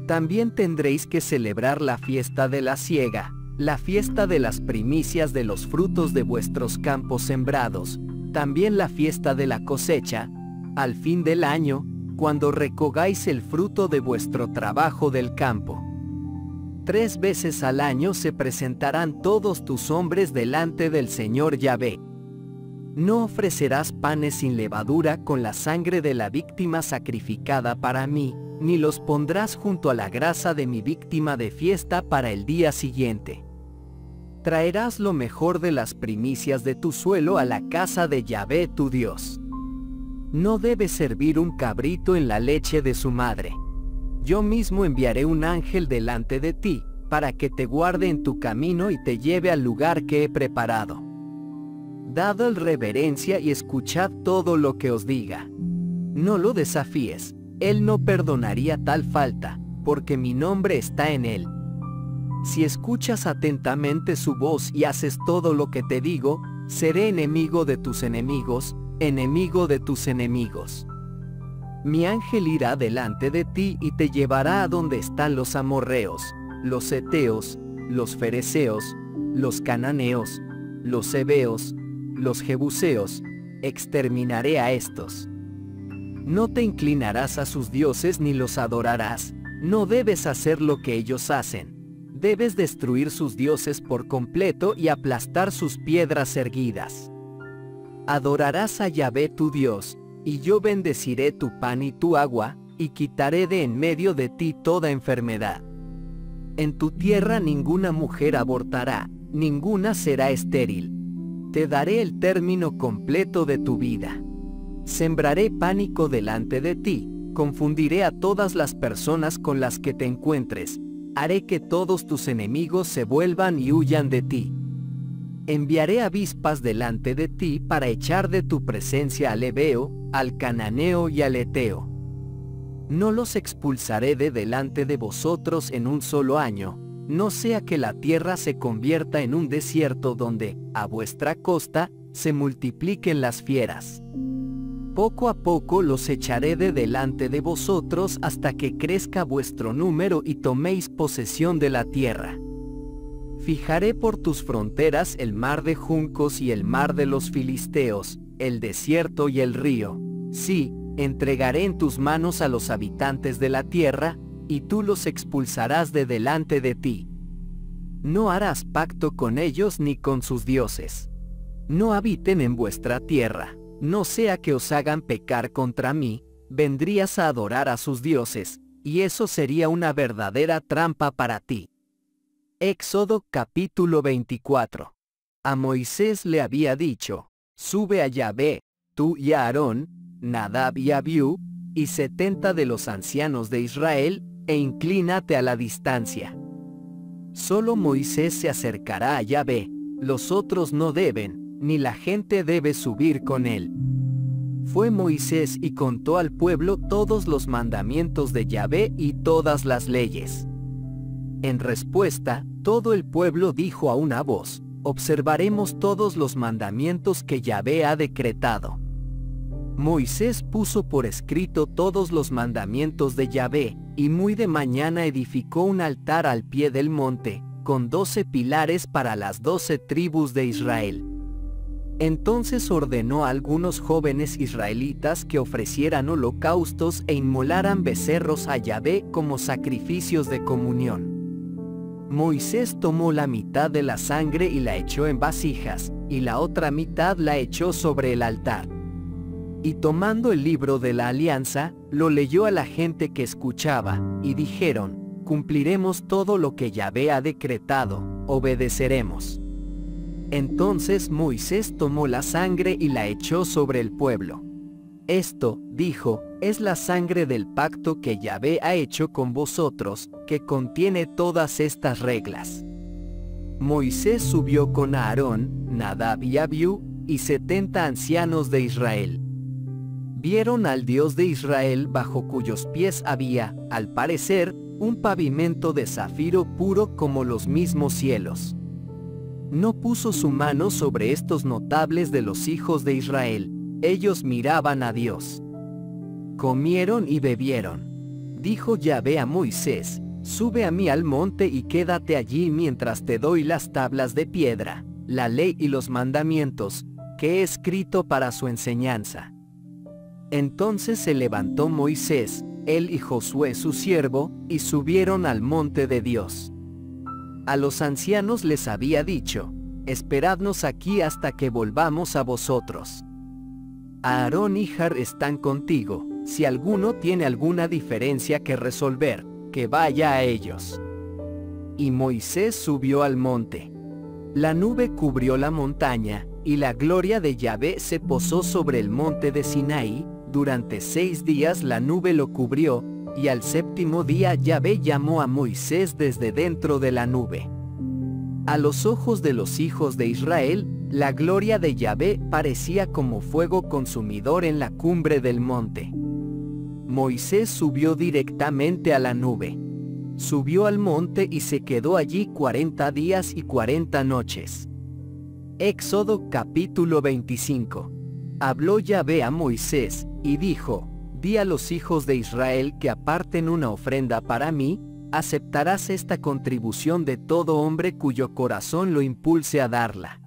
S1: También tendréis que celebrar la fiesta de la siega, la fiesta de las primicias de los frutos de vuestros campos sembrados, también la fiesta de la cosecha, al fin del año, cuando recogáis el fruto de vuestro trabajo del campo. Tres veces al año se presentarán todos tus hombres delante del Señor Yahvé. No ofrecerás panes sin levadura con la sangre de la víctima sacrificada para mí, ni los pondrás junto a la grasa de mi víctima de fiesta para el día siguiente. Traerás lo mejor de las primicias de tu suelo a la casa de Yahvé tu Dios. No debes servir un cabrito en la leche de su madre. Yo mismo enviaré un ángel delante de ti, para que te guarde en tu camino y te lleve al lugar que he preparado. Dad el reverencia y escuchad todo lo que os diga. No lo desafíes, él no perdonaría tal falta, porque mi nombre está en Él. Si escuchas atentamente su voz y haces todo lo que te digo, seré enemigo de tus enemigos, enemigo de tus enemigos. Mi ángel irá delante de ti y te llevará a donde están los amorreos, los eteos, los fereceos, los cananeos, los hebeos, los jebuseos, exterminaré a estos. No te inclinarás a sus dioses ni los adorarás. No debes hacer lo que ellos hacen. Debes destruir sus dioses por completo y aplastar sus piedras erguidas. Adorarás a Yahvé tu Dios, y yo bendeciré tu pan y tu agua, y quitaré de en medio de ti toda enfermedad. En tu tierra ninguna mujer abortará, ninguna será estéril. Te daré el término completo de tu vida. Sembraré pánico delante de ti, confundiré a todas las personas con las que te encuentres, haré que todos tus enemigos se vuelvan y huyan de ti. Enviaré avispas delante de ti para echar de tu presencia al Ebeo, al Cananeo y al Eteo. No los expulsaré de delante de vosotros en un solo año, no sea que la tierra se convierta en un desierto donde, a vuestra costa, se multipliquen las fieras. Poco a poco los echaré de delante de vosotros hasta que crezca vuestro número y toméis posesión de la tierra. Fijaré por tus fronteras el mar de juncos y el mar de los filisteos, el desierto y el río. Sí, entregaré en tus manos a los habitantes de la tierra, y tú los expulsarás de delante de ti. No harás pacto con ellos ni con sus dioses. No habiten en vuestra tierra no sea que os hagan pecar contra mí, vendrías a adorar a sus dioses, y eso sería una verdadera trampa para ti. Éxodo capítulo 24. A Moisés le había dicho, sube a Yahvé, tú y Aarón, Nadab y Abiú, y setenta de los ancianos de Israel, e inclínate a la distancia. Solo Moisés se acercará a Yahvé, los otros no deben, ni la gente debe subir con él. Fue Moisés y contó al pueblo todos los mandamientos de Yahvé y todas las leyes. En respuesta, todo el pueblo dijo a una voz, observaremos todos los mandamientos que Yahvé ha decretado. Moisés puso por escrito todos los mandamientos de Yahvé, y muy de mañana edificó un altar al pie del monte, con doce pilares para las doce tribus de Israel. Entonces ordenó a algunos jóvenes israelitas que ofrecieran holocaustos e inmolaran becerros a Yahvé como sacrificios de comunión. Moisés tomó la mitad de la sangre y la echó en vasijas, y la otra mitad la echó sobre el altar. Y tomando el libro de la alianza, lo leyó a la gente que escuchaba, y dijeron, cumpliremos todo lo que Yahvé ha decretado, obedeceremos. Entonces Moisés tomó la sangre y la echó sobre el pueblo. Esto, dijo, es la sangre del pacto que Yahvé ha hecho con vosotros, que contiene todas estas reglas. Moisés subió con Aarón, Nadab y Abiú, y setenta ancianos de Israel. Vieron al Dios de Israel bajo cuyos pies había, al parecer, un pavimento de zafiro puro como los mismos cielos. No puso su mano sobre estos notables de los hijos de Israel, ellos miraban a Dios. Comieron y bebieron. Dijo Yahvé a Moisés, sube a mí al monte y quédate allí mientras te doy las tablas de piedra, la ley y los mandamientos, que he escrito para su enseñanza. Entonces se levantó Moisés, él y Josué su siervo, y subieron al monte de Dios. A los ancianos les había dicho, esperadnos aquí hasta que volvamos a vosotros. Aarón y Jar están contigo, si alguno tiene alguna diferencia que resolver, que vaya a ellos. Y Moisés subió al monte. La nube cubrió la montaña, y la gloria de Yahvé se posó sobre el monte de Sinaí, durante seis días la nube lo cubrió, y al séptimo día Yahvé llamó a Moisés desde dentro de la nube. A los ojos de los hijos de Israel, la gloria de Yahvé parecía como fuego consumidor en la cumbre del monte. Moisés subió directamente a la nube. Subió al monte y se quedó allí cuarenta días y cuarenta noches. Éxodo capítulo 25. Habló Yahvé a Moisés, y dijo, Di a los hijos de Israel que aparten una ofrenda para mí, aceptarás esta contribución de todo hombre cuyo corazón lo impulse a darla.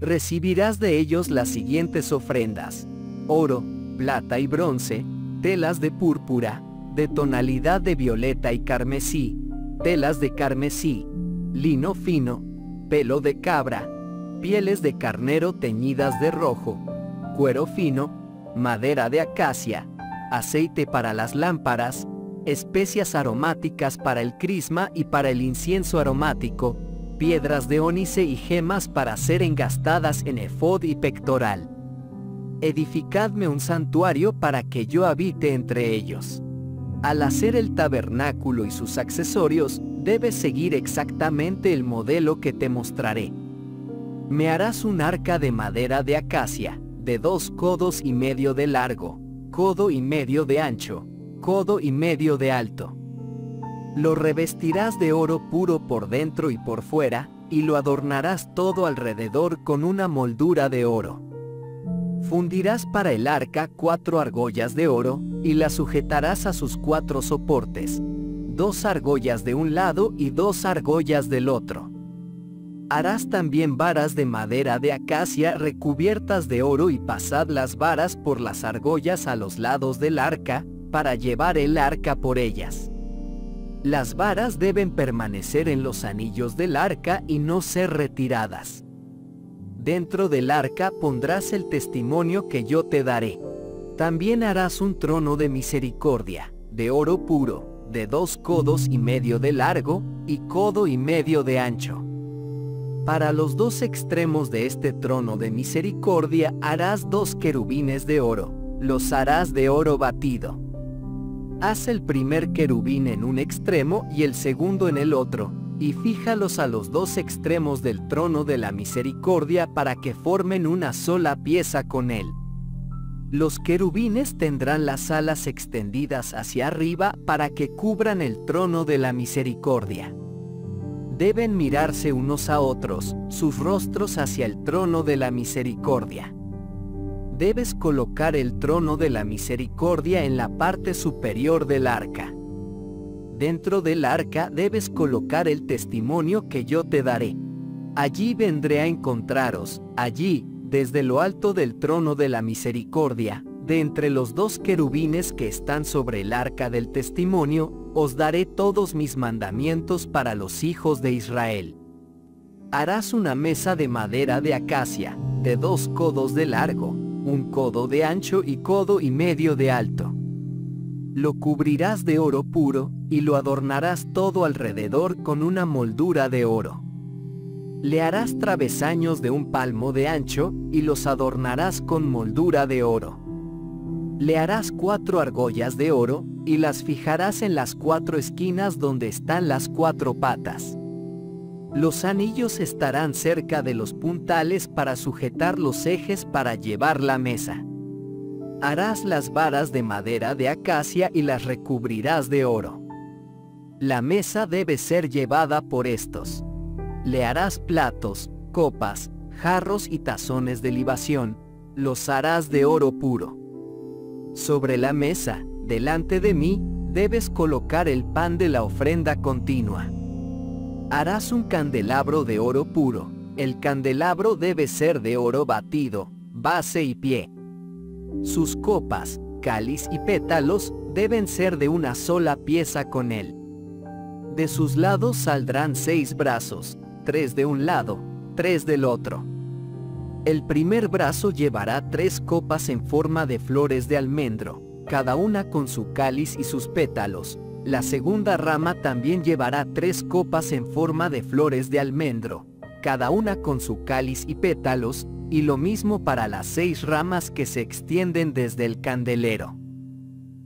S1: Recibirás de ellos las siguientes ofrendas, oro, plata y bronce, telas de púrpura, de tonalidad de violeta y carmesí, telas de carmesí, lino fino, pelo de cabra, pieles de carnero teñidas de rojo, cuero fino, madera de acacia, aceite para las lámparas, especias aromáticas para el crisma y para el incienso aromático, piedras de ónice y gemas para ser engastadas en efod y pectoral. Edificadme un santuario para que yo habite entre ellos. Al hacer el tabernáculo y sus accesorios, debes seguir exactamente el modelo que te mostraré. Me harás un arca de madera de acacia, de dos codos y medio de largo, codo y medio de ancho, codo y medio de alto. Lo revestirás de oro puro por dentro y por fuera, y lo adornarás todo alrededor con una moldura de oro. Fundirás para el arca cuatro argollas de oro, y las sujetarás a sus cuatro soportes, dos argollas de un lado y dos argollas del otro. Harás también varas de madera de acacia recubiertas de oro y pasad las varas por las argollas a los lados del arca, para llevar el arca por ellas. Las varas deben permanecer en los anillos del arca y no ser retiradas. Dentro del arca pondrás el testimonio que yo te daré. También harás un trono de misericordia, de oro puro, de dos codos y medio de largo, y codo y medio de ancho. Para los dos extremos de este trono de misericordia harás dos querubines de oro, los harás de oro batido. Haz el primer querubín en un extremo y el segundo en el otro, y fíjalos a los dos extremos del trono de la misericordia para que formen una sola pieza con él. Los querubines tendrán las alas extendidas hacia arriba para que cubran el trono de la misericordia. Deben mirarse unos a otros, sus rostros hacia el trono de la misericordia. Debes colocar el trono de la misericordia en la parte superior del arca. Dentro del arca debes colocar el testimonio que yo te daré. Allí vendré a encontraros, allí, desde lo alto del trono de la misericordia, de entre los dos querubines que están sobre el arca del testimonio, os daré todos mis mandamientos para los hijos de Israel. Harás una mesa de madera de acacia, de dos codos de largo, un codo de ancho y codo y medio de alto. Lo cubrirás de oro puro, y lo adornarás todo alrededor con una moldura de oro. Le harás travesaños de un palmo de ancho, y los adornarás con moldura de oro. Le harás cuatro argollas de oro, y las fijarás en las cuatro esquinas donde están las cuatro patas. Los anillos estarán cerca de los puntales para sujetar los ejes para llevar la mesa. Harás las varas de madera de acacia y las recubrirás de oro. La mesa debe ser llevada por estos. Le harás platos, copas, jarros y tazones de libación, los harás de oro puro. Sobre la mesa, delante de mí, debes colocar el pan de la ofrenda continua. Harás un candelabro de oro puro, el candelabro debe ser de oro batido, base y pie. Sus copas, cáliz y pétalos deben ser de una sola pieza con él. De sus lados saldrán seis brazos, tres de un lado, tres del otro. El primer brazo llevará tres copas en forma de flores de almendro, cada una con su cáliz y sus pétalos. La segunda rama también llevará tres copas en forma de flores de almendro, cada una con su cáliz y pétalos, y lo mismo para las seis ramas que se extienden desde el candelero.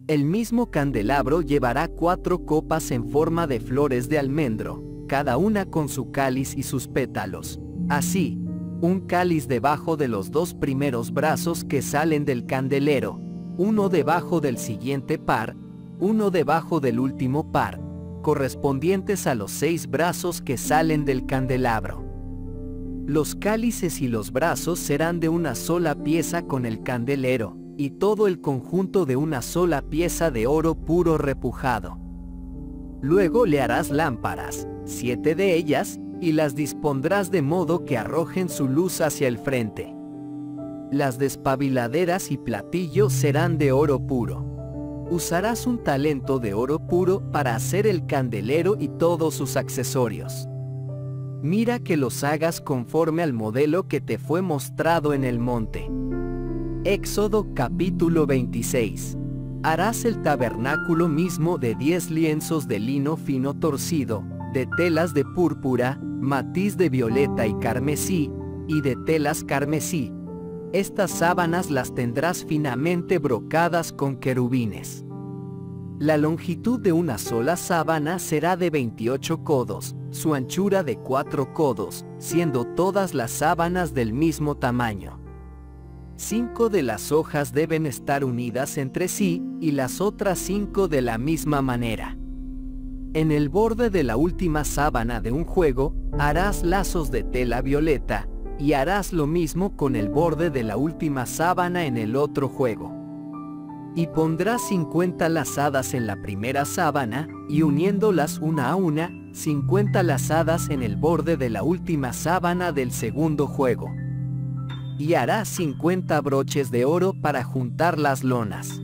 S1: El mismo candelabro llevará cuatro copas en forma de flores de almendro, cada una con su cáliz y sus pétalos. Así, un cáliz debajo de los dos primeros brazos que salen del candelero, uno debajo del siguiente par, uno debajo del último par, correspondientes a los seis brazos que salen del candelabro. Los cálices y los brazos serán de una sola pieza con el candelero, y todo el conjunto de una sola pieza de oro puro repujado. Luego le harás lámparas, siete de ellas, y las dispondrás de modo que arrojen su luz hacia el frente. Las despabiladeras y platillos serán de oro puro. Usarás un talento de oro puro para hacer el candelero y todos sus accesorios. Mira que los hagas conforme al modelo que te fue mostrado en el monte. Éxodo capítulo 26. Harás el tabernáculo mismo de diez lienzos de lino fino torcido, de telas de púrpura, matiz de violeta y carmesí, y de telas carmesí. Estas sábanas las tendrás finamente brocadas con querubines. La longitud de una sola sábana será de 28 codos, su anchura de 4 codos, siendo todas las sábanas del mismo tamaño. Cinco de las hojas deben estar unidas entre sí y las otras cinco de la misma manera. En el borde de la última sábana de un juego, harás lazos de tela violeta, y harás lo mismo con el borde de la última sábana en el otro juego. Y pondrás 50 lazadas en la primera sábana, y uniéndolas una a una, 50 lazadas en el borde de la última sábana del segundo juego y hará 50 broches de oro para juntar las lonas.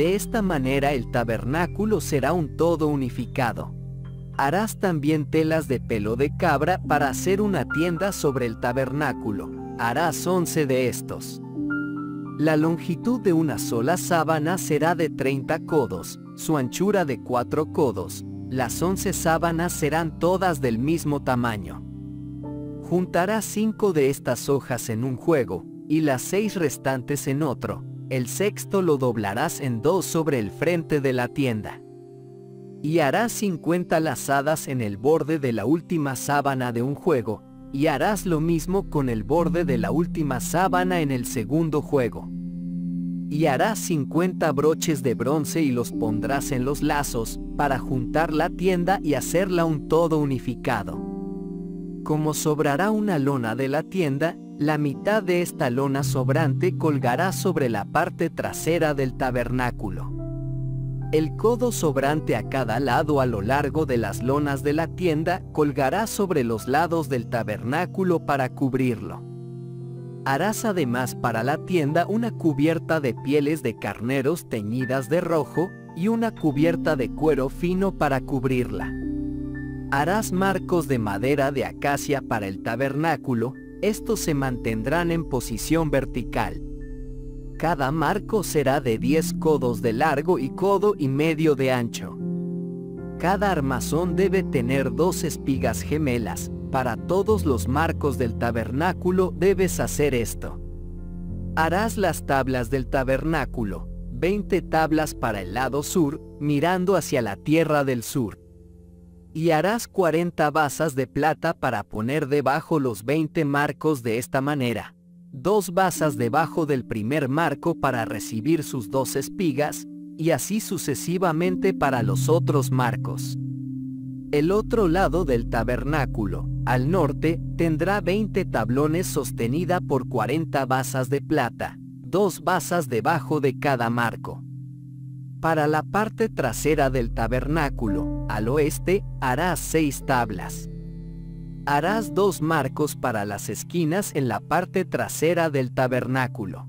S1: De esta manera el tabernáculo será un todo unificado. Harás también telas de pelo de cabra para hacer una tienda sobre el tabernáculo. Harás 11 de estos. La longitud de una sola sábana será de 30 codos, su anchura de cuatro codos, las once sábanas serán todas del mismo tamaño. Juntarás cinco de estas hojas en un juego, y las seis restantes en otro, el sexto lo doblarás en dos sobre el frente de la tienda. Y harás cincuenta lazadas en el borde de la última sábana de un juego, y harás lo mismo con el borde de la última sábana en el segundo juego. Y harás cincuenta broches de bronce y los pondrás en los lazos, para juntar la tienda y hacerla un todo unificado. Como sobrará una lona de la tienda, la mitad de esta lona sobrante colgará sobre la parte trasera del tabernáculo. El codo sobrante a cada lado a lo largo de las lonas de la tienda colgará sobre los lados del tabernáculo para cubrirlo. Harás además para la tienda una cubierta de pieles de carneros teñidas de rojo y una cubierta de cuero fino para cubrirla. Harás marcos de madera de acacia para el tabernáculo, estos se mantendrán en posición vertical. Cada marco será de 10 codos de largo y codo y medio de ancho. Cada armazón debe tener dos espigas gemelas. Para todos los marcos del tabernáculo debes hacer esto. Harás las tablas del tabernáculo, 20 tablas para el lado sur, mirando hacia la tierra del sur. Y harás 40 basas de plata para poner debajo los 20 marcos de esta manera. Dos basas debajo del primer marco para recibir sus dos espigas, y así sucesivamente para los otros marcos. El otro lado del tabernáculo, al norte, tendrá 20 tablones sostenida por 40 basas de plata, dos basas debajo de cada marco. Para la parte trasera del tabernáculo, al oeste, harás seis tablas. Harás dos marcos para las esquinas en la parte trasera del tabernáculo.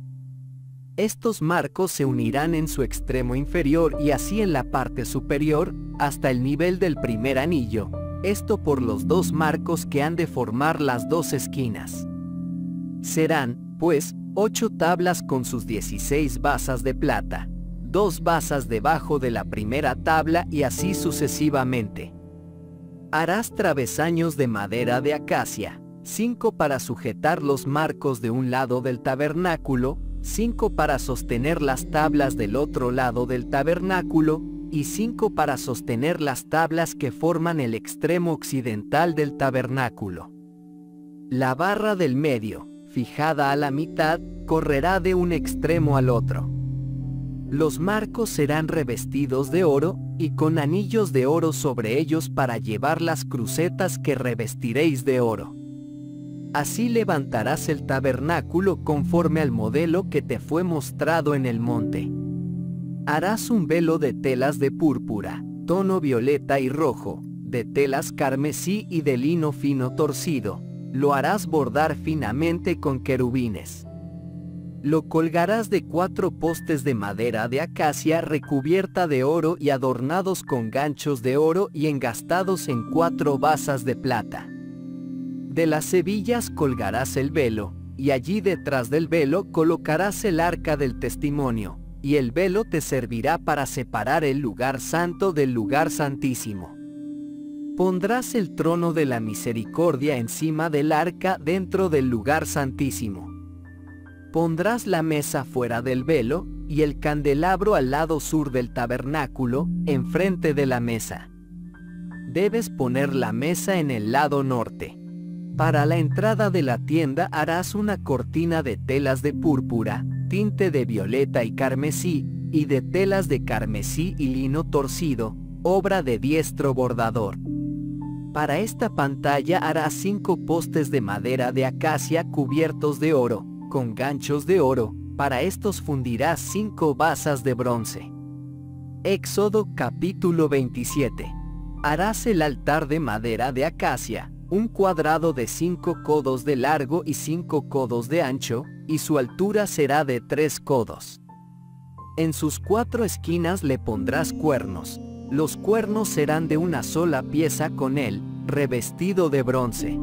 S1: Estos marcos se unirán en su extremo inferior y así en la parte superior, hasta el nivel del primer anillo, esto por los dos marcos que han de formar las dos esquinas. Serán, pues, ocho tablas con sus 16 basas de plata dos basas debajo de la primera tabla y así sucesivamente. Harás travesaños de madera de acacia, cinco para sujetar los marcos de un lado del tabernáculo, cinco para sostener las tablas del otro lado del tabernáculo, y cinco para sostener las tablas que forman el extremo occidental del tabernáculo. La barra del medio, fijada a la mitad, correrá de un extremo al otro. Los marcos serán revestidos de oro, y con anillos de oro sobre ellos para llevar las crucetas que revestiréis de oro. Así levantarás el tabernáculo conforme al modelo que te fue mostrado en el monte. Harás un velo de telas de púrpura, tono violeta y rojo, de telas carmesí y de lino fino torcido. Lo harás bordar finamente con querubines. Lo colgarás de cuatro postes de madera de acacia recubierta de oro y adornados con ganchos de oro y engastados en cuatro basas de plata. De las hebillas colgarás el velo, y allí detrás del velo colocarás el arca del testimonio, y el velo te servirá para separar el lugar santo del lugar santísimo. Pondrás el trono de la misericordia encima del arca dentro del lugar santísimo Pondrás la mesa fuera del velo, y el candelabro al lado sur del tabernáculo, enfrente de la mesa. Debes poner la mesa en el lado norte. Para la entrada de la tienda harás una cortina de telas de púrpura, tinte de violeta y carmesí, y de telas de carmesí y lino torcido, obra de diestro bordador. Para esta pantalla harás cinco postes de madera de acacia cubiertos de oro, con ganchos de oro, para estos fundirás cinco basas de bronce. Éxodo capítulo 27. Harás el altar de madera de acacia, un cuadrado de cinco codos de largo y cinco codos de ancho, y su altura será de tres codos. En sus cuatro esquinas le pondrás cuernos. Los cuernos serán de una sola pieza con él, revestido de bronce.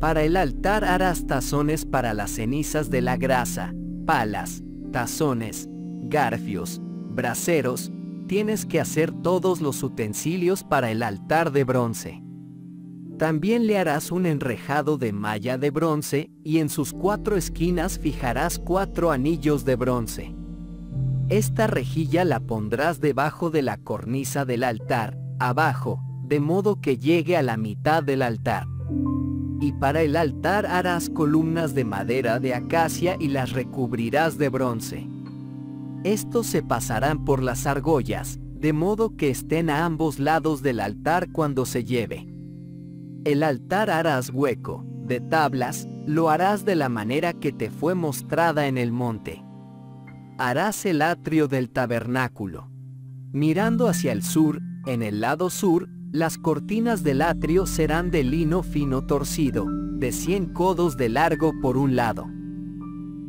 S1: Para el altar harás tazones para las cenizas de la grasa, palas, tazones, garfios, braseros, tienes que hacer todos los utensilios para el altar de bronce. También le harás un enrejado de malla de bronce, y en sus cuatro esquinas fijarás cuatro anillos de bronce. Esta rejilla la pondrás debajo de la cornisa del altar, abajo, de modo que llegue a la mitad del altar. Y para el altar harás columnas de madera de acacia y las recubrirás de bronce. Estos se pasarán por las argollas, de modo que estén a ambos lados del altar cuando se lleve. El altar harás hueco, de tablas, lo harás de la manera que te fue mostrada en el monte. Harás el atrio del tabernáculo. Mirando hacia el sur, en el lado sur, las cortinas del atrio serán de lino fino torcido, de 100 codos de largo por un lado.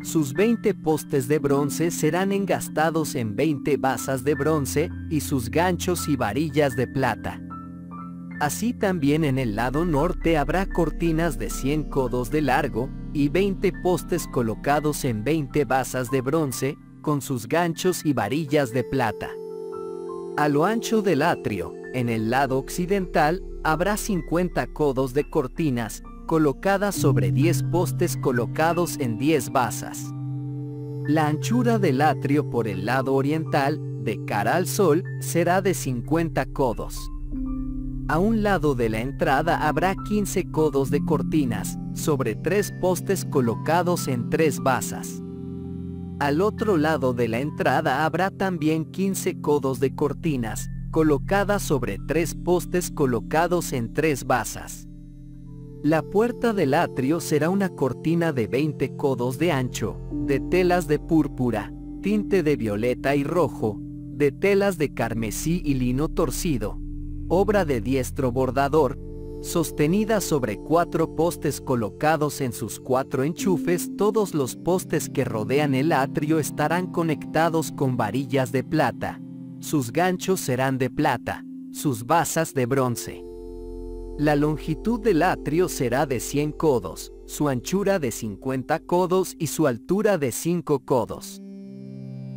S1: Sus 20 postes de bronce serán engastados en 20 basas de bronce, y sus ganchos y varillas de plata. Así también en el lado norte habrá cortinas de 100 codos de largo, y 20 postes colocados en 20 basas de bronce, con sus ganchos y varillas de plata. A lo ancho del atrio, en el lado occidental, habrá 50 codos de cortinas, colocadas sobre 10 postes colocados en 10 basas. La anchura del atrio por el lado oriental, de cara al sol, será de 50 codos. A un lado de la entrada habrá 15 codos de cortinas, sobre tres postes colocados en tres basas. Al otro lado de la entrada habrá también 15 codos de cortinas, colocada sobre tres postes colocados en tres basas. La puerta del atrio será una cortina de 20 codos de ancho, de telas de púrpura, tinte de violeta y rojo, de telas de carmesí y lino torcido, obra de diestro bordador, sostenida sobre cuatro postes colocados en sus cuatro enchufes, todos los postes que rodean el atrio estarán conectados con varillas de plata, sus ganchos serán de plata, sus basas de bronce. La longitud del atrio será de 100 codos, su anchura de 50 codos y su altura de 5 codos.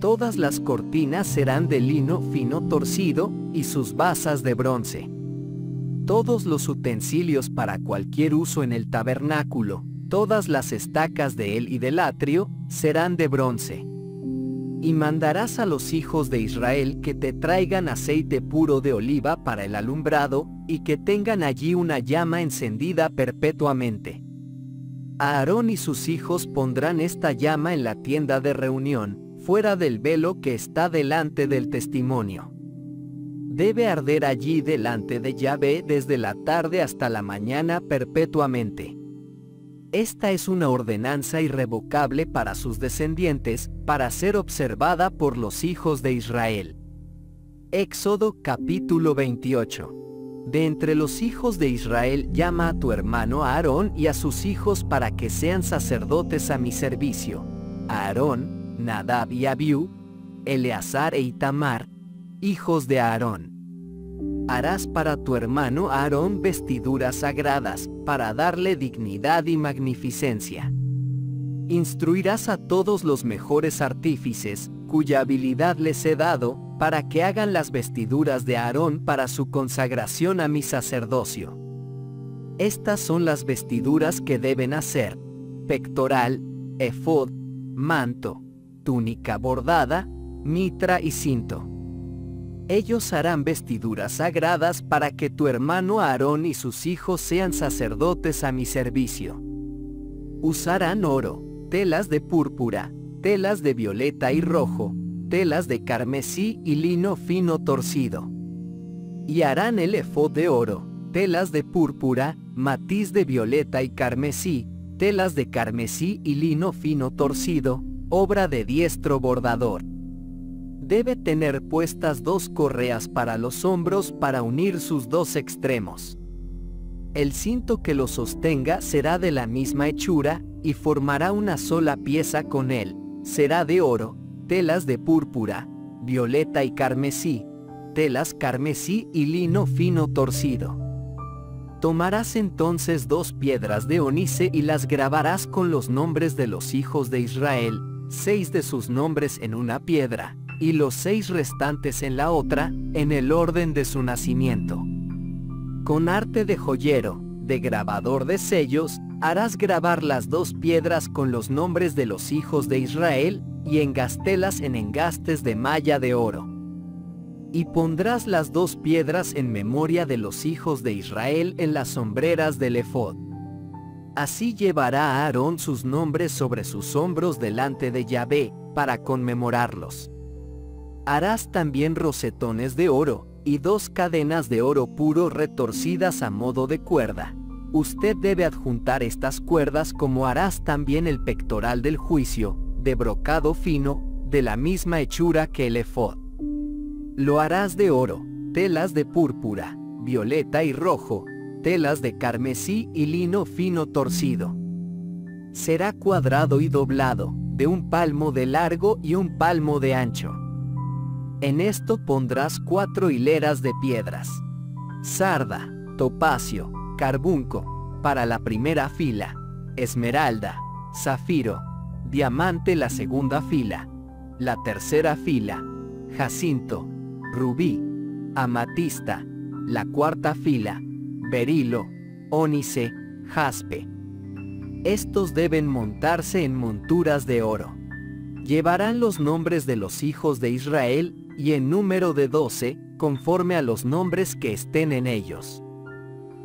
S1: Todas las cortinas serán de lino fino torcido y sus basas de bronce. Todos los utensilios para cualquier uso en el tabernáculo, todas las estacas de él y del atrio, serán de bronce. Y mandarás a los hijos de Israel que te traigan aceite puro de oliva para el alumbrado, y que tengan allí una llama encendida perpetuamente. Aarón y sus hijos pondrán esta llama en la tienda de reunión, fuera del velo que está delante del testimonio. Debe arder allí delante de Yahvé desde la tarde hasta la mañana perpetuamente. Esta es una ordenanza irrevocable para sus descendientes, para ser observada por los hijos de Israel. Éxodo capítulo 28. De entre los hijos de Israel llama a tu hermano Aarón y a sus hijos para que sean sacerdotes a mi servicio. Aarón, Nadab y Abiú, Eleazar e Itamar, hijos de Aarón harás para tu hermano Aarón vestiduras sagradas, para darle dignidad y magnificencia. Instruirás a todos los mejores artífices, cuya habilidad les he dado, para que hagan las vestiduras de Aarón para su consagración a mi sacerdocio. Estas son las vestiduras que deben hacer, pectoral, efod, manto, túnica bordada, mitra y cinto ellos harán vestiduras sagradas para que tu hermano Aarón y sus hijos sean sacerdotes a mi servicio. Usarán oro, telas de púrpura, telas de violeta y rojo, telas de carmesí y lino fino torcido. Y harán el efod de oro, telas de púrpura, matiz de violeta y carmesí, telas de carmesí y lino fino torcido, obra de diestro bordador debe tener puestas dos correas para los hombros para unir sus dos extremos. El cinto que lo sostenga será de la misma hechura, y formará una sola pieza con él, será de oro, telas de púrpura, violeta y carmesí, telas carmesí y lino fino torcido. Tomarás entonces dos piedras de onice y las grabarás con los nombres de los hijos de Israel, seis de sus nombres en una piedra, y los seis restantes en la otra, en el orden de su nacimiento. Con arte de joyero, de grabador de sellos, harás grabar las dos piedras con los nombres de los hijos de Israel, y engastelas en engastes de malla de oro. Y pondrás las dos piedras en memoria de los hijos de Israel en las sombreras del ephod. Así llevará a Aarón sus nombres sobre sus hombros delante de Yahvé, para conmemorarlos. Harás también rosetones de oro, y dos cadenas de oro puro retorcidas a modo de cuerda. Usted debe adjuntar estas cuerdas como harás también el pectoral del juicio, de brocado fino, de la misma hechura que el efod. Lo harás de oro, telas de púrpura, violeta y rojo, telas de carmesí y lino fino torcido. Será cuadrado y doblado, de un palmo de largo y un palmo de ancho. En esto pondrás cuatro hileras de piedras. Sarda, topacio, carbunco, para la primera fila, esmeralda, zafiro, diamante la segunda fila, la tercera fila, jacinto, rubí, amatista, la cuarta fila, berilo, ónice, jaspe. Estos deben montarse en monturas de oro. Llevarán los nombres de los hijos de Israel, y en número de doce, conforme a los nombres que estén en ellos.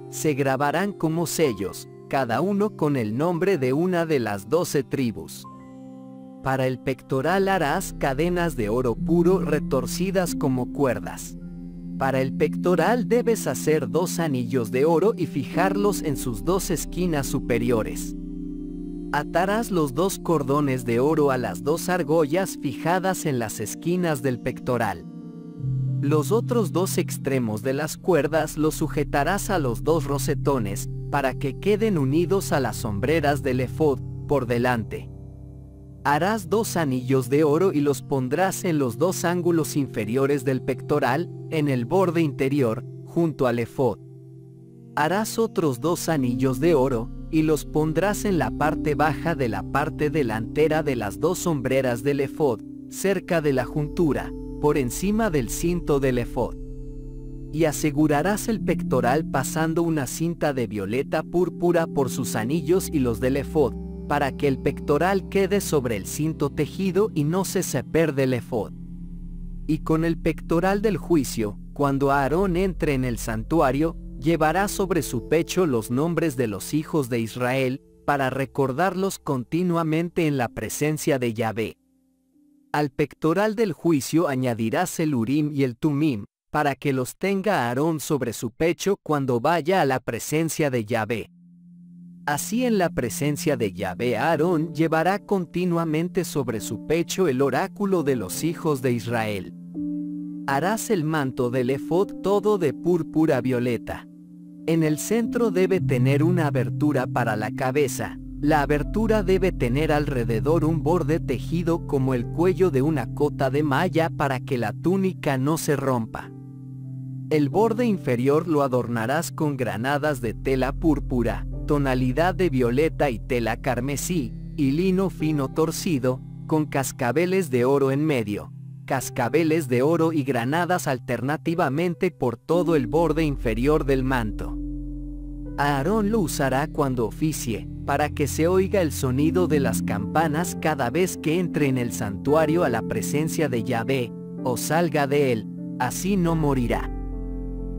S1: Se grabarán como sellos, cada uno con el nombre de una de las doce tribus. Para el pectoral harás cadenas de oro puro retorcidas como cuerdas. Para el pectoral debes hacer dos anillos de oro y fijarlos en sus dos esquinas superiores. Atarás los dos cordones de oro a las dos argollas fijadas en las esquinas del pectoral. Los otros dos extremos de las cuerdas los sujetarás a los dos rosetones, para que queden unidos a las sombreras del efod, por delante. Harás dos anillos de oro y los pondrás en los dos ángulos inferiores del pectoral, en el borde interior, junto al efod. Harás otros dos anillos de oro, y los pondrás en la parte baja de la parte delantera de las dos sombreras del efod, cerca de la juntura, por encima del cinto del efod. Y asegurarás el pectoral pasando una cinta de violeta púrpura por sus anillos y los del efod, para que el pectoral quede sobre el cinto tejido y no se separe del efod. Y con el pectoral del juicio, cuando Aarón entre en el santuario, llevará sobre su pecho los nombres de los hijos de Israel, para recordarlos continuamente en la presencia de Yahvé. Al pectoral del juicio añadirás el Urim y el Tumim, para que los tenga Aarón sobre su pecho cuando vaya a la presencia de Yahvé. Así en la presencia de Yahvé Aarón llevará continuamente sobre su pecho el oráculo de los hijos de Israel. Harás el manto del efod todo de púrpura violeta. En el centro debe tener una abertura para la cabeza. La abertura debe tener alrededor un borde tejido como el cuello de una cota de malla para que la túnica no se rompa. El borde inferior lo adornarás con granadas de tela púrpura, tonalidad de violeta y tela carmesí, y lino fino torcido, con cascabeles de oro en medio, cascabeles de oro y granadas alternativamente por todo el borde inferior del manto. Aarón lo usará cuando oficie, para que se oiga el sonido de las campanas cada vez que entre en el santuario a la presencia de Yahvé, o salga de él, así no morirá.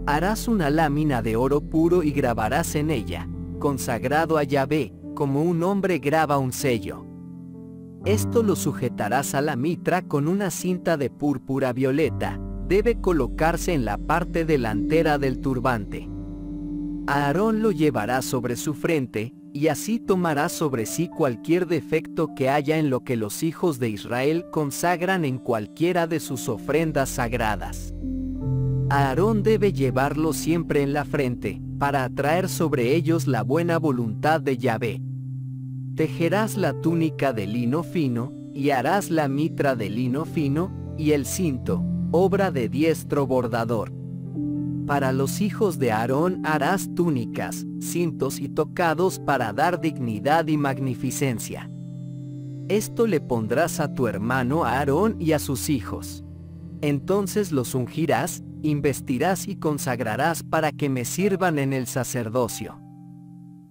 S1: Harás una lámina de oro puro y grabarás en ella, consagrado a Yahvé, como un hombre graba un sello. Esto lo sujetarás a la mitra con una cinta de púrpura violeta, debe colocarse en la parte delantera del turbante. Aarón lo llevará sobre su frente, y así tomará sobre sí cualquier defecto que haya en lo que los hijos de Israel consagran en cualquiera de sus ofrendas sagradas. Aarón debe llevarlo siempre en la frente, para atraer sobre ellos la buena voluntad de Yahvé. Tejerás la túnica de lino fino, y harás la mitra de lino fino, y el cinto, obra de diestro bordador. Para los hijos de Aarón harás túnicas, cintos y tocados para dar dignidad y magnificencia. Esto le pondrás a tu hermano Aarón y a sus hijos. Entonces los ungirás, investirás y consagrarás para que me sirvan en el sacerdocio.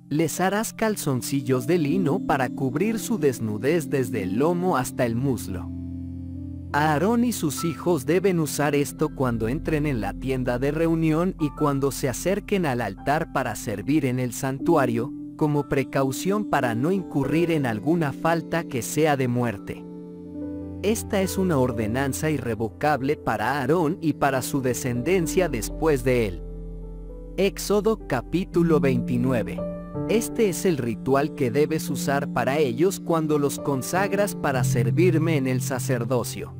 S1: Les harás calzoncillos de lino para cubrir su desnudez desde el lomo hasta el muslo. Aarón y sus hijos deben usar esto cuando entren en la tienda de reunión y cuando se acerquen al altar para servir en el santuario, como precaución para no incurrir en alguna falta que sea de muerte. Esta es una ordenanza irrevocable para Aarón y para su descendencia después de él. Éxodo capítulo 29. Este es el ritual que debes usar para ellos cuando los consagras para servirme en el sacerdocio.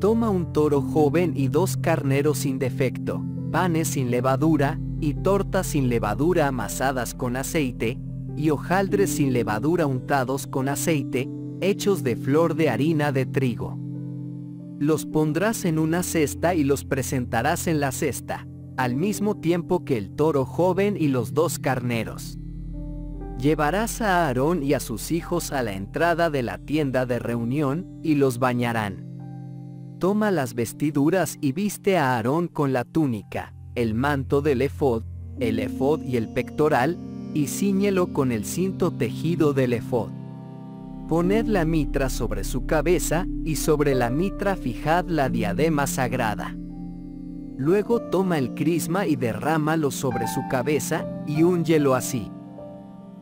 S1: Toma un toro joven y dos carneros sin defecto, panes sin levadura, y tortas sin levadura amasadas con aceite, y hojaldres sin levadura untados con aceite, hechos de flor de harina de trigo. Los pondrás en una cesta y los presentarás en la cesta, al mismo tiempo que el toro joven y los dos carneros. Llevarás a Aarón y a sus hijos a la entrada de la tienda de reunión, y los bañarán. Toma las vestiduras y viste a Aarón con la túnica, el manto del efod, el efod y el pectoral, y ciñelo con el cinto tejido del efod. Poned la mitra sobre su cabeza, y sobre la mitra fijad la diadema sagrada. Luego toma el crisma y derrámalo sobre su cabeza, y úngelo así.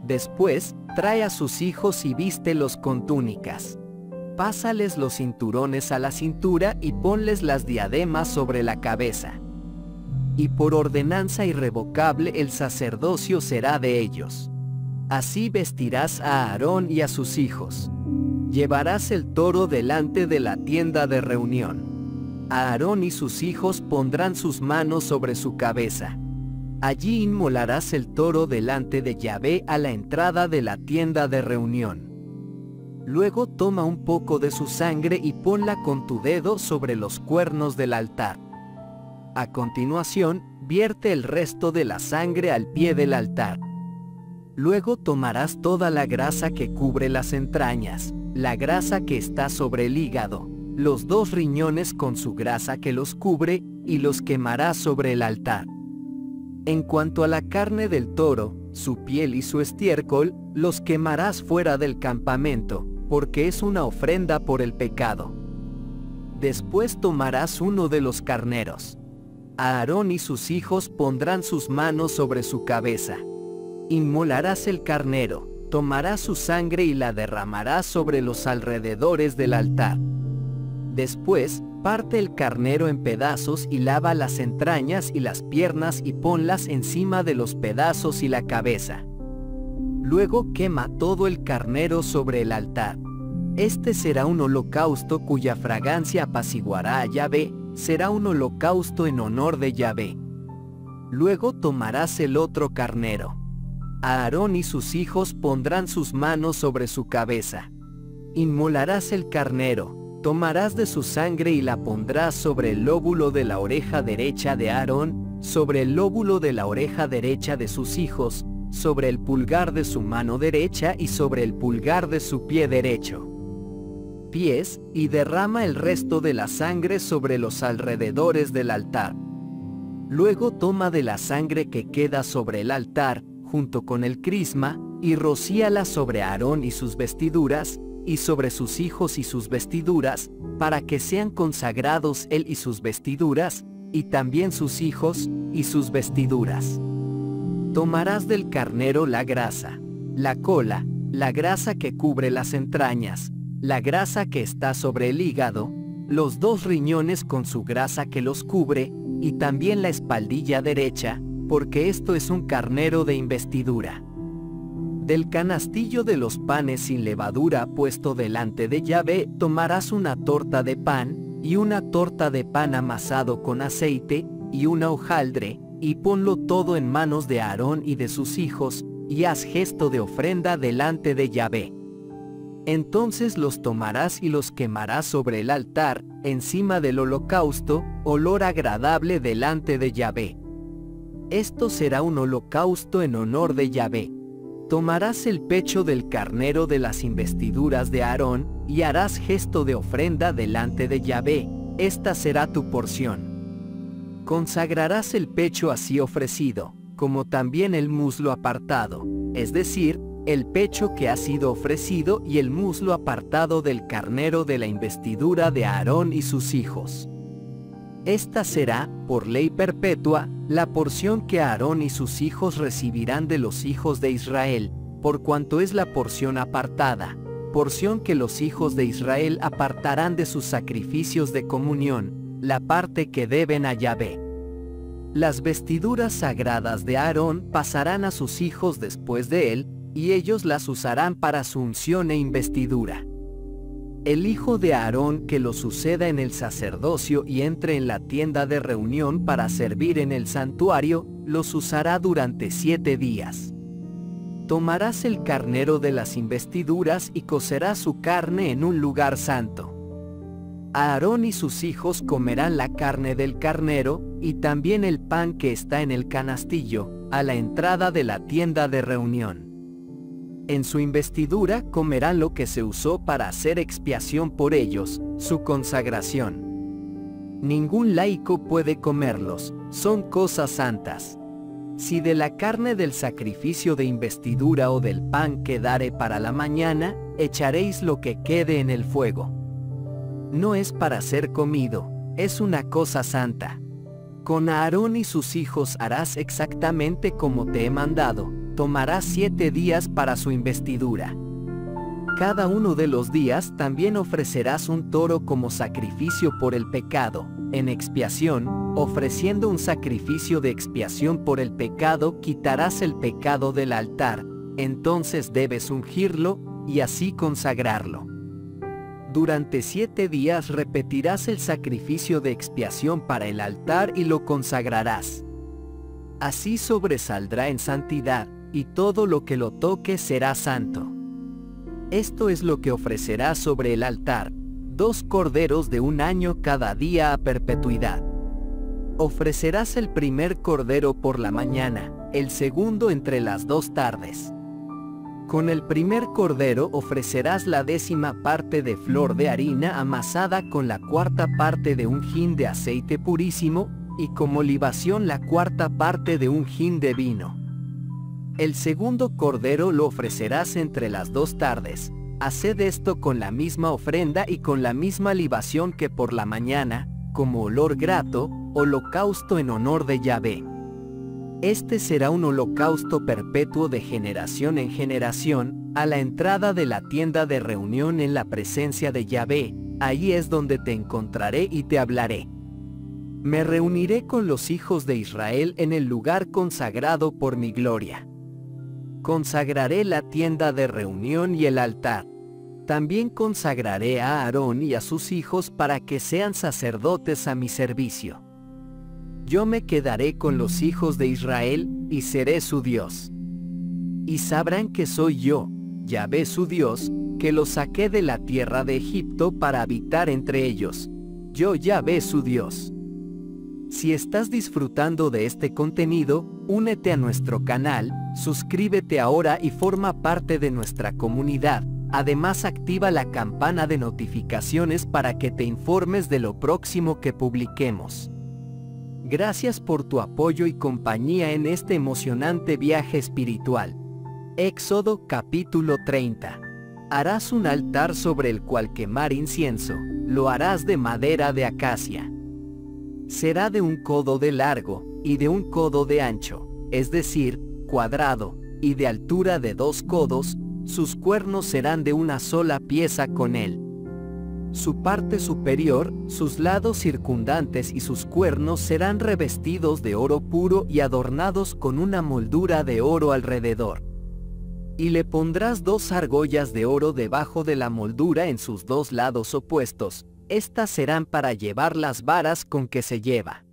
S1: Después, trae a sus hijos y vístelos con túnicas. Pásales los cinturones a la cintura y ponles las diademas sobre la cabeza y por ordenanza irrevocable el sacerdocio será de ellos. Así vestirás a Aarón y a sus hijos. Llevarás el toro delante de la tienda de reunión. Aarón y sus hijos pondrán sus manos sobre su cabeza. Allí inmolarás el toro delante de Yahvé a la entrada de la tienda de reunión. Luego toma un poco de su sangre y ponla con tu dedo sobre los cuernos del altar. A continuación, vierte el resto de la sangre al pie del altar. Luego tomarás toda la grasa que cubre las entrañas, la grasa que está sobre el hígado, los dos riñones con su grasa que los cubre, y los quemarás sobre el altar. En cuanto a la carne del toro, su piel y su estiércol, los quemarás fuera del campamento, porque es una ofrenda por el pecado. Después tomarás uno de los carneros Aarón y sus hijos pondrán sus manos sobre su cabeza. Inmolarás el carnero, tomarás su sangre y la derramarás sobre los alrededores del altar. Después, parte el carnero en pedazos y lava las entrañas y las piernas y ponlas encima de los pedazos y la cabeza. Luego quema todo el carnero sobre el altar. Este será un holocausto cuya fragancia apaciguará a Yahvé, será un holocausto en honor de Yahvé. Luego tomarás el otro carnero. Aarón y sus hijos pondrán sus manos sobre su cabeza. Inmolarás el carnero, tomarás de su sangre y la pondrás sobre el lóbulo de la oreja derecha de Aarón, sobre el lóbulo de la oreja derecha de sus hijos, sobre el pulgar de su mano derecha y sobre el pulgar de su pie derecho pies, y derrama el resto de la sangre sobre los alrededores del altar. Luego toma de la sangre que queda sobre el altar, junto con el crisma, y rocíala sobre Aarón y sus vestiduras, y sobre sus hijos y sus vestiduras, para que sean consagrados él y sus vestiduras, y también sus hijos, y sus vestiduras. Tomarás del carnero la grasa, la cola, la grasa que cubre las entrañas, la grasa que está sobre el hígado, los dos riñones con su grasa que los cubre, y también la espaldilla derecha, porque esto es un carnero de investidura. Del canastillo de los panes sin levadura puesto delante de Yahvé tomarás una torta de pan, y una torta de pan amasado con aceite, y una hojaldre, y ponlo todo en manos de Aarón y de sus hijos, y haz gesto de ofrenda delante de Yahvé. Entonces los tomarás y los quemarás sobre el altar, encima del holocausto, olor agradable delante de Yahvé. Esto será un holocausto en honor de Yahvé. Tomarás el pecho del carnero de las investiduras de Aarón, y harás gesto de ofrenda delante de Yahvé, esta será tu porción. Consagrarás el pecho así ofrecido, como también el muslo apartado, es decir, el pecho que ha sido ofrecido y el muslo apartado del carnero de la investidura de Aarón y sus hijos. Esta será, por ley perpetua, la porción que Aarón y sus hijos recibirán de los hijos de Israel, por cuanto es la porción apartada, porción que los hijos de Israel apartarán de sus sacrificios de comunión, la parte que deben a Yahvé. Las vestiduras sagradas de Aarón pasarán a sus hijos después de él, y ellos las usarán para su unción e investidura. El hijo de Aarón que lo suceda en el sacerdocio y entre en la tienda de reunión para servir en el santuario, los usará durante siete días. Tomarás el carnero de las investiduras y cocerás su carne en un lugar santo. Aarón y sus hijos comerán la carne del carnero, y también el pan que está en el canastillo, a la entrada de la tienda de reunión. En su investidura comerán lo que se usó para hacer expiación por ellos, su consagración. Ningún laico puede comerlos, son cosas santas. Si de la carne del sacrificio de investidura o del pan quedare para la mañana, echaréis lo que quede en el fuego. No es para ser comido, es una cosa santa. Con Aarón y sus hijos harás exactamente como te he mandado, tomará siete días para su investidura. Cada uno de los días también ofrecerás un toro como sacrificio por el pecado, en expiación, ofreciendo un sacrificio de expiación por el pecado quitarás el pecado del altar, entonces debes ungirlo, y así consagrarlo. Durante siete días repetirás el sacrificio de expiación para el altar y lo consagrarás. Así sobresaldrá en santidad, y todo lo que lo toque será santo. Esto es lo que ofrecerás sobre el altar, dos corderos de un año cada día a perpetuidad. Ofrecerás el primer cordero por la mañana, el segundo entre las dos tardes. Con el primer cordero ofrecerás la décima parte de flor de harina amasada con la cuarta parte de un hin de aceite purísimo, y como libación la cuarta parte de un hin de vino. El segundo cordero lo ofrecerás entre las dos tardes. Haced esto con la misma ofrenda y con la misma libación que por la mañana, como olor grato, holocausto en honor de Yahvé. Este será un holocausto perpetuo de generación en generación, a la entrada de la tienda de reunión en la presencia de Yahvé, ahí es donde te encontraré y te hablaré. Me reuniré con los hijos de Israel en el lugar consagrado por mi gloria consagraré la tienda de reunión y el altar. También consagraré a Aarón y a sus hijos para que sean sacerdotes a mi servicio. Yo me quedaré con los hijos de Israel, y seré su Dios. Y sabrán que soy yo, Yahvé su Dios, que los saqué de la tierra de Egipto para habitar entre ellos. Yo Yahvé su Dios. Si estás disfrutando de este contenido, únete a nuestro canal, suscríbete ahora y forma parte de nuestra comunidad. Además activa la campana de notificaciones para que te informes de lo próximo que publiquemos. Gracias por tu apoyo y compañía en este emocionante viaje espiritual. Éxodo capítulo 30. Harás un altar sobre el cual quemar incienso, lo harás de madera de acacia será de un codo de largo, y de un codo de ancho, es decir, cuadrado, y de altura de dos codos, sus cuernos serán de una sola pieza con él. Su parte superior, sus lados circundantes y sus cuernos serán revestidos de oro puro y adornados con una moldura de oro alrededor. Y le pondrás dos argollas de oro debajo de la moldura en sus dos lados opuestos, estas serán para llevar las varas con que se lleva.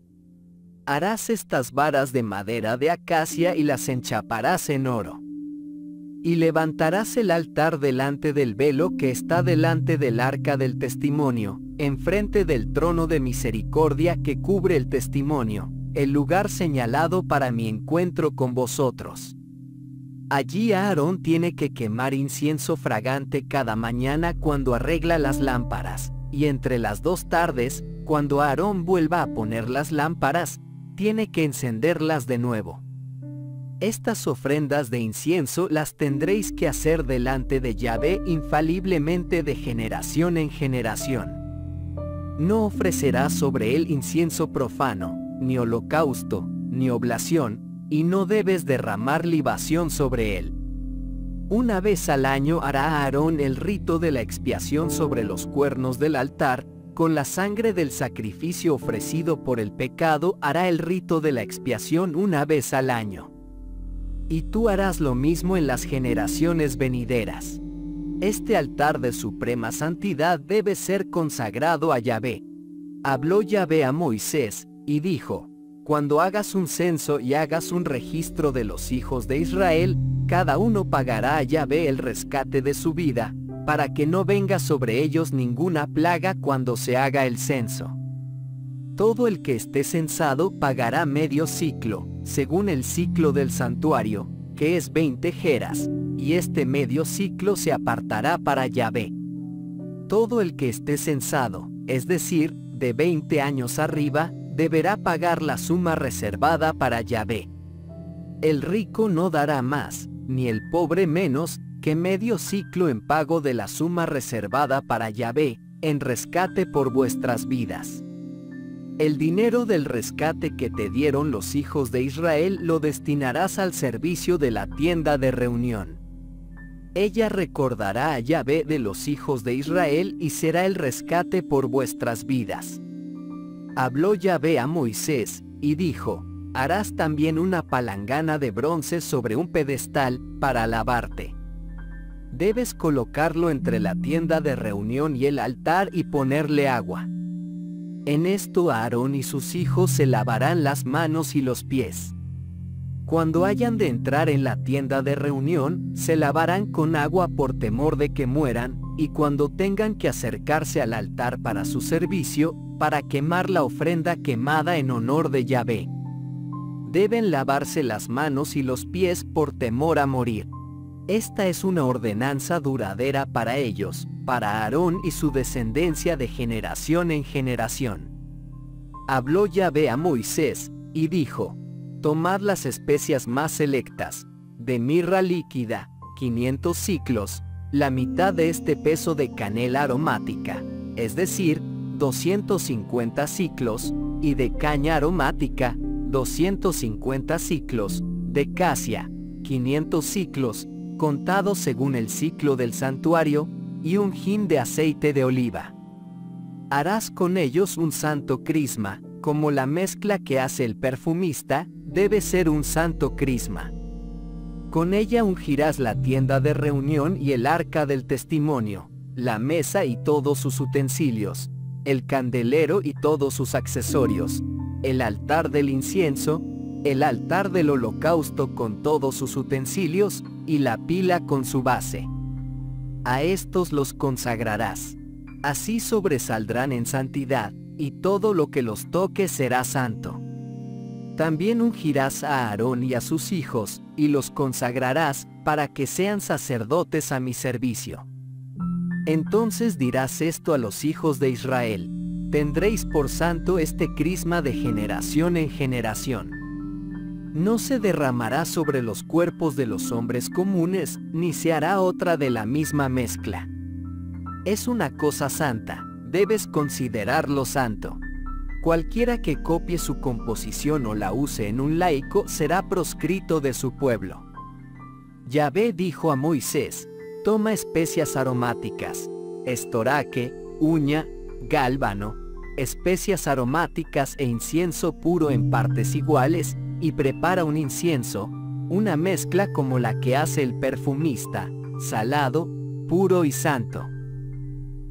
S1: Harás estas varas de madera de acacia y las enchaparás en oro. Y levantarás el altar delante del velo que está delante del arca del testimonio, enfrente del trono de misericordia que cubre el testimonio, el lugar señalado para mi encuentro con vosotros. Allí Aarón tiene que quemar incienso fragante cada mañana cuando arregla las lámparas, y entre las dos tardes, cuando Aarón vuelva a poner las lámparas, tiene que encenderlas de nuevo. Estas ofrendas de incienso las tendréis que hacer delante de Yahvé infaliblemente de generación en generación. No ofrecerás sobre él incienso profano, ni holocausto, ni oblación, y no debes derramar libación sobre él. Una vez al año hará Aarón el rito de la expiación sobre los cuernos del altar, con la sangre del sacrificio ofrecido por el pecado hará el rito de la expiación una vez al año. Y tú harás lo mismo en las generaciones venideras. Este altar de suprema santidad debe ser consagrado a Yahvé. Habló Yahvé a Moisés, y dijo, Cuando hagas un censo y hagas un registro de los hijos de Israel, cada uno pagará a Yahvé el rescate de su vida, para que no venga sobre ellos ninguna plaga cuando se haga el censo. Todo el que esté censado pagará medio ciclo, según el ciclo del santuario, que es 20 jeras, y este medio ciclo se apartará para Yahvé. Todo el que esté censado, es decir, de 20 años arriba, deberá pagar la suma reservada para Yahvé. El rico no dará más, ni el pobre menos, que medio ciclo en pago de la suma reservada para Yahvé, en rescate por vuestras vidas. El dinero del rescate que te dieron los hijos de Israel lo destinarás al servicio de la tienda de reunión. Ella recordará a Yahvé de los hijos de Israel y será el rescate por vuestras vidas. Habló Yahvé a Moisés, y dijo, harás también una palangana de bronce sobre un pedestal, para alabarte. Debes colocarlo entre la tienda de reunión y el altar y ponerle agua. En esto Aarón y sus hijos se lavarán las manos y los pies. Cuando hayan de entrar en la tienda de reunión, se lavarán con agua por temor de que mueran, y cuando tengan que acercarse al altar para su servicio, para quemar la ofrenda quemada en honor de Yahvé. Deben lavarse las manos y los pies por temor a morir. Esta es una ordenanza duradera para ellos, para Aarón y su descendencia de generación en generación. Habló Yahvé a Moisés, y dijo, Tomad las especias más selectas, de mirra líquida, 500 ciclos, la mitad de este peso de canela aromática, es decir, 250 ciclos, y de caña aromática, 250 ciclos, de casia, 500 ciclos, contado según el ciclo del santuario, y un hin de aceite de oliva. Harás con ellos un santo crisma, como la mezcla que hace el perfumista, debe ser un santo crisma. Con ella ungirás la tienda de reunión y el arca del testimonio, la mesa y todos sus utensilios, el candelero y todos sus accesorios, el altar del incienso, el altar del holocausto con todos sus utensilios, y la pila con su base. A estos los consagrarás. Así sobresaldrán en santidad, y todo lo que los toque será santo. También ungirás a Aarón y a sus hijos, y los consagrarás, para que sean sacerdotes a mi servicio. Entonces dirás esto a los hijos de Israel, tendréis por santo este crisma de generación en generación no se derramará sobre los cuerpos de los hombres comunes, ni se hará otra de la misma mezcla. Es una cosa santa, debes considerarlo santo. Cualquiera que copie su composición o la use en un laico será proscrito de su pueblo. Yahvé dijo a Moisés, toma especias aromáticas, estoraque, uña, gálbano, especias aromáticas e incienso puro en partes iguales, y prepara un incienso, una mezcla como la que hace el perfumista, salado, puro y santo.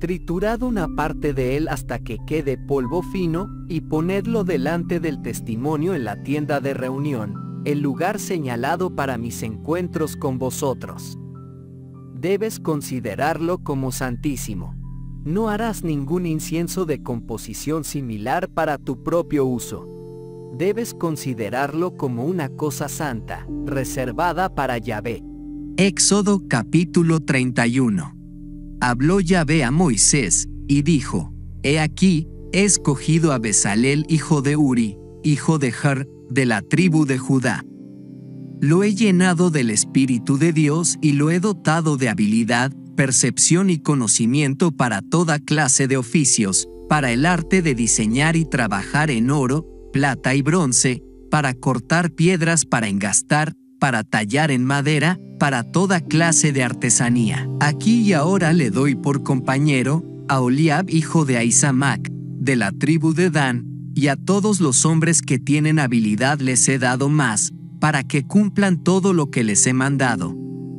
S1: Triturad una parte de él hasta que quede polvo fino, y ponedlo delante del testimonio en la tienda de reunión, el lugar señalado para mis encuentros con vosotros. Debes considerarlo como santísimo. No harás ningún incienso de composición similar para tu propio uso debes considerarlo como una cosa santa, reservada para Yahvé. Éxodo capítulo 31. Habló Yahvé a Moisés, y dijo,
S2: He aquí, he escogido a Besalel hijo de Uri, hijo de Har, de la tribu de Judá. Lo he llenado del Espíritu de Dios y lo he dotado de habilidad, percepción y conocimiento para toda clase de oficios, para el arte de diseñar y trabajar en oro, plata y bronce, para cortar piedras para engastar, para tallar en madera, para toda clase de artesanía. Aquí y ahora le doy por compañero a Oliab hijo de Aisamac, de la tribu de Dan, y a todos los hombres que tienen habilidad les he dado más, para que cumplan todo lo que les he mandado.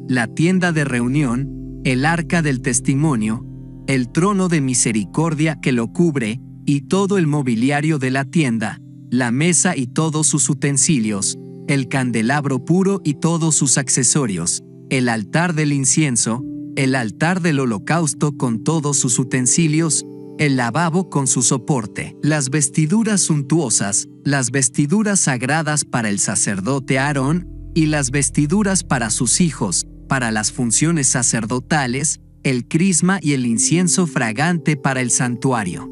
S2: La tienda de reunión, el arca del testimonio, el trono de misericordia que lo cubre, y todo el mobiliario de la tienda, la mesa y todos sus utensilios, el candelabro puro y todos sus accesorios, el altar del incienso, el altar del holocausto con todos sus utensilios, el lavabo con su soporte, las vestiduras suntuosas, las vestiduras sagradas para el sacerdote Aarón, y las vestiduras para sus hijos, para las funciones sacerdotales, el crisma y el incienso fragante para el santuario.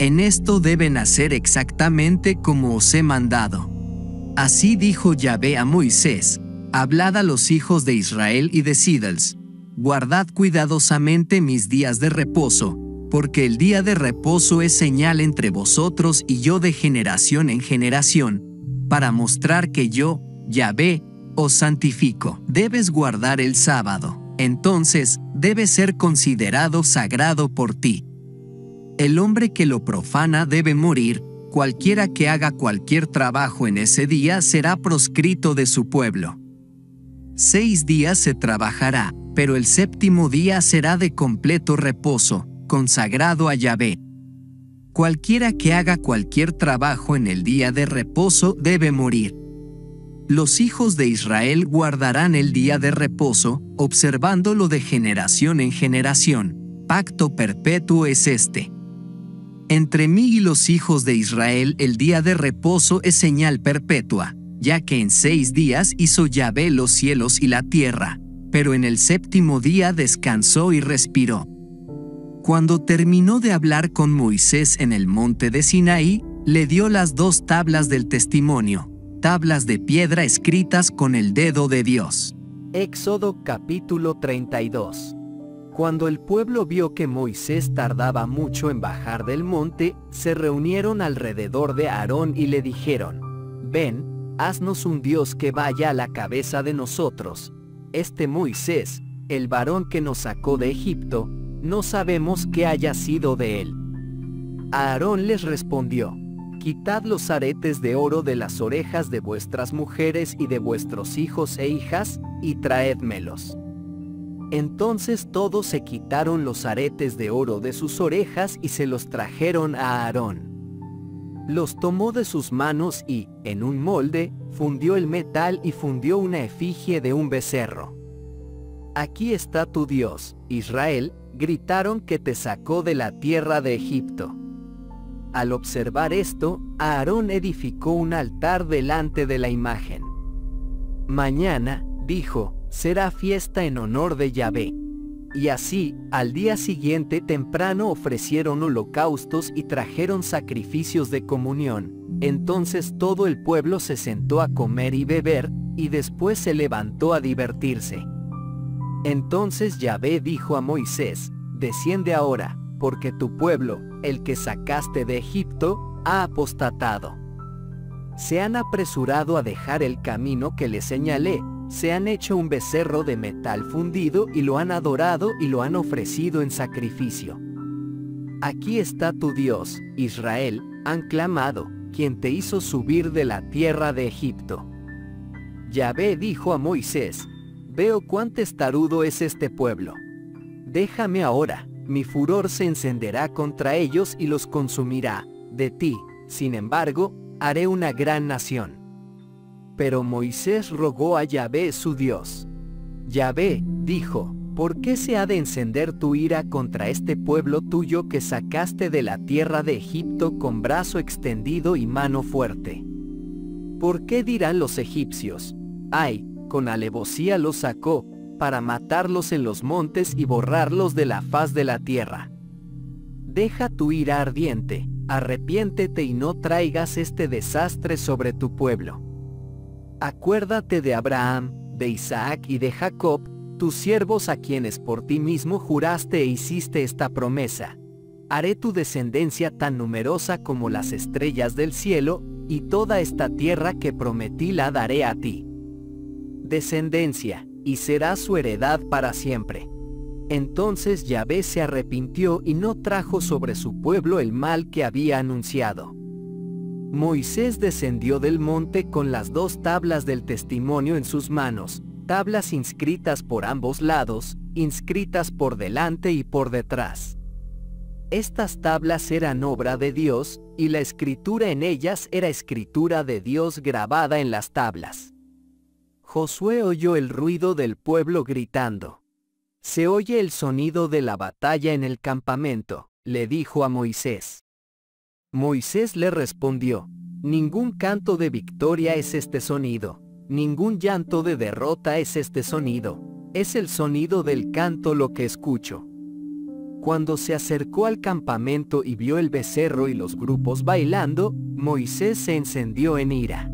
S2: En esto deben hacer exactamente como os he mandado. Así dijo Yahvé a Moisés, hablad a los hijos de Israel y decidals, guardad cuidadosamente mis días de reposo, porque el día de reposo es señal entre vosotros y yo de generación en generación, para mostrar que yo, Yahvé, os santifico. Debes guardar el sábado, entonces debe ser considerado sagrado por ti. El hombre que lo profana debe morir, cualquiera que haga cualquier trabajo en ese día será proscrito de su pueblo. Seis días se trabajará, pero el séptimo día será de completo reposo, consagrado a Yahvé. Cualquiera que haga cualquier trabajo en el día de reposo debe morir. Los hijos de Israel guardarán el día de reposo, observándolo de generación en generación. Pacto perpetuo es este. Entre mí y los hijos de Israel el día de reposo es señal perpetua, ya que en seis días hizo Yahvé los cielos y la tierra, pero en el séptimo día descansó y respiró. Cuando terminó de hablar con Moisés en el monte de Sinaí, le dio las dos tablas del testimonio, tablas de piedra escritas con el dedo de Dios.
S1: Éxodo capítulo 32 Cuando el pueblo vio que Moisés tardaba mucho en bajar del monte, se reunieron alrededor de Aarón y le dijeron, Ven, haznos un Dios que vaya a la cabeza de nosotros. Este Moisés, el varón que nos sacó de Egipto, no sabemos qué haya sido de él. Aarón les respondió, Quitad los aretes de oro de las orejas de vuestras mujeres y de vuestros hijos e hijas, y traédmelos. Entonces todos se quitaron los aretes de oro de sus orejas y se los trajeron a Aarón. Los tomó de sus manos y, en un molde, fundió el metal y fundió una efigie de un becerro. Aquí está tu Dios, Israel, gritaron que te sacó de la tierra de Egipto. Al observar esto, Aarón edificó un altar delante de la imagen. Mañana, dijo, será fiesta en honor de Yahvé. Y así, al día siguiente temprano ofrecieron holocaustos y trajeron sacrificios de comunión. Entonces todo el pueblo se sentó a comer y beber, y después se levantó a divertirse. Entonces Yahvé dijo a Moisés, desciende ahora, porque tu pueblo, el que sacaste de Egipto, ha apostatado. Se han apresurado a dejar el camino que les señalé, se han hecho un becerro de metal fundido y lo han adorado y lo han ofrecido en sacrificio. Aquí está tu Dios, Israel, han clamado, quien te hizo subir de la tierra de Egipto. Yahvé dijo a Moisés, Veo cuán testarudo es este pueblo. Déjame ahora, mi furor se encenderá contra ellos y los consumirá. De ti, sin embargo, haré una gran nación. Pero Moisés rogó a Yahvé su Dios. Yahvé, dijo, ¿por qué se ha de encender tu ira contra este pueblo tuyo que sacaste de la tierra de Egipto con brazo extendido y mano fuerte? ¿Por qué dirán los egipcios, ay, con alevosía los sacó, para matarlos en los montes y borrarlos de la faz de la tierra. Deja tu ira ardiente, arrepiéntete y no traigas este desastre sobre tu pueblo. Acuérdate de Abraham, de Isaac y de Jacob, tus siervos a quienes por ti mismo juraste e hiciste esta promesa. Haré tu descendencia tan numerosa como las estrellas del cielo, y toda esta tierra que prometí la daré a ti. Descendencia, y será su heredad para siempre. Entonces Yahvé se arrepintió y no trajo sobre su pueblo el mal que había anunciado. Moisés descendió del monte con las dos tablas del testimonio en sus manos, tablas inscritas por ambos lados, inscritas por delante y por detrás. Estas tablas eran obra de Dios, y la escritura en ellas era escritura de Dios grabada en las tablas. Josué oyó el ruido del pueblo gritando. Se oye el sonido de la batalla en el campamento, le dijo a Moisés. Moisés le respondió, Ningún canto de victoria es este sonido, ningún llanto de derrota es este sonido, es el sonido del canto lo que escucho. Cuando se acercó al campamento y vio el becerro y los grupos bailando, Moisés se encendió en ira.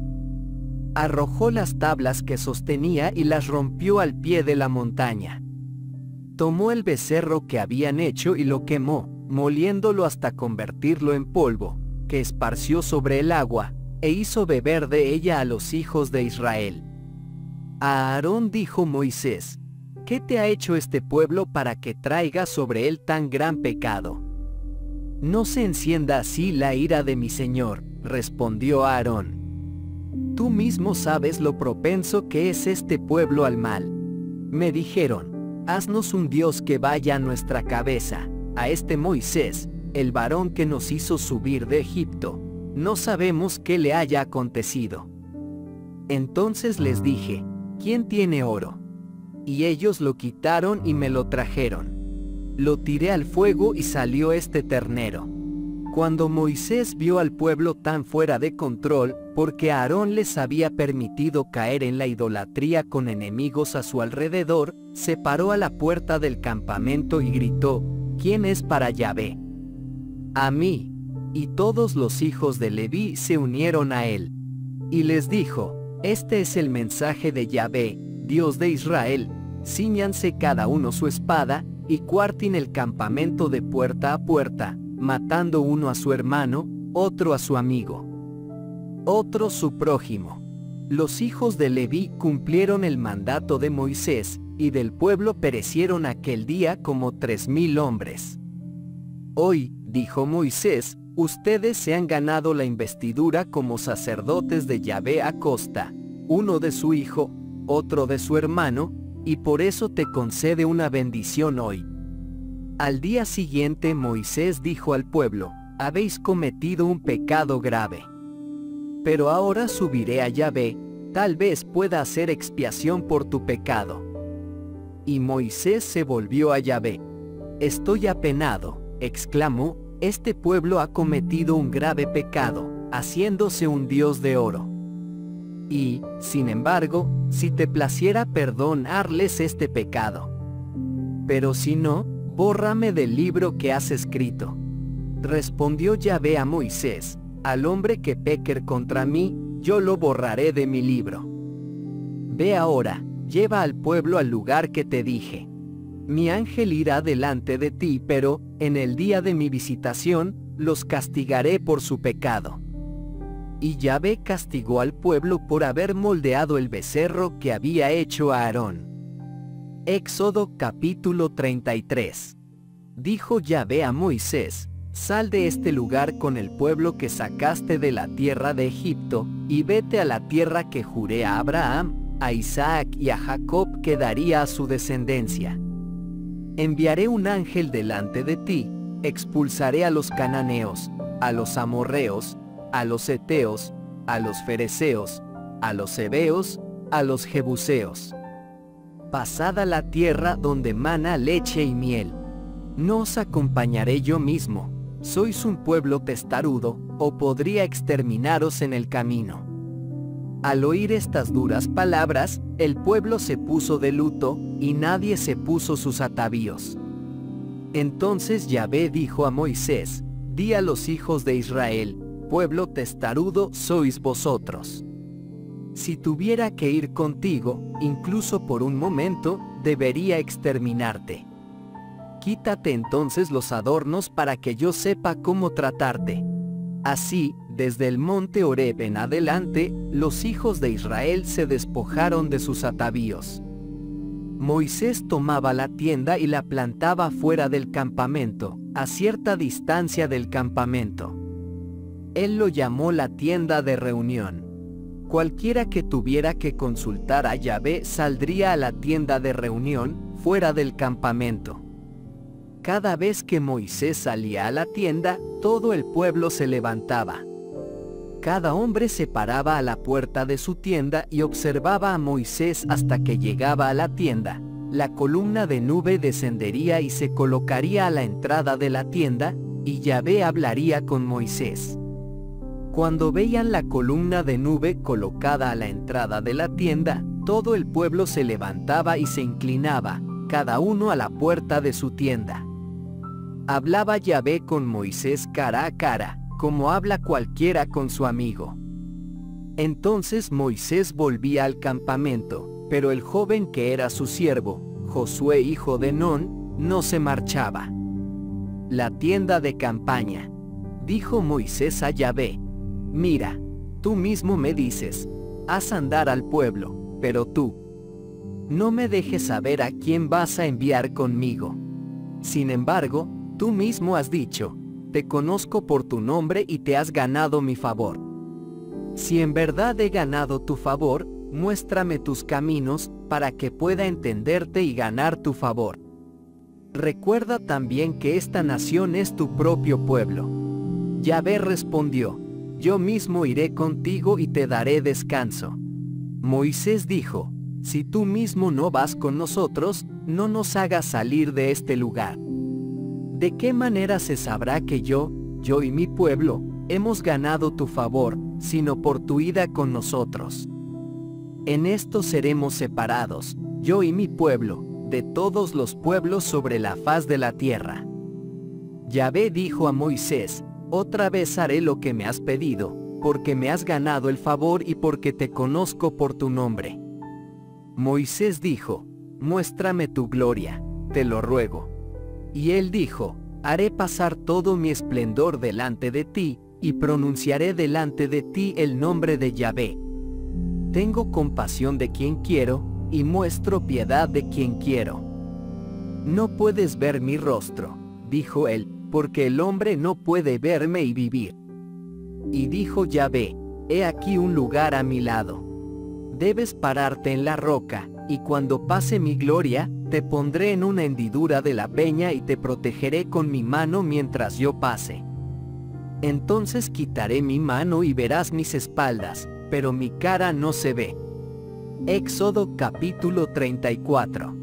S1: Arrojó las tablas que sostenía y las rompió al pie de la montaña. Tomó el becerro que habían hecho y lo quemó, moliéndolo hasta convertirlo en polvo, que esparció sobre el agua, e hizo beber de ella a los hijos de Israel. A Aarón dijo Moisés, ¿qué te ha hecho este pueblo para que traiga sobre él tan gran pecado? No se encienda así la ira de mi Señor, respondió Aarón. Tú mismo sabes lo propenso que es este pueblo al mal. Me dijeron, haznos un Dios que vaya a nuestra cabeza, a este Moisés, el varón que nos hizo subir de Egipto, no sabemos qué le haya acontecido. Entonces les dije, ¿quién tiene oro? Y ellos lo quitaron y me lo trajeron. Lo tiré al fuego y salió este ternero. Cuando Moisés vio al pueblo tan fuera de control, porque Aarón les había permitido caer en la idolatría con enemigos a su alrededor, se paró a la puerta del campamento y gritó, ¿quién es para Yahvé? a mí. Y todos los hijos de Leví se unieron a él. Y les dijo, este es el mensaje de Yahvé, Dios de Israel, ciñanse cada uno su espada, y cuartin el campamento de puerta a puerta, matando uno a su hermano, otro a su amigo, otro su prójimo. Los hijos de Leví cumplieron el mandato de Moisés, y del pueblo perecieron aquel día como tres mil hombres. Hoy, dijo Moisés, ustedes se han ganado la investidura como sacerdotes de Yahvé a costa, uno de su hijo, otro de su hermano, y por eso te concede una bendición hoy. Al día siguiente Moisés dijo al pueblo, habéis cometido un pecado grave. Pero ahora subiré a Yahvé, tal vez pueda hacer expiación por tu pecado. Y Moisés se volvió a Yahvé. Estoy apenado, exclamó, este pueblo ha cometido un grave pecado, haciéndose un dios de oro. Y, sin embargo, si te placiera perdonarles este pecado. Pero si no, bórrame del libro que has escrito. Respondió Yahvé a Moisés, al hombre que peque contra mí, yo lo borraré de mi libro. Ve ahora, lleva al pueblo al lugar que te dije mi ángel irá delante de ti, pero, en el día de mi visitación, los castigaré por su pecado. Y Yahvé castigó al pueblo por haber moldeado el becerro que había hecho a Aarón. Éxodo capítulo 33. Dijo Yahvé a Moisés, Sal de este lugar con el pueblo que sacaste de la tierra de Egipto, y vete a la tierra que juré a Abraham, a Isaac y a Jacob que daría a su descendencia enviaré un ángel delante de ti, expulsaré a los cananeos, a los amorreos, a los eteos, a los fereceos, a los hebeos, a los jebuseos. Pasada la tierra donde mana leche y miel. No os acompañaré yo mismo, sois un pueblo testarudo, o podría exterminaros en el camino. Al oír estas duras palabras, el pueblo se puso de luto, y nadie se puso sus atavíos. Entonces Yahvé dijo a Moisés, Di a los hijos de Israel, pueblo testarudo sois vosotros. Si tuviera que ir contigo, incluso por un momento, debería exterminarte. Quítate entonces los adornos para que yo sepa cómo tratarte. Así, desde el monte Horeb en adelante, los hijos de Israel se despojaron de sus atavíos. Moisés tomaba la tienda y la plantaba fuera del campamento, a cierta distancia del campamento. Él lo llamó la tienda de reunión. Cualquiera que tuviera que consultar a Yahvé saldría a la tienda de reunión, fuera del campamento. Cada vez que Moisés salía a la tienda, todo el pueblo se levantaba. Cada hombre se paraba a la puerta de su tienda y observaba a Moisés hasta que llegaba a la tienda. La columna de nube descendería y se colocaría a la entrada de la tienda, y Yahvé hablaría con Moisés. Cuando veían la columna de nube colocada a la entrada de la tienda, todo el pueblo se levantaba y se inclinaba, cada uno a la puerta de su tienda. Hablaba Yahvé con Moisés cara a cara, como habla cualquiera con su amigo. Entonces Moisés volvía al campamento, pero el joven que era su siervo, Josué hijo de Non, no se marchaba. La tienda de campaña. Dijo Moisés a Yahvé, mira, tú mismo me dices, haz andar al pueblo, pero tú, no me dejes saber a quién vas a enviar conmigo. Sin embargo, tú mismo has dicho, te conozco por tu nombre y te has ganado mi favor. Si en verdad he ganado tu favor, muéstrame tus caminos, para que pueda entenderte y ganar tu favor. Recuerda también que esta nación es tu propio pueblo. Yahvé respondió, yo mismo iré contigo y te daré descanso. Moisés dijo, si tú mismo no vas con nosotros, no nos hagas salir de este lugar. ¿De qué manera se sabrá que yo, yo y mi pueblo, hemos ganado tu favor, sino por tu ida con nosotros? En esto seremos separados, yo y mi pueblo, de todos los pueblos sobre la faz de la tierra. Yahvé dijo a Moisés, otra vez haré lo que me has pedido, porque me has ganado el favor y porque te conozco por tu nombre. Moisés dijo, muéstrame tu gloria, te lo ruego. Y él dijo, haré pasar todo mi esplendor delante de ti, y pronunciaré delante de ti el nombre de Yahvé. Tengo compasión de quien quiero, y muestro piedad de quien quiero. No puedes ver mi rostro, dijo él, porque el hombre no puede verme y vivir. Y dijo Yahvé, he aquí un lugar a mi lado. Debes pararte en la roca, y cuando pase mi gloria, te pondré en una hendidura de la peña y te protegeré con mi mano mientras yo pase. Entonces quitaré mi mano y verás mis espaldas, pero mi cara no se ve. Éxodo capítulo 34.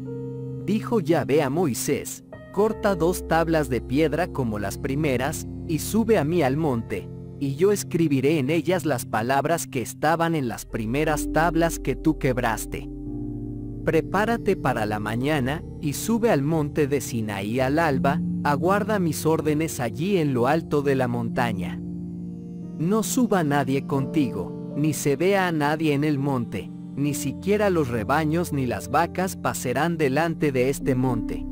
S1: Dijo Yahvé a Moisés, corta dos tablas de piedra como las primeras, y sube a mí al monte, y yo escribiré en ellas las palabras que estaban en las primeras tablas que tú quebraste. Prepárate para la mañana, y sube al monte de Sinaí al alba, aguarda mis órdenes allí en lo alto de la montaña. No suba nadie contigo, ni se vea a nadie en el monte, ni siquiera los rebaños ni las vacas pasarán delante de este monte.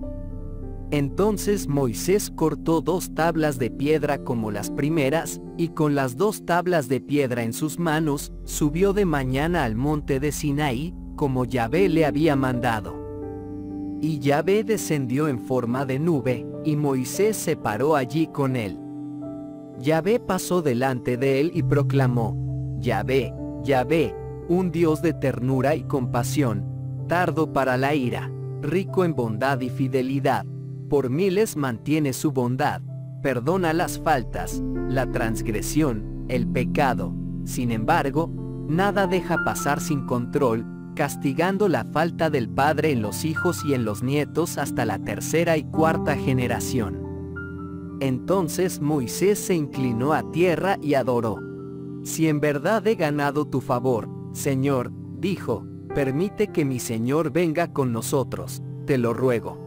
S1: Entonces Moisés cortó dos tablas de piedra como las primeras, y con las dos tablas de piedra en sus manos, subió de mañana al monte de Sinaí, como Yahvé le había mandado. Y Yahvé descendió en forma de nube, y Moisés se paró allí con él. Yahvé pasó delante de él y proclamó, Yahvé, Yahvé, un Dios de ternura y compasión, tardo para la ira, rico en bondad y fidelidad, por miles mantiene su bondad, perdona las faltas, la transgresión, el pecado, sin embargo, nada deja pasar sin control, castigando la falta del padre en los hijos y en los nietos hasta la tercera y cuarta generación. Entonces Moisés se inclinó a tierra y adoró. Si en verdad he ganado tu favor, Señor, dijo, permite que mi Señor venga con nosotros, te lo ruego.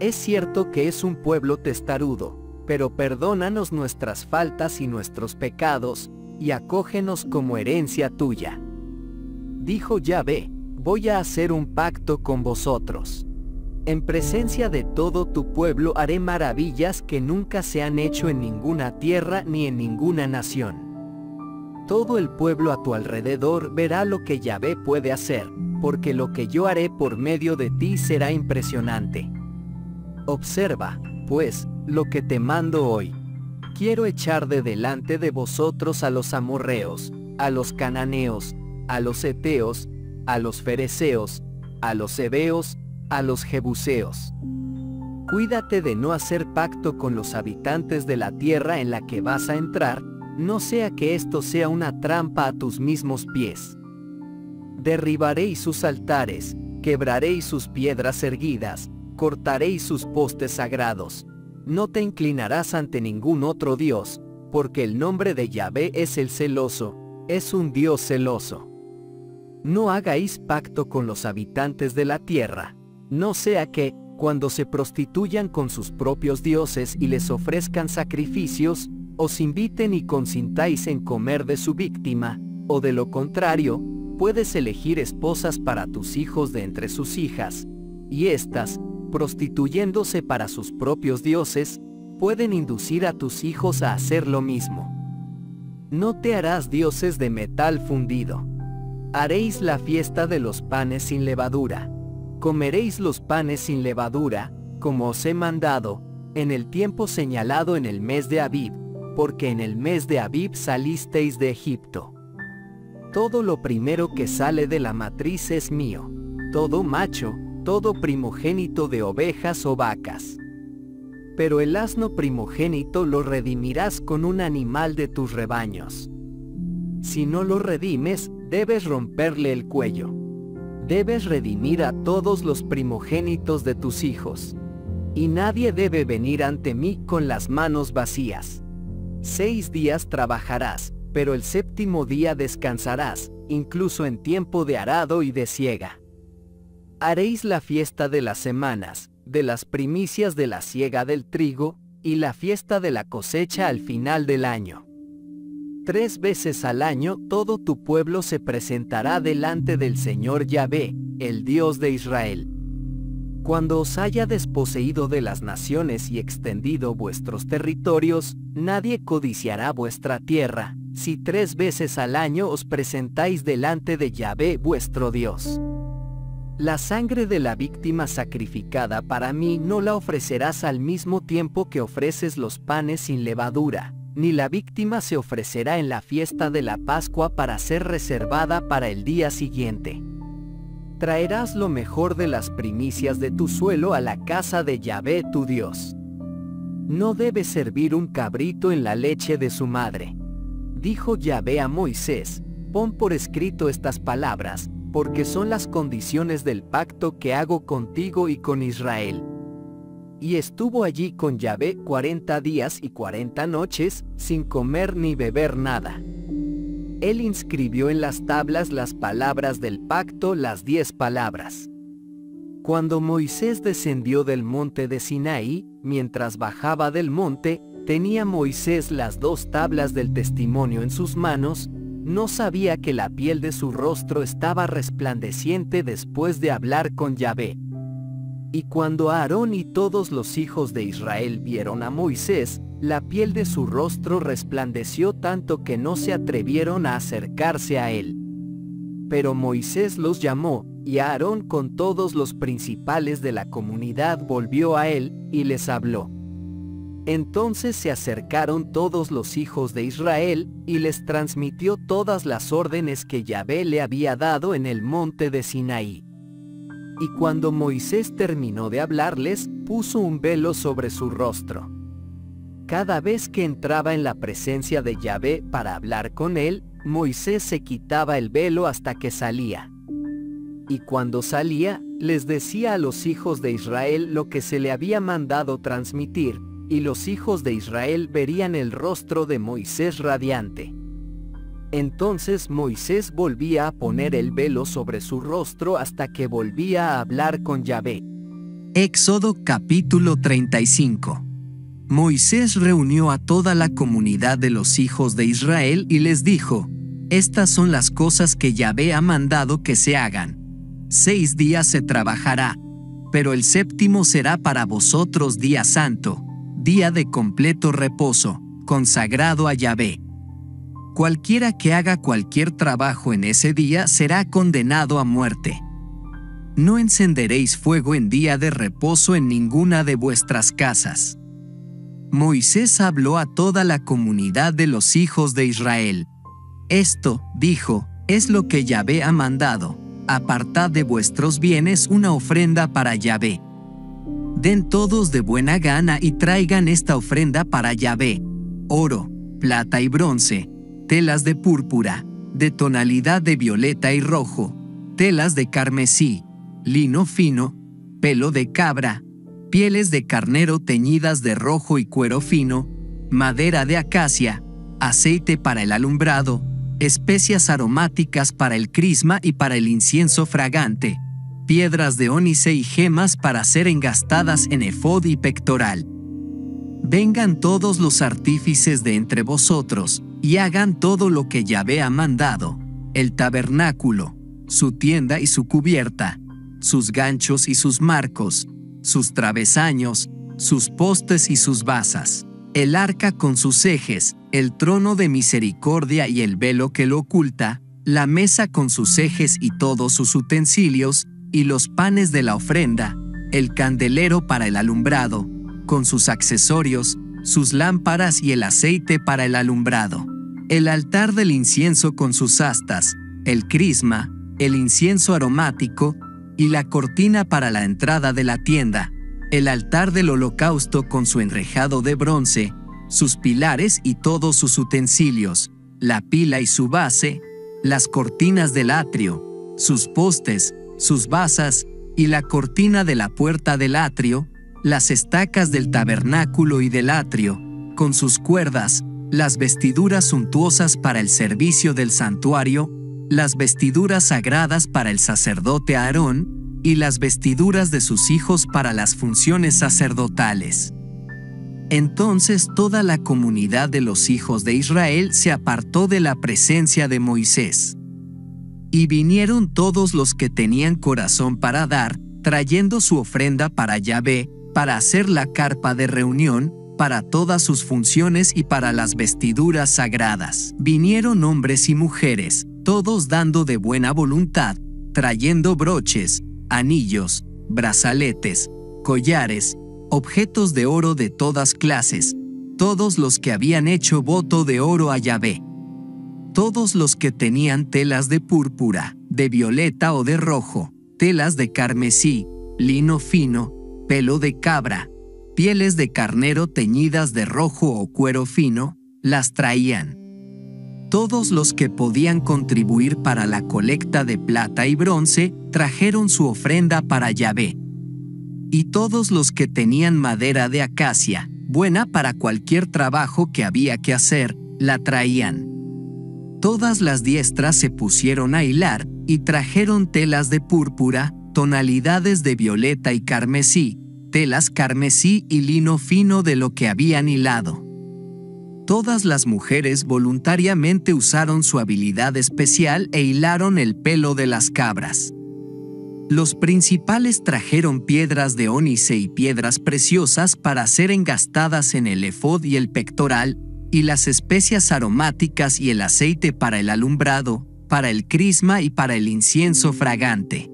S1: Es cierto que es un pueblo testarudo, pero perdónanos nuestras faltas y nuestros pecados, y acógenos como herencia tuya. Dijo Yahvé, voy a hacer un pacto con vosotros. En presencia de todo tu pueblo haré maravillas que nunca se han hecho en ninguna tierra ni en ninguna nación. Todo el pueblo a tu alrededor verá lo que Yahvé puede hacer, porque lo que yo haré por medio de ti será impresionante. Observa, pues, lo que te mando hoy. Quiero echar de delante de vosotros a los amorreos, a los cananeos, a los eteos, a los fereceos, a los hebeos, a los jebuseos. Cuídate de no hacer pacto con los habitantes de la tierra en la que vas a entrar, no sea que esto sea una trampa a tus mismos pies. Derribaréis sus altares, quebraréis sus piedras erguidas, cortaréis sus postes sagrados. No te inclinarás ante ningún otro Dios, porque el nombre de Yahvé es el celoso, es un Dios celoso. No hagáis pacto con los habitantes de la tierra, no sea que, cuando se prostituyan con sus propios dioses y les ofrezcan sacrificios, os inviten y consintáis en comer de su víctima, o de lo contrario, puedes elegir esposas para tus hijos de entre sus hijas, y éstas, prostituyéndose para sus propios dioses, pueden inducir a tus hijos a hacer lo mismo. No te harás dioses de metal fundido. Haréis la fiesta de los panes sin levadura. Comeréis los panes sin levadura, como os he mandado, en el tiempo señalado en el mes de Abib, porque en el mes de Abib salisteis de Egipto. Todo lo primero que sale de la matriz es mío, todo macho, todo primogénito de ovejas o vacas. Pero el asno primogénito lo redimirás con un animal de tus rebaños. Si no lo redimes, debes romperle el cuello. Debes redimir a todos los primogénitos de tus hijos. Y nadie debe venir ante mí con las manos vacías. Seis días trabajarás, pero el séptimo día descansarás, incluso en tiempo de arado y de siega. Haréis la fiesta de las semanas, de las primicias de la siega del trigo, y la fiesta de la cosecha al final del año. Tres veces al año todo tu pueblo se presentará delante del Señor Yahvé, el Dios de Israel. Cuando os haya desposeído de las naciones y extendido vuestros territorios, nadie codiciará vuestra tierra, si tres veces al año os presentáis delante de Yahvé vuestro Dios. La sangre de la víctima sacrificada para mí no la ofrecerás al mismo tiempo que ofreces los panes sin levadura, ni la víctima se ofrecerá en la fiesta de la Pascua para ser reservada para el día siguiente traerás lo mejor de las primicias de tu suelo a la casa de Yahvé tu Dios. No debe servir un cabrito en la leche de su madre. Dijo Yahvé a Moisés, pon por escrito estas palabras, porque son las condiciones del pacto que hago contigo y con Israel. Y estuvo allí con Yahvé cuarenta días y cuarenta noches, sin comer ni beber nada él inscribió en las tablas las palabras del pacto, las diez palabras. Cuando Moisés descendió del monte de Sinaí, mientras bajaba del monte, tenía Moisés las dos tablas del testimonio en sus manos, no sabía que la piel de su rostro estaba resplandeciente después de hablar con Yahvé. Y cuando Aarón y todos los hijos de Israel vieron a Moisés, la piel de su rostro resplandeció tanto que no se atrevieron a acercarse a él. Pero Moisés los llamó, y Aarón con todos los principales de la comunidad volvió a él, y les habló. Entonces se acercaron todos los hijos de Israel, y les transmitió todas las órdenes que Yahvé le había dado en el monte de Sinaí. Y cuando Moisés terminó de hablarles, puso un velo sobre su rostro. Cada vez que entraba en la presencia de Yahvé para hablar con él, Moisés se quitaba el velo hasta que salía. Y cuando salía, les decía a los hijos de Israel lo que se le había mandado transmitir, y los hijos de Israel verían el rostro de Moisés radiante. Entonces Moisés volvía a poner el velo sobre su rostro hasta que volvía a hablar con Yahvé.
S2: Éxodo capítulo 35 Moisés reunió a toda la comunidad de los hijos de Israel y les dijo, Estas son las cosas que Yahvé ha mandado que se hagan. Seis días se trabajará, pero el séptimo será para vosotros día santo, día de completo reposo, consagrado a Yahvé. Cualquiera que haga cualquier trabajo en ese día será condenado a muerte. No encenderéis fuego en día de reposo en ninguna de vuestras casas. Moisés habló a toda la comunidad de los hijos de Israel. Esto, dijo, es lo que Yahvé ha mandado. Apartad de vuestros bienes una ofrenda para Yahvé. Den todos de buena gana y traigan esta ofrenda para Yahvé. Oro, plata y bronce, telas de púrpura, de tonalidad de violeta y rojo, telas de carmesí, lino fino, pelo de cabra, pieles de carnero teñidas de rojo y cuero fino, madera de acacia, aceite para el alumbrado, especias aromáticas para el crisma y para el incienso fragante, piedras de ónice y gemas para ser engastadas en efod y pectoral. Vengan todos los artífices de entre vosotros, y hagan todo lo que Yahvé ha mandado, el tabernáculo, su tienda y su cubierta, sus ganchos y sus marcos, sus travesaños, sus postes y sus basas, el arca con sus ejes, el trono de misericordia y el velo que lo oculta, la mesa con sus ejes y todos sus utensilios, y los panes de la ofrenda, el candelero para el alumbrado, con sus accesorios, sus lámparas y el aceite para el alumbrado, el altar del incienso con sus astas, el crisma, el incienso aromático y la cortina para la entrada de la tienda, el altar del holocausto con su enrejado de bronce, sus pilares y todos sus utensilios, la pila y su base, las cortinas del atrio, sus postes, sus basas y la cortina de la puerta del atrio, las estacas del tabernáculo y del atrio, con sus cuerdas, las vestiduras suntuosas para el servicio del santuario, las vestiduras sagradas para el sacerdote Aarón, y las vestiduras de sus hijos para las funciones sacerdotales. Entonces toda la comunidad de los hijos de Israel se apartó de la presencia de Moisés. Y vinieron todos los que tenían corazón para dar, trayendo su ofrenda para Yahvé, para hacer la carpa de reunión, para todas sus funciones y para las vestiduras sagradas. Vinieron hombres y mujeres, todos dando de buena voluntad, trayendo broches, anillos, brazaletes, collares, objetos de oro de todas clases, todos los que habían hecho voto de oro a Yahvé. Todos los que tenían telas de púrpura, de violeta o de rojo, telas de carmesí, lino fino, pelo de cabra, pieles de carnero teñidas de rojo o cuero fino, las traían. Todos los que podían contribuir para la colecta de plata y bronce trajeron su ofrenda para Yahvé. Y todos los que tenían madera de acacia, buena para cualquier trabajo que había que hacer, la traían. Todas las diestras se pusieron a hilar y trajeron telas de púrpura, tonalidades de violeta y carmesí, telas carmesí y lino fino de lo que habían hilado. Todas las mujeres voluntariamente usaron su habilidad especial e hilaron el pelo de las cabras. Los principales trajeron piedras de ónice y piedras preciosas para ser engastadas en el efod y el pectoral, y las especias aromáticas y el aceite para el alumbrado, para el crisma y para el incienso fragante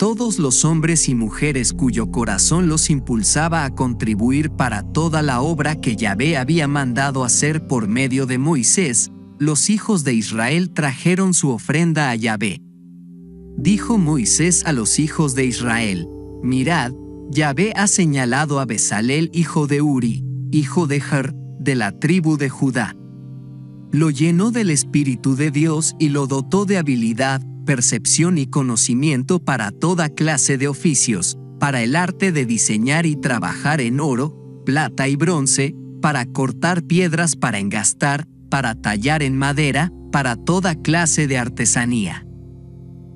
S2: todos los hombres y mujeres cuyo corazón los impulsaba a contribuir para toda la obra que Yahvé había mandado hacer por medio de Moisés, los hijos de Israel trajeron su ofrenda a Yahvé. Dijo Moisés a los hijos de Israel, Mirad, Yahvé ha señalado a Besalel hijo de Uri, hijo de Jer, de la tribu de Judá. Lo llenó del Espíritu de Dios y lo dotó de habilidad, percepción y conocimiento para toda clase de oficios, para el arte de diseñar y trabajar en oro, plata y bronce, para cortar piedras para engastar, para tallar en madera, para toda clase de artesanía.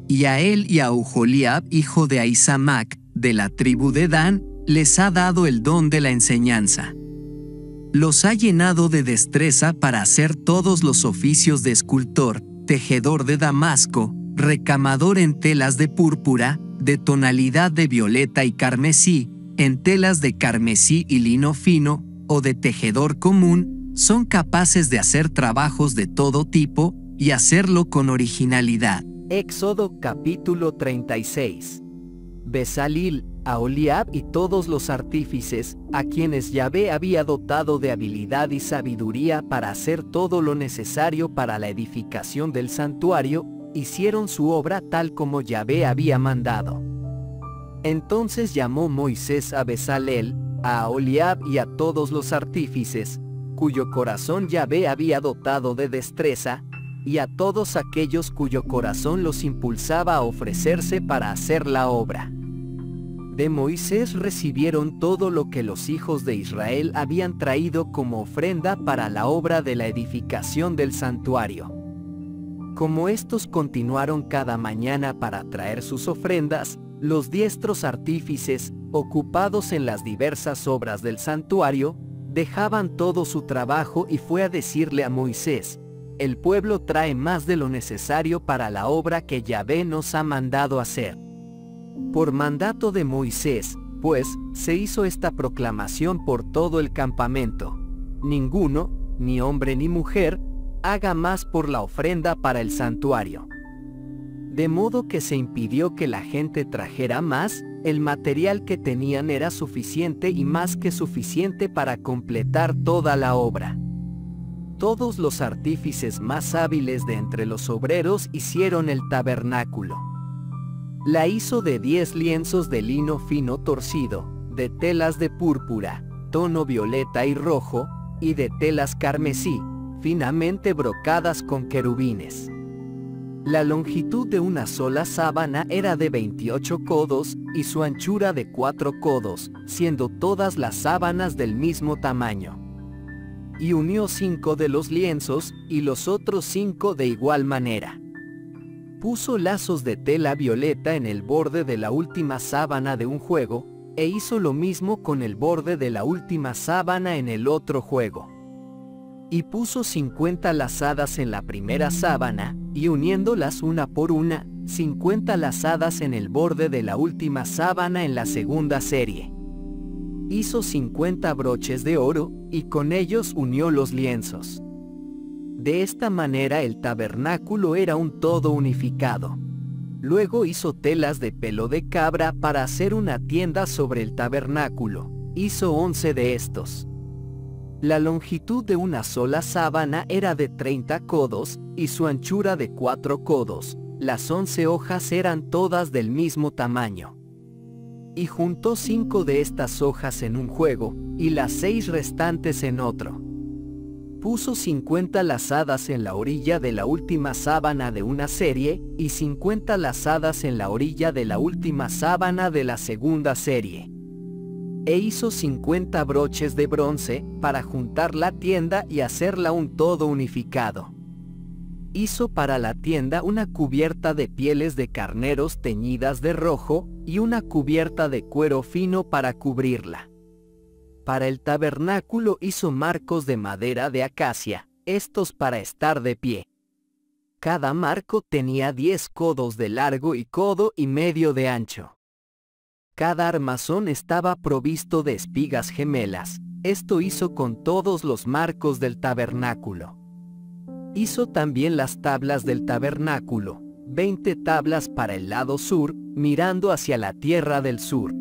S2: Y a él y a Ujoliab, hijo de Aizamac, de la tribu de Dan, les ha dado el don de la enseñanza. Los ha llenado de destreza para hacer todos los oficios de escultor, tejedor de damasco, recamador en telas de púrpura, de tonalidad de violeta y carmesí, en telas de carmesí y lino fino, o de tejedor común, son capaces de hacer trabajos de todo tipo y hacerlo con originalidad.
S1: Éxodo capítulo 36. Besalil, Aholiab y todos los artífices, a quienes Yahvé había dotado de habilidad y sabiduría para hacer todo lo necesario para la edificación del santuario, hicieron su obra tal como Yahvé había mandado. Entonces llamó Moisés a Besalel, a Aholiab y a todos los artífices, cuyo corazón Yahvé había dotado de destreza, y a todos aquellos cuyo corazón los impulsaba a ofrecerse para hacer la obra. De Moisés recibieron todo lo que los hijos de Israel habían traído como ofrenda para la obra de la edificación del santuario. Como estos continuaron cada mañana para traer sus ofrendas, los diestros artífices, ocupados en las diversas obras del santuario, dejaban todo su trabajo y fue a decirle a Moisés, el pueblo trae más de lo necesario para la obra que Yahvé nos ha mandado hacer. Por mandato de Moisés, pues, se hizo esta proclamación por todo el campamento. Ninguno, ni hombre ni mujer, haga más por la ofrenda para el santuario. De modo que se impidió que la gente trajera más, el material que tenían era suficiente y más que suficiente para completar toda la obra. Todos los artífices más hábiles de entre los obreros hicieron el tabernáculo. La hizo de diez lienzos de lino fino torcido, de telas de púrpura, tono violeta y rojo, y de telas carmesí, finamente brocadas con querubines. La longitud de una sola sábana era de 28 codos y su anchura de 4 codos, siendo todas las sábanas del mismo tamaño. Y unió cinco de los lienzos y los otros cinco de igual manera. Puso lazos de tela violeta en el borde de la última sábana de un juego, e hizo lo mismo con el borde de la última sábana en el otro juego y puso 50 lazadas en la primera sábana, y uniéndolas una por una, 50 lazadas en el borde de la última sábana en la segunda serie. Hizo 50 broches de oro, y con ellos unió los lienzos. De esta manera el tabernáculo era un todo unificado. Luego hizo telas de pelo de cabra para hacer una tienda sobre el tabernáculo. Hizo 11 de estos. La longitud de una sola sábana era de 30 codos, y su anchura de 4 codos. Las once hojas eran todas del mismo tamaño. Y juntó cinco de estas hojas en un juego, y las seis restantes en otro. Puso 50 lazadas en la orilla de la última sábana de una serie, y 50 lazadas en la orilla de la última sábana de la segunda serie e hizo 50 broches de bronce para juntar la tienda y hacerla un todo unificado. Hizo para la tienda una cubierta de pieles de carneros teñidas de rojo y una cubierta de cuero fino para cubrirla. Para el tabernáculo hizo marcos de madera de acacia, estos para estar de pie. Cada marco tenía 10 codos de largo y codo y medio de ancho. Cada armazón estaba provisto de espigas gemelas. Esto hizo con todos los marcos del tabernáculo. Hizo también las tablas del tabernáculo, 20 tablas para el lado sur, mirando hacia la tierra del sur.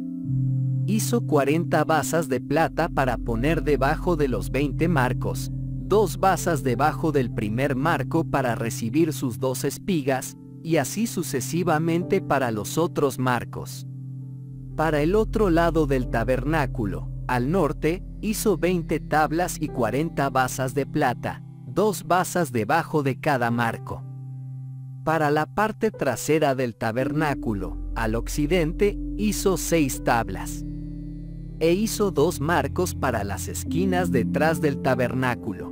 S1: Hizo 40 basas de plata para poner debajo de los 20 marcos, dos basas debajo del primer marco para recibir sus dos espigas, y así sucesivamente para los otros marcos. Para el otro lado del tabernáculo, al norte, hizo 20 tablas y 40 basas de plata, dos basas debajo de cada marco. Para la parte trasera del tabernáculo, al occidente, hizo seis tablas. E hizo dos marcos para las esquinas detrás del tabernáculo.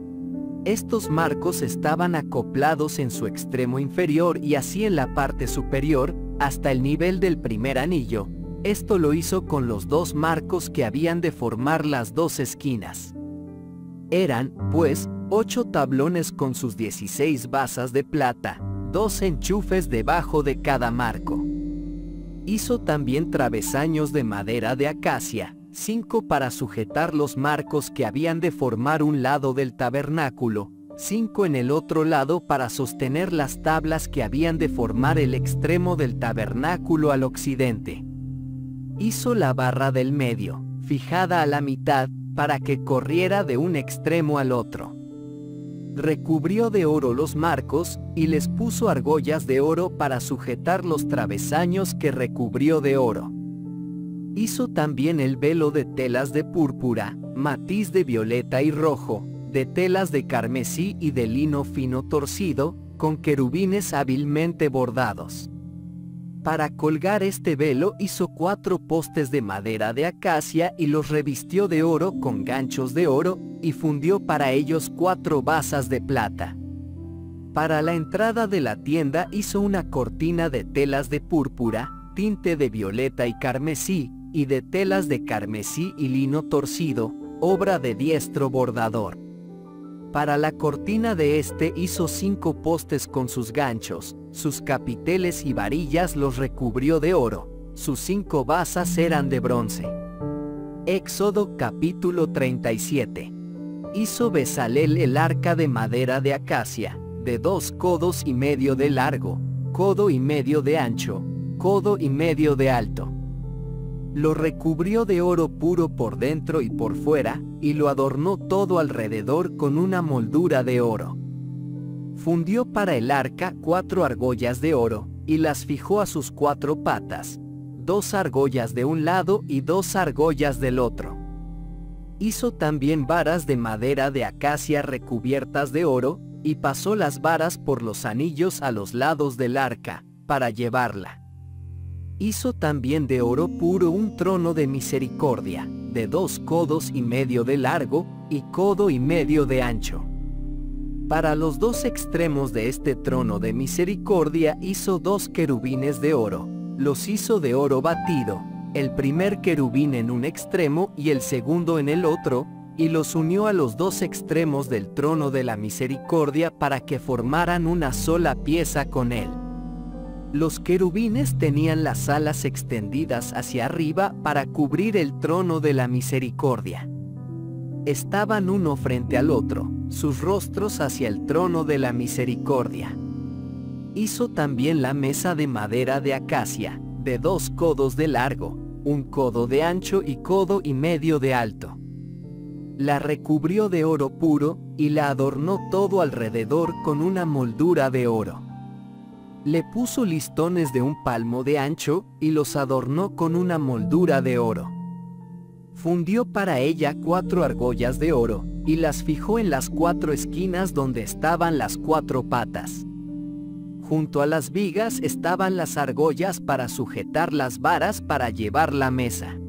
S1: Estos marcos estaban acoplados en su extremo inferior y así en la parte superior, hasta el nivel del primer anillo, Esto lo hizo con los dos marcos que habían de formar las dos esquinas. Eran, pues, ocho tablones con sus 16 basas de plata, dos enchufes debajo de cada marco. Hizo también travesaños de madera de acacia, cinco para sujetar los marcos que habían de formar un lado del tabernáculo, cinco en el otro lado para sostener las tablas que habían de formar el extremo del tabernáculo al occidente. Hizo la barra del medio, fijada a la mitad, para que corriera de un extremo al otro. Recubrió de oro los marcos, y les puso argollas de oro para sujetar los travesaños que recubrió de oro. Hizo también el velo de telas de púrpura, matiz de violeta y rojo, de telas de carmesí y de lino fino torcido, con querubines hábilmente bordados. Para colgar este velo hizo cuatro postes de madera de acacia y los revistió de oro con ganchos de oro, y fundió para ellos cuatro basas de plata. Para la entrada de la tienda hizo una cortina de telas de púrpura, tinte de violeta y carmesí, y de telas de carmesí y lino torcido, obra de diestro bordador. Para la cortina de este hizo cinco postes con sus ganchos, sus capiteles y varillas los recubrió de oro, sus cinco basas eran de bronce. Éxodo capítulo 37. Hizo Besalel el arca de madera de acacia, de dos codos y medio de largo, codo y medio de ancho, codo y medio de alto lo recubrió de oro puro por dentro y por fuera, y lo adornó todo alrededor con una moldura de oro. Fundió para el arca cuatro argollas de oro, y las fijó a sus cuatro patas, dos argollas de un lado y dos argollas del otro. Hizo también varas de madera de acacia recubiertas de oro, y pasó las varas por los anillos a los lados del arca, para llevarla. Hizo también de oro puro un trono de misericordia, de dos codos y medio de largo, y codo y medio de ancho. Para los dos extremos de este trono de misericordia hizo dos querubines de oro, los hizo de oro batido, el primer querubín en un extremo y el segundo en el otro, y los unió a los dos extremos del trono de la misericordia para que formaran una sola pieza con él. Los querubines tenían las alas extendidas hacia arriba para cubrir el trono de la misericordia. Estaban uno frente al otro, sus rostros hacia el trono de la misericordia. Hizo también la mesa de madera de acacia, de dos codos de largo, un codo de ancho y codo y medio de alto. La recubrió de oro puro, y la adornó todo alrededor con una moldura de oro. Le puso listones de un palmo de ancho y los adornó con una moldura de oro. Fundió para ella cuatro argollas de oro y las fijó en las cuatro esquinas donde estaban las cuatro patas. Junto a las vigas estaban las argollas para sujetar las varas para llevar la mesa.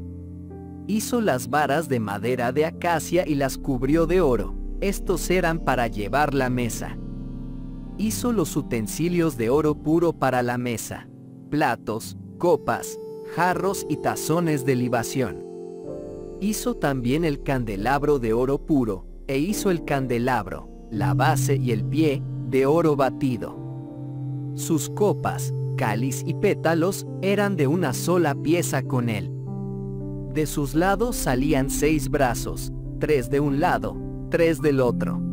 S1: Hizo las varas de madera de acacia y las cubrió de oro. Estos eran para llevar la mesa hizo los utensilios de oro puro para la mesa, platos, copas, jarros y tazones de libación. Hizo también el candelabro de oro puro, e hizo el candelabro, la base y el pie, de oro batido. Sus copas, cáliz y pétalos eran de una sola pieza con él. De sus lados salían seis brazos, tres de un lado, tres del otro.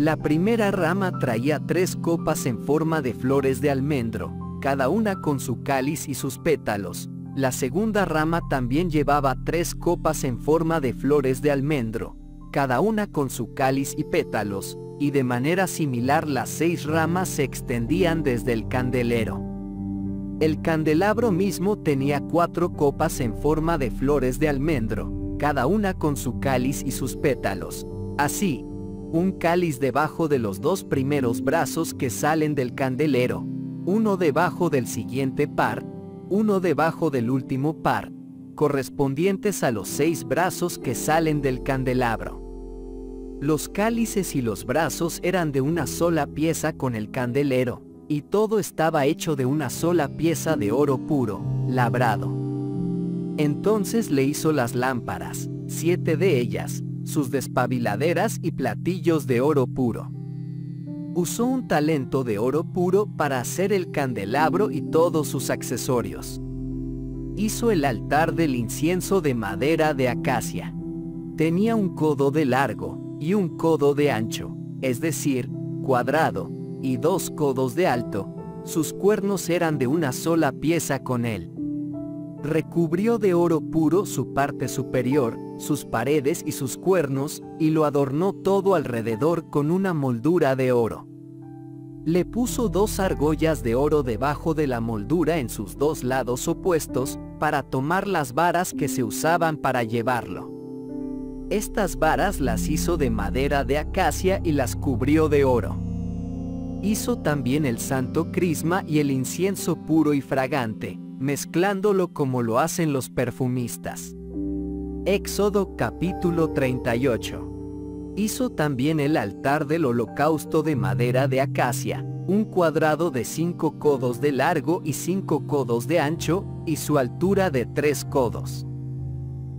S1: La primera rama traía tres copas en forma de flores de almendro, cada una con su cáliz y sus pétalos. La segunda rama también llevaba tres copas en forma de flores de almendro, cada una con su cáliz y pétalos, y de manera similar las seis ramas se extendían desde el candelero. El candelabro mismo tenía cuatro copas en forma de flores de almendro, cada una con su cáliz y sus pétalos. Así, un cáliz debajo de los dos primeros brazos que salen del candelero, uno debajo del siguiente par, uno debajo del último par, correspondientes a los seis brazos que salen del candelabro. Los cálices y los brazos eran de una sola pieza con el candelero, y todo estaba hecho de una sola pieza de oro puro, labrado. Entonces le hizo las lámparas, siete de ellas, sus despabiladeras y platillos de oro puro. Usó un talento de oro puro para hacer el candelabro y todos sus accesorios. Hizo el altar del incienso de madera de acacia. Tenía un codo de largo y un codo de ancho, es decir, cuadrado, y dos codos de alto. Sus cuernos eran de una sola pieza con él. Recubrió de oro puro su parte superior, sus paredes y sus cuernos, y lo adornó todo alrededor con una moldura de oro. Le puso dos argollas de oro debajo de la moldura en sus dos lados opuestos, para tomar las varas que se usaban para llevarlo. Estas varas las hizo de madera de acacia y las cubrió de oro. Hizo también el santo crisma y el incienso puro y fragante, mezclándolo como lo hacen los perfumistas. Éxodo capítulo 38. Hizo también el altar del holocausto de madera de acacia, un cuadrado de cinco codos de largo y cinco codos de ancho, y su altura de tres codos.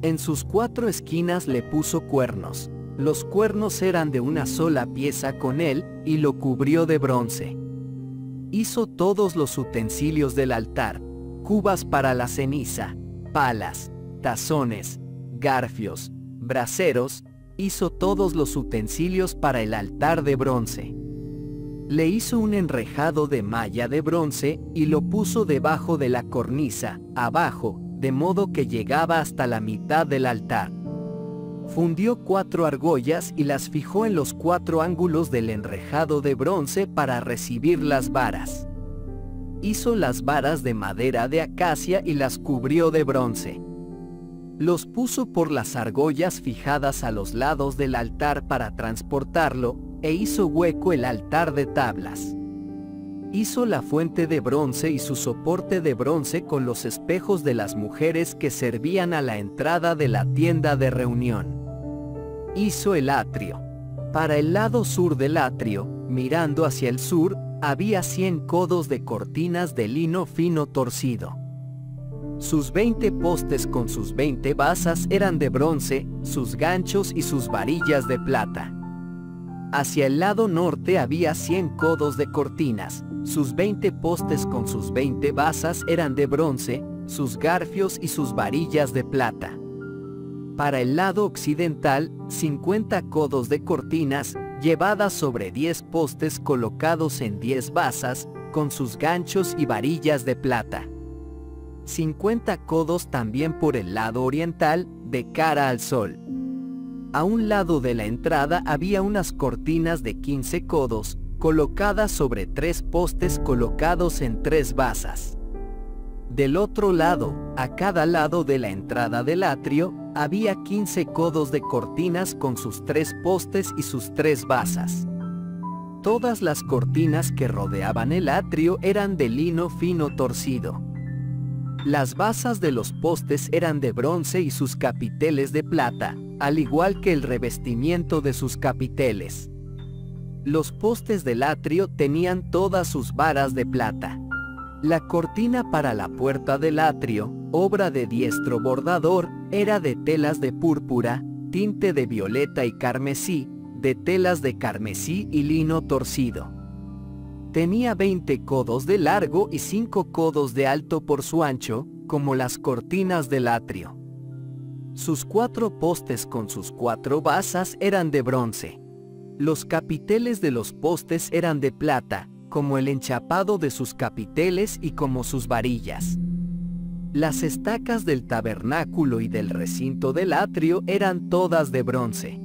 S1: En sus cuatro esquinas le puso cuernos. Los cuernos eran de una sola pieza con él, y lo cubrió de bronce. Hizo todos los utensilios del altar, cubas para la ceniza, palas, tazones, garfios, braseros, hizo todos los utensilios para el altar de bronce. Le hizo un enrejado de malla de bronce y lo puso debajo de la cornisa, abajo, de modo que llegaba hasta la mitad del altar. Fundió cuatro argollas y las fijó en los cuatro ángulos del enrejado de bronce para recibir las varas hizo las varas de madera de acacia y las cubrió de bronce. Los puso por las argollas fijadas a los lados del altar para transportarlo, e hizo hueco el altar de tablas. Hizo la fuente de bronce y su soporte de bronce con los espejos de las mujeres que servían a la entrada de la tienda de reunión. Hizo el atrio. Para el lado sur del atrio, mirando hacia el sur, había 100 codos de cortinas de lino fino torcido. Sus 20 postes con sus 20 basas eran de bronce, sus ganchos y sus varillas de plata. Hacia el lado norte había 100 codos de cortinas, sus 20 postes con sus 20 basas eran de bronce, sus garfios y sus varillas de plata. Para el lado occidental, 50 codos de cortinas, llevadas sobre 10 postes colocados en 10 basas, con sus ganchos y varillas de plata. 50 codos también por el lado oriental, de cara al sol. A un lado de la entrada había unas cortinas de 15 codos, colocadas sobre tres postes colocados en tres basas. Del otro lado, a cada lado de la entrada del atrio, había 15 codos de cortinas con sus tres postes y sus tres basas. Todas las cortinas que rodeaban el atrio eran de lino fino torcido. Las basas de los postes eran de bronce y sus capiteles de plata, al igual que el revestimiento de sus capiteles. Los postes del atrio tenían todas sus varas de plata. La cortina para la puerta del atrio, obra de diestro bordador, era de telas de púrpura, tinte de violeta y carmesí, de telas de carmesí y lino torcido. Tenía 20 codos de largo y 5 codos de alto por su ancho, como las cortinas del atrio. Sus cuatro postes con sus cuatro basas eran de bronce. Los capiteles de los postes eran de plata, como el enchapado de sus capiteles y como sus varillas. Las estacas del tabernáculo y del recinto del atrio eran todas de bronce.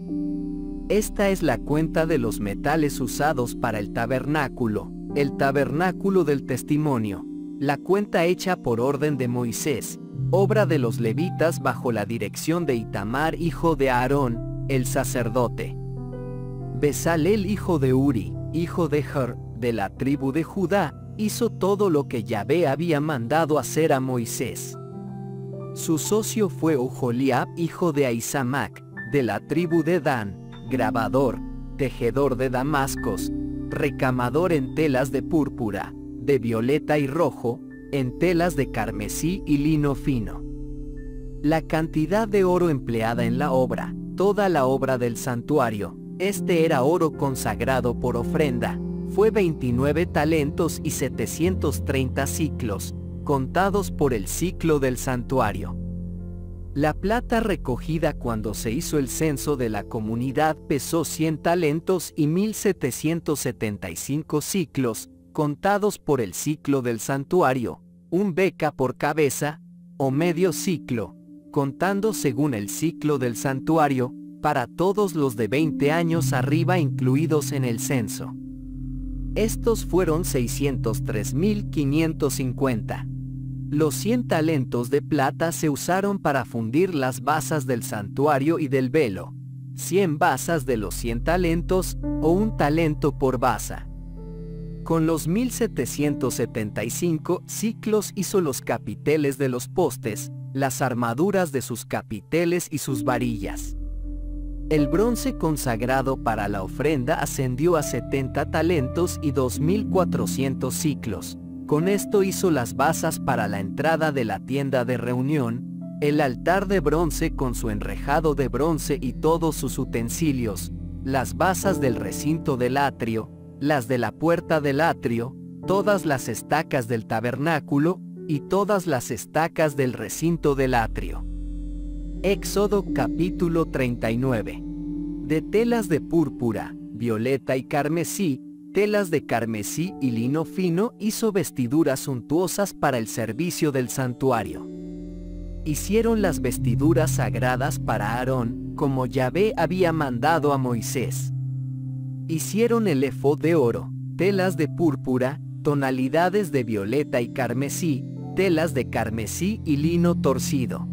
S1: Esta es la cuenta de los metales usados para el tabernáculo, el tabernáculo del testimonio, la cuenta hecha por orden de Moisés, obra de los levitas bajo la dirección de Itamar hijo de Aarón, el sacerdote. Besalel hijo de Uri, hijo de Her, de la tribu de Judá, hizo todo lo que Yahvé había mandado hacer a Moisés. Su socio fue Ojoliab, hijo de Aizamac, de la tribu de Dan, grabador, tejedor de damascos, recamador en telas de púrpura, de violeta y rojo, en telas de carmesí y lino fino. La cantidad de oro empleada en la obra, toda la obra del santuario, este era oro consagrado por ofrenda, fue 29 talentos y 730 ciclos, contados por el ciclo del santuario. La plata recogida cuando se hizo el censo de la comunidad pesó 100 talentos y 1775 ciclos, contados por el ciclo del santuario, un beca por cabeza, o medio ciclo, contando según el ciclo del santuario, para todos los de 20 años arriba incluidos en el censo. Estos fueron 603.550. Los 100 talentos de plata se usaron para fundir las basas del santuario y del velo, 100 basas de los 100 talentos o un talento por basa. Con los 1775 ciclos hizo los capiteles de los postes, las armaduras de sus capiteles y sus varillas. El bronce consagrado para la ofrenda ascendió a 70 talentos y 2.400 ciclos. Con esto hizo las basas para la entrada de la tienda de reunión, el altar de bronce con su enrejado de bronce y todos sus utensilios, las basas del recinto del atrio, las de la puerta del atrio, todas las estacas del tabernáculo y todas las estacas del recinto del atrio. Éxodo capítulo 39. De telas de púrpura, violeta y carmesí, telas de carmesí y lino fino hizo vestiduras suntuosas para el servicio del santuario. Hicieron las vestiduras sagradas para Aarón, como Yahvé había mandado a Moisés. Hicieron el efod de oro, telas de púrpura, tonalidades de violeta y carmesí, telas de carmesí y lino torcido.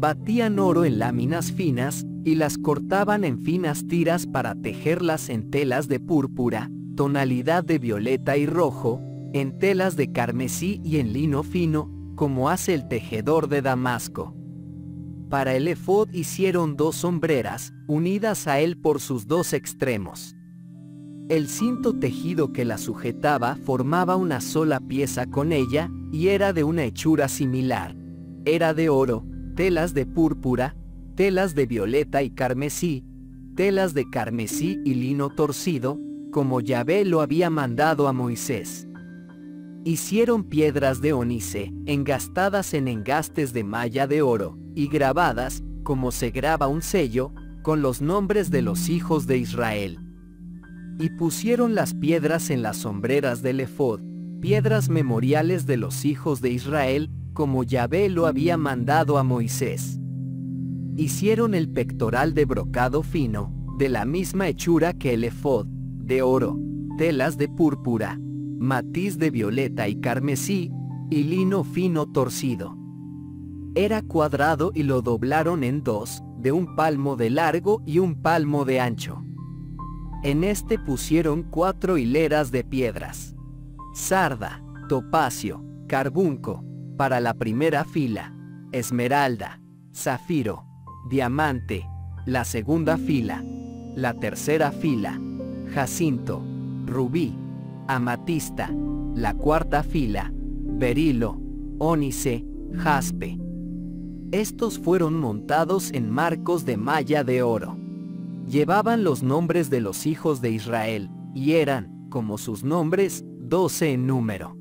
S1: Batían oro en láminas finas, y las cortaban en finas tiras para tejerlas en telas de púrpura, tonalidad de violeta y rojo, en telas de carmesí y en lino fino, como hace el tejedor de Damasco. Para el efod hicieron dos sombreras, unidas a él por sus dos extremos. El cinto tejido que la sujetaba formaba una sola pieza con ella, y era de una hechura similar. Era de oro, telas de púrpura, telas de violeta y carmesí, telas de carmesí y lino torcido, como Yahvé lo había mandado a Moisés. Hicieron piedras de ónice, engastadas en engastes de malla de oro, y grabadas, como se graba un sello, con los nombres de los hijos de Israel. Y pusieron las piedras en las sombreras del efod, piedras memoriales de los hijos de Israel, como Yahvé lo había mandado a Moisés. Hicieron el pectoral de brocado fino, de la misma hechura que el efod, de oro, telas de púrpura, matiz de violeta y carmesí, y lino fino torcido. Era cuadrado y lo doblaron en dos, de un palmo de largo y un palmo de ancho. En este pusieron cuatro hileras de piedras. Sarda, topacio, carbunco, para la primera fila, esmeralda, zafiro, diamante, la segunda fila, la tercera fila, jacinto, rubí, amatista, la cuarta fila, berilo, ónice, jaspe. Estos fueron montados en marcos de malla de oro. Llevaban los nombres de los hijos de Israel, y eran, como sus nombres, doce en número.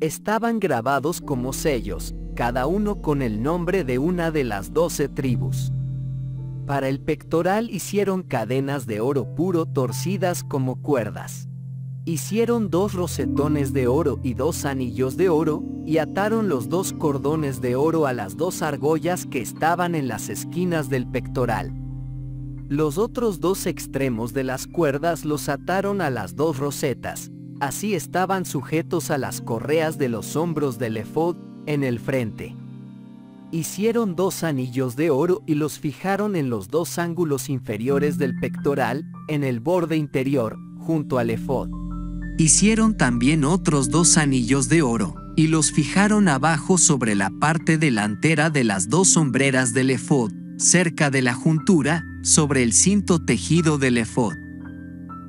S1: Estaban grabados como sellos, cada uno con el nombre de una de las doce tribus. Para el pectoral hicieron cadenas de oro puro torcidas como cuerdas. Hicieron dos rosetones de oro y dos anillos de oro, y ataron los dos cordones de oro a las dos argollas que estaban en las esquinas del pectoral. Los otros dos extremos de las cuerdas los ataron a las dos rosetas, así estaban sujetos a las correas de los hombros del efod en el frente. Hicieron dos anillos de oro y los fijaron en los dos ángulos inferiores del pectoral, en el borde interior, junto al efod.
S2: Hicieron también otros dos anillos de oro, y los fijaron abajo sobre la parte delantera de las dos sombreras del efod, cerca de la juntura, sobre el cinto tejido del efod.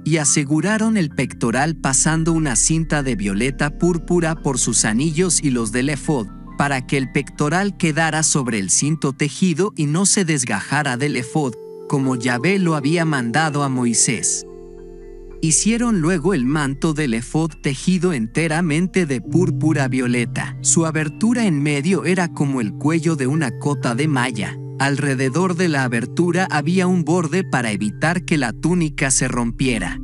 S2: Y aseguraron el pectoral pasando una cinta de violeta púrpura por sus anillos y los del efod, para que el pectoral quedara sobre el cinto tejido y no se desgajara del efod, como Yahvé lo había mandado a Moisés. Hicieron luego el manto del efod tejido enteramente de púrpura violeta. Su abertura en medio era como el cuello de una cota de malla. Alrededor de la abertura había un borde para evitar que la túnica se rompiera.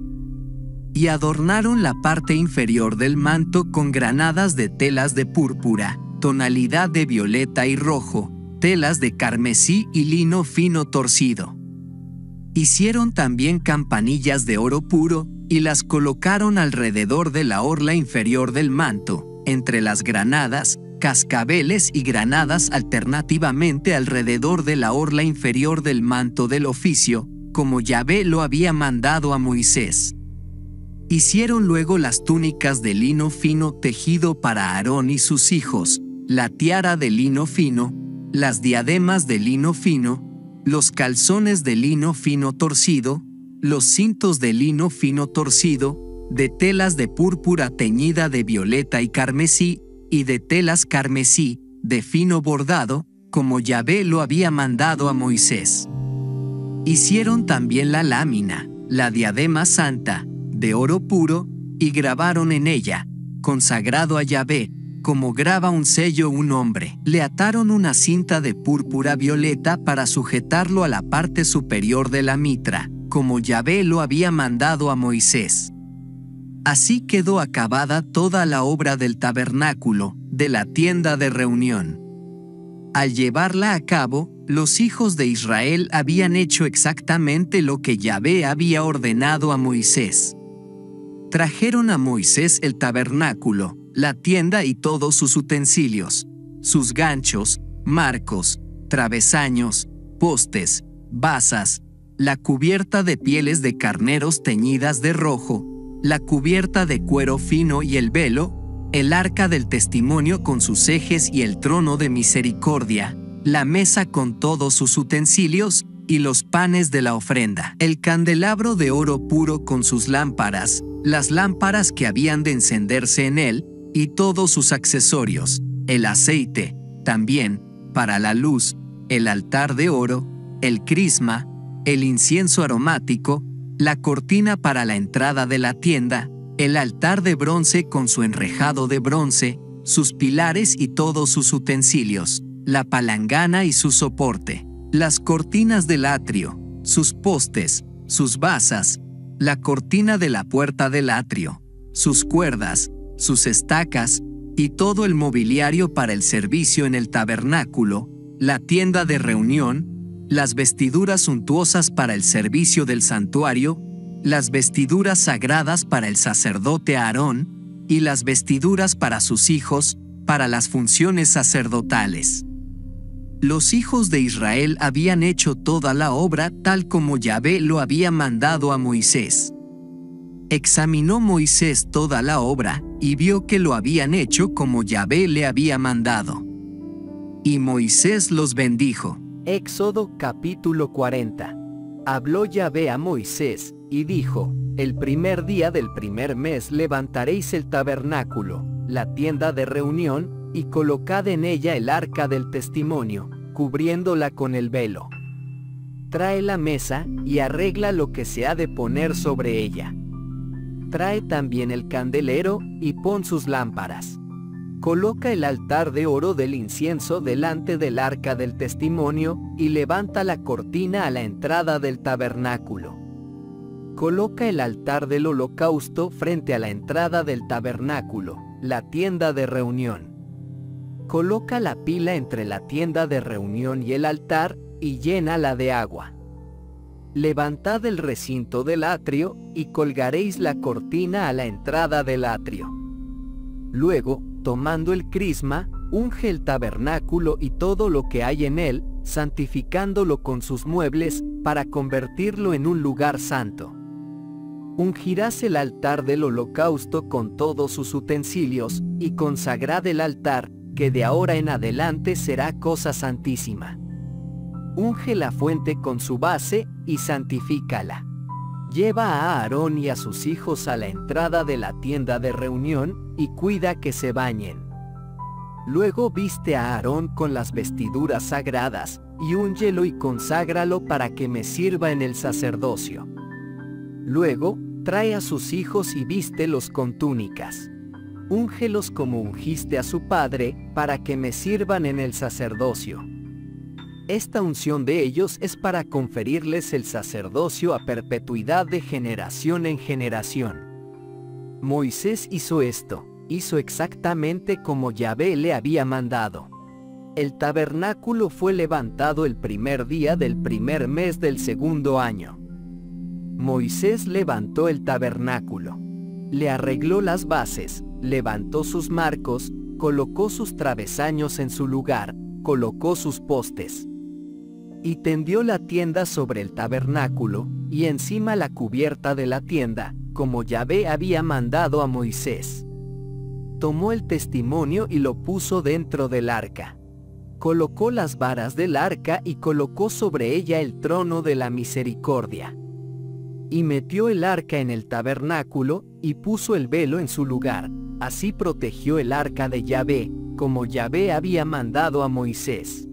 S2: Y adornaron la parte inferior del manto con granadas de telas de púrpura, tonalidad de violeta y rojo, telas de carmesí y lino fino torcido. Hicieron también campanillas de oro puro y las colocaron alrededor de la orla inferior del manto, entre las granadas, cascabeles y granadas alternativamente alrededor de la orla inferior del manto del oficio, como Yahvé lo había mandado a Moisés. Hicieron luego las túnicas de lino fino tejido para Aarón y sus hijos, la tiara de lino fino, las diademas de lino fino, los calzones de lino fino torcido, los cintos de lino fino torcido, de telas de púrpura teñida de violeta y carmesí, y de telas carmesí, de fino bordado, como Yahvé lo había mandado a Moisés. Hicieron también la lámina, la diadema santa, de oro puro, y grabaron en ella, consagrado a Yahvé, como graba un sello un hombre. Le ataron una cinta de púrpura violeta para sujetarlo a la parte superior de la mitra, como Yahvé lo había mandado a Moisés. Así quedó acabada toda la obra del tabernáculo, de la tienda de reunión. Al llevarla a cabo, los hijos de Israel habían hecho exactamente lo que Yahvé había ordenado a Moisés. Trajeron a Moisés el tabernáculo, la tienda y todos sus utensilios, sus ganchos, marcos, travesaños, postes, basas, la cubierta de pieles de carneros teñidas de rojo, la cubierta de cuero fino y el velo, el arca del testimonio con sus ejes y el trono de misericordia, la mesa con todos sus utensilios y los panes de la ofrenda, el candelabro de oro puro con sus lámparas, las lámparas que habían de encenderse en él, y todos sus accesorios, el aceite, también, para la luz, el altar de oro, el crisma, el incienso aromático, la cortina para la entrada de la tienda, el altar de bronce con su enrejado de bronce, sus pilares y todos sus utensilios, la palangana y su soporte, las cortinas del atrio, sus postes, sus basas, la cortina de la puerta del atrio, sus cuerdas, sus estacas y todo el mobiliario para el servicio en el tabernáculo, la tienda de reunión, las vestiduras suntuosas para el servicio del santuario, las vestiduras sagradas para el sacerdote Aarón, y las vestiduras para sus hijos, para las funciones sacerdotales. Los hijos de Israel habían hecho toda la obra tal como Yahvé lo había mandado a Moisés. Examinó Moisés toda la obra, y vio que lo habían hecho como Yahvé le había mandado. Y Moisés los bendijo.
S1: Éxodo capítulo 40. Habló Yahvé a Moisés, y dijo, El primer día del primer mes levantaréis el tabernáculo, la tienda de reunión, y colocad en ella el arca del testimonio, cubriéndola con el velo. Trae la mesa, y arregla lo que se ha de poner sobre ella trae también el candelero y pon sus lámparas. Coloca el altar de oro del incienso delante del arca del testimonio y levanta la cortina a la entrada del tabernáculo. Coloca el altar del holocausto frente a la entrada del tabernáculo, la tienda de reunión. Coloca la pila entre la tienda de reunión y el altar y llénala de agua. Levantad el recinto del atrio y colgaréis la cortina a la entrada del atrio. Luego, tomando el crisma, unge el tabernáculo y todo lo que hay en él, santificándolo con sus muebles, para convertirlo en un lugar santo. Ungirás el altar del holocausto con todos sus utensilios, y consagrad el altar, que de ahora en adelante será cosa santísima. Unge la fuente con su base y santifícala. Lleva a Aarón y a sus hijos a la entrada de la tienda de reunión y cuida que se bañen. Luego viste a Aarón con las vestiduras sagradas, y úngelo y conságralo para que me sirva en el sacerdocio. Luego, trae a sus hijos y vístelos con túnicas. Úngelos como ungiste a su padre, para que me sirvan en el sacerdocio. Esta unción de ellos es para conferirles el sacerdocio a perpetuidad de generación en generación. Moisés hizo esto, hizo exactamente como Yahvé le había mandado. El tabernáculo fue levantado el primer día del primer mes del segundo año. Moisés levantó el tabernáculo. Le arregló las bases, levantó sus marcos, colocó sus travesaños en su lugar, colocó sus postes. Y tendió la tienda sobre el tabernáculo, y encima la cubierta de la tienda, como Yahvé había mandado a Moisés. Tomó el testimonio y lo puso dentro del arca. Colocó las varas del arca y colocó sobre ella el trono de la misericordia. Y metió el arca en el tabernáculo, y puso el velo en su lugar, así protegió el arca de Yahvé, como Yahvé había mandado a Moisés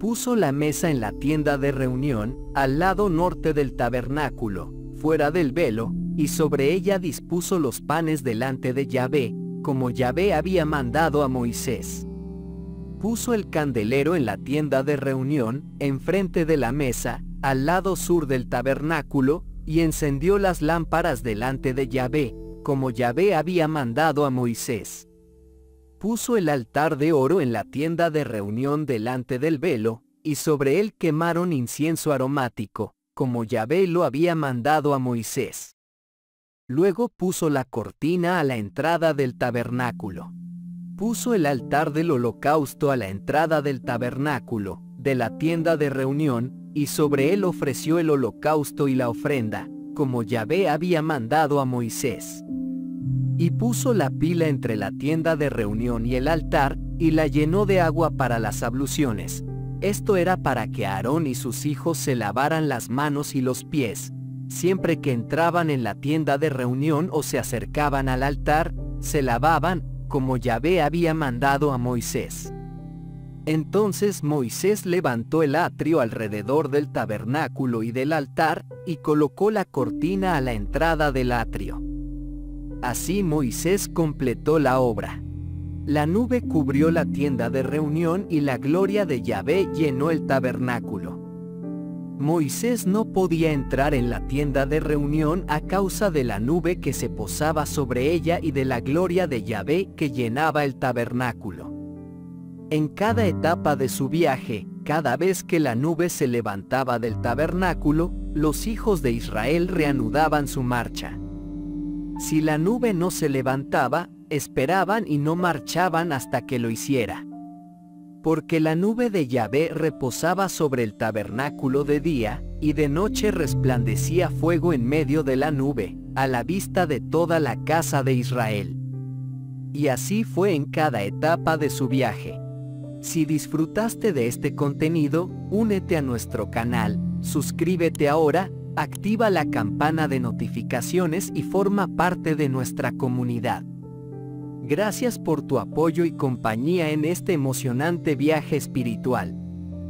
S1: puso la mesa en la tienda de reunión, al lado norte del tabernáculo, fuera del velo, y sobre ella dispuso los panes delante de Yahvé, como Yahvé había mandado a Moisés. Puso el candelero en la tienda de reunión, enfrente de la mesa, al lado sur del tabernáculo, y encendió las lámparas delante de Yahvé, como Yahvé había mandado a Moisés puso el altar de oro en la tienda de reunión delante del velo, y sobre él quemaron incienso aromático, como Yahvé lo había mandado a Moisés. Luego puso la cortina a la entrada del tabernáculo. Puso el altar del holocausto a la entrada del tabernáculo, de la tienda de reunión, y sobre él ofreció el holocausto y la ofrenda, como Yahvé había mandado a Moisés y puso la pila entre la tienda de reunión y el altar, y la llenó de agua para las abluciones. Esto era para que Aarón y sus hijos se lavaran las manos y los pies. Siempre que entraban en la tienda de reunión o se acercaban al altar, se lavaban, como Yahvé había mandado a Moisés. Entonces Moisés levantó el atrio alrededor del tabernáculo y del altar, y colocó la cortina a la entrada del atrio. Así Moisés completó la obra. La nube cubrió la tienda de reunión y la gloria de Yahvé llenó el tabernáculo. Moisés no podía entrar en la tienda de reunión a causa de la nube que se posaba sobre ella y de la gloria de Yahvé que llenaba el tabernáculo. En cada etapa de su viaje, cada vez que la nube se levantaba del tabernáculo, los hijos de Israel reanudaban su marcha. Si la nube no se levantaba, esperaban y no marchaban hasta que lo hiciera. Porque la nube de Yahvé reposaba sobre el tabernáculo de día, y de noche resplandecía fuego en medio de la nube, a la vista de toda la casa de Israel. Y así fue en cada etapa de su viaje. Si disfrutaste de este contenido, únete a nuestro canal, suscríbete ahora, activa la campana de notificaciones y forma parte de nuestra comunidad. Gracias por tu apoyo y compañía en este emocionante viaje espiritual.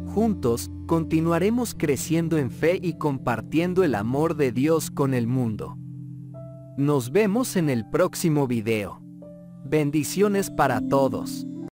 S1: Juntos, continuaremos creciendo en fe y compartiendo el amor de Dios con el mundo. Nos vemos en el próximo video. Bendiciones para todos.